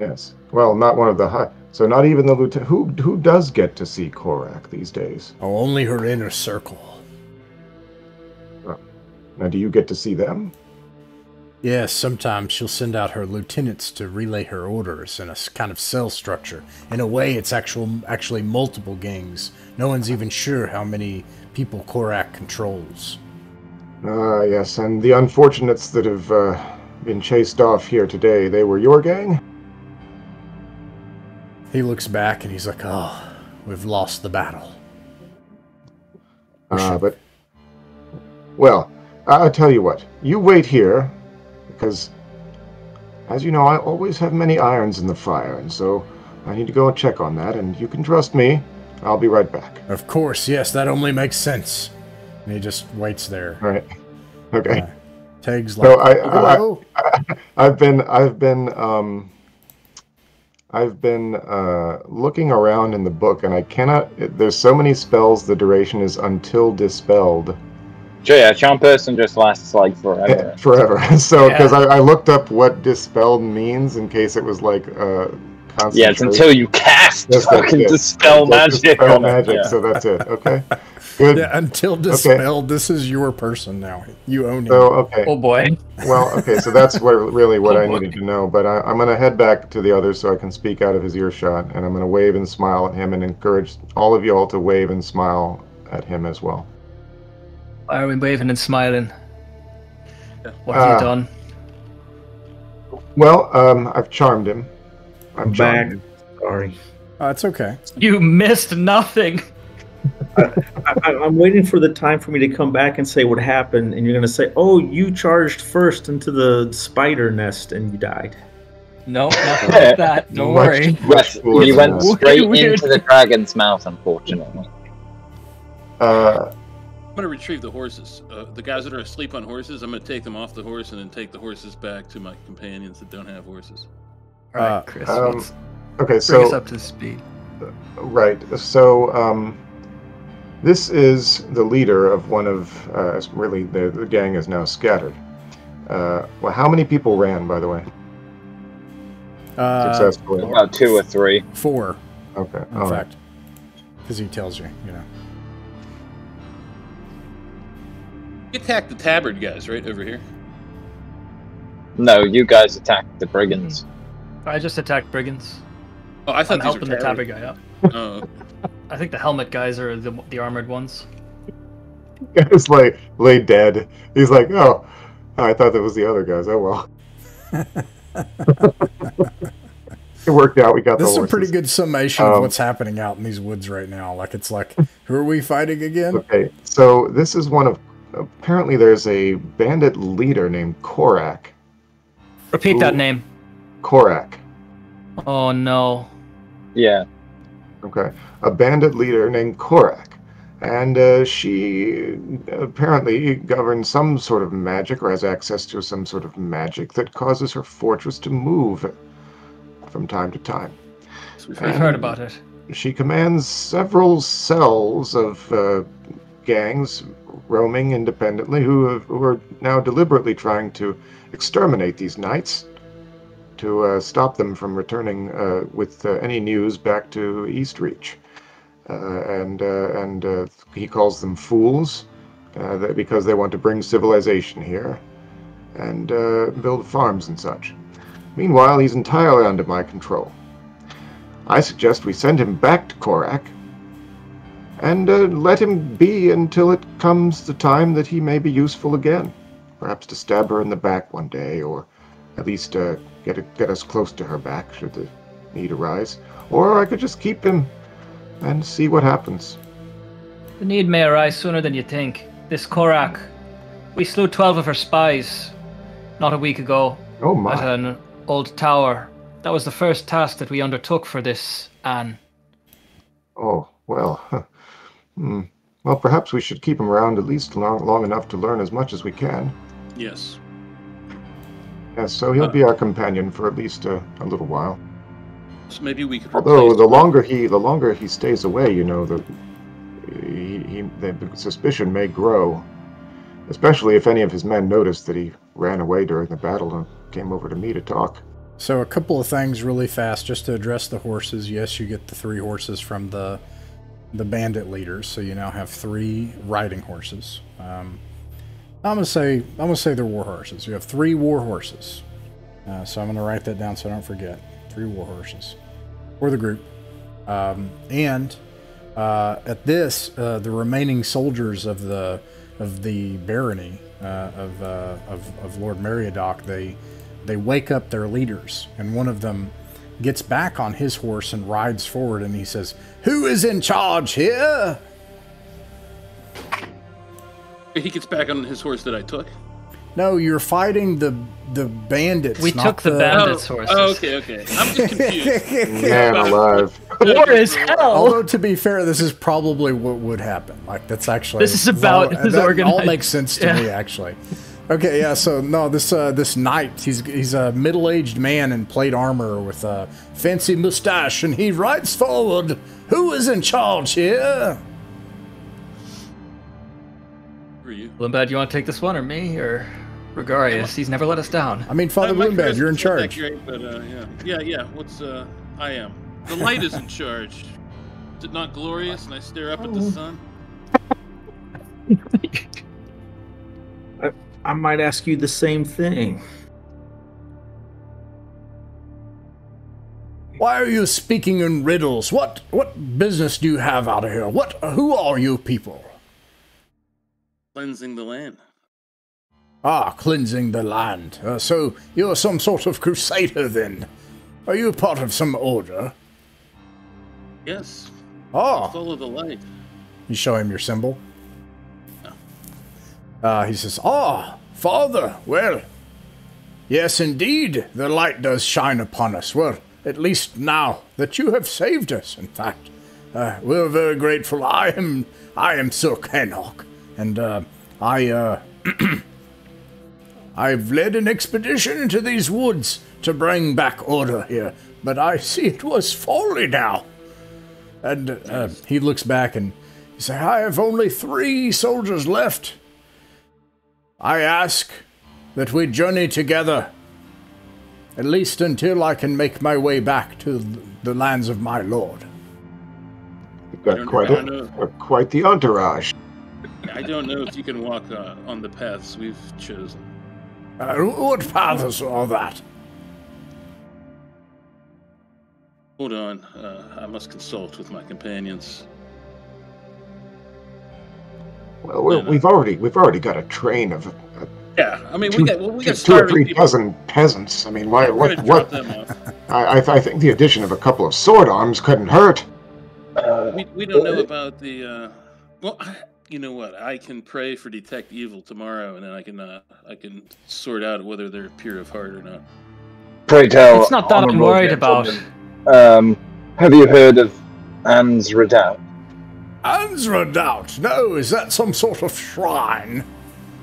Yes. Well, not one of the high. So not even the lieutenant. Who who does get to see Korak these days? Oh, only her inner circle. Now, do you get to see them? Yes, sometimes she'll send out her lieutenants to relay her orders in a kind of cell structure. In a way, it's actual, actually multiple gangs. No one's even sure how many people Korak controls. Ah, yes. And the unfortunates that have uh, been chased off here today, they were your gang? He looks back and he's like, "Oh, we've lost the battle." Uh, but, well, I'll tell you what. You wait here, because, as you know, I always have many irons in the fire, and so I need to go and check on that, and you can trust me. I'll be right back. Of course, yes, that only makes sense. And he just waits there. All right. Okay. Uh, Teg's like, So I, I? I've been, I've been, um, I've been uh, looking around in the book, and I cannot. There's so many spells. The duration is until dispelled. Sure, yeah, charm person just lasts like forever. forever. So, because Yeah. I, I looked up what dispelled means in case it was like uh, Yeah, it's until you cast Yes, fucking it. dispel Just magic. Dispel on it, magic. yeah. So that's it. Okay. Good. Yeah, until dispelled, this is your person now. You own him. So okay. Oh boy. Well, okay. So that's what really what Oh, I boy. needed to know. But I, I'm gonna head back to the others so I can speak out of his earshot, and I'm gonna wave and smile at him and encourage all of you all to wave and smile at him as well. Why are we waving and smiling? What have Ah. you done? Well, um, I've charmed him. I'm I've charmed back. him. Sorry. Uh, it's okay. You missed nothing. I, I, I'm waiting for the time for me to come back and say what happened, and you're gonna say, "Oh, you charged first into the spider nest and you died." No, nothing like that. Don't Much- worry. much Yes, cooler you than went that. straight Weird. into the dragon's mouth, unfortunately. Uh, I'm gonna retrieve the horses. Uh, the guys that are asleep on horses, I'm gonna take them off the horse and then take the horses back to my companions that don't have horses. All right, Uh, Chris, um, let's okay. bring us So up to speed. Right. So, um, this is the leader of one of, uh, really, the, the gang is now scattered. Uh, well, how many people ran, by the way? Uh, Successfully. About two or three. four, Okay. in all right. fact, because he tells you. You know. You attacked the tabard guys right over here. No, you guys attacked the brigands. I just attacked brigands. Oh, I I'm these helping were the tabard guy up. Oh, I think the helmet guys are the the armored ones. Guy's like lay dead. He's like, oh, I thought that was the other guys. Oh well. it worked out. We got This the is a pretty good summation of Um, what's happening out in these woods right now. Like it's like, who are we fighting again? Okay, so this is one of. Apparently, there's a bandit leader named Korak. Repeat that name. Korak. Oh no. Yeah. Okay, a bandit leader named Korak, and uh, she apparently governs some sort of magic or has access to some sort of magic that causes her fortress to move from time to time. so we've We've heard about it. She commands several cells of uh, gangs roaming independently who, have, who are now deliberately trying to exterminate these knights to uh, stop them from returning uh, with uh, any news back to Eastreach. Uh, and uh, and uh, he calls them fools that because they want to bring civilization here and build farms and such. Meanwhile, he's entirely under my control. I suggest we send him back to Korak and uh, let him be until it comes the time that he may be useful again. Perhaps to stab her in the back one day, or at least uh, get, it, get us close to her back should the need arise. Or I could just keep him and see what happens. The need may arise sooner than you think. This Korak, we slew 12 of her spies not a week ago Oh at an old tower. That was the first task that we undertook for this Anne. Oh, well. Huh. Hmm. Well, perhaps we should keep him around at least long, long enough to learn as much as we can. Yes. Yes, so he'll be our companion for at least a, a little while. So maybe we could. Although the longer he the longer he stays away, you know, the he, he the suspicion may grow, especially if any of his men noticed that he ran away during the battle and came over to me to talk. So a couple of things really fast, just to address the horses. Yes, you get the three horses from the the bandit leaders, so you now have three riding horses. Um, I'm gonna say I'm gonna say they're war horses. You have three war horses. Uh, so I'm gonna write that down so I don't forget. Three war horses for the group, um, and uh, at this, uh, the remaining soldiers of the of the barony uh, of, uh, of of Lord Meriadoc, they they wake up their leaders, and one of them gets back on his horse and rides forward and he says, Who is in charge here? He gets back on his horse that I took. No, you're fighting the the bandits. We not took the bandits' oh, horses. Oh, okay, okay. I'm just confused. Man alive. War is hell. Although to be fair, this is probably what would happen. Like that's actually This is about vol- his that all makes sense to Yeah. me actually. Okay, yeah. So no, this uh, this knight, he's he's a middle aged man in plate armor with a fancy mustache, and he rides forward. Who is in charge here? Who are you? Limbad, you want to take this one or me or Regarius? He's never let us down. I mean, Father Uh, my you're in charisma's not that charge. Great, but uh, yeah, yeah, yeah. What's uh, I am. The light is in charge. Is it not glorious? And I stare up at the sun. I might ask you the same thing. Why are you speaking in riddles? What what business do you have out of here? What? Who are you people? Cleansing the land. Ah, cleansing the land. Uh, so you're some sort of crusader then? Are you part of some order? Yes. Ah, Follow the light. you show him your symbol. Uh, he says, Ah, father, well, yes, indeed, the light does shine upon us. Well, at least now that you have saved us, in fact. Uh, we're very grateful. I am, I am Sir Canok, and, uh, I, uh, I've led an expedition into these woods to bring back order here, but I see it was folly now. And uh, he looks back and he says, I have only three soldiers left. I ask that we journey together, at least until I can make my way back to the lands of my lord. You've got quite I a, don't a- quite the entourage. I don't know if you can walk uh, on the paths we've chosen. Uh, what path is all that? Hold on. Uh, I must consult with my companions. Well, we're, we've already we've already got a train of uh, Yeah, I mean, two, we got well, we two- got two or three people. dozen peasants. I mean, why? We're What? What? I, I, th- I think the addition of a couple of sword arms couldn't hurt. Uh, We, we don't know about the. Uh, well, I, you know what? I can pray for detect evil tomorrow, and then I can uh, I can sort out whether they're pure of heart or not. pray tell. It's not that I'm honourable worried about. Um, have you heard of Anne's Redoubt? Anne's Redoubt. No, is that some sort of shrine?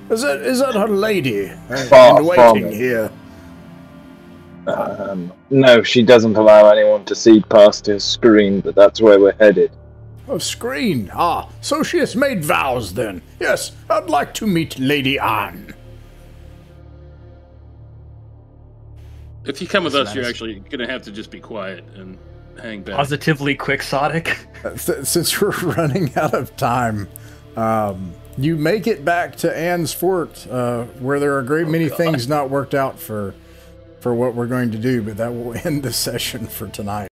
Is that is that a lady uh, Far in waiting it. here? Um, no, she doesn't allow anyone to see past her screen, but that's where we're headed. A screen. Ah, so she has made vows then. Yes, I'd like to meet Lady Anne. If you come with us, you're actually gonna have to just be quiet and hang back. Positively quixotic. Uh, since we're running out of time, um, you make it back to Anne's Fort, uh, where there are a great many things not worked out for for what we're going to do, but that will end the session for tonight.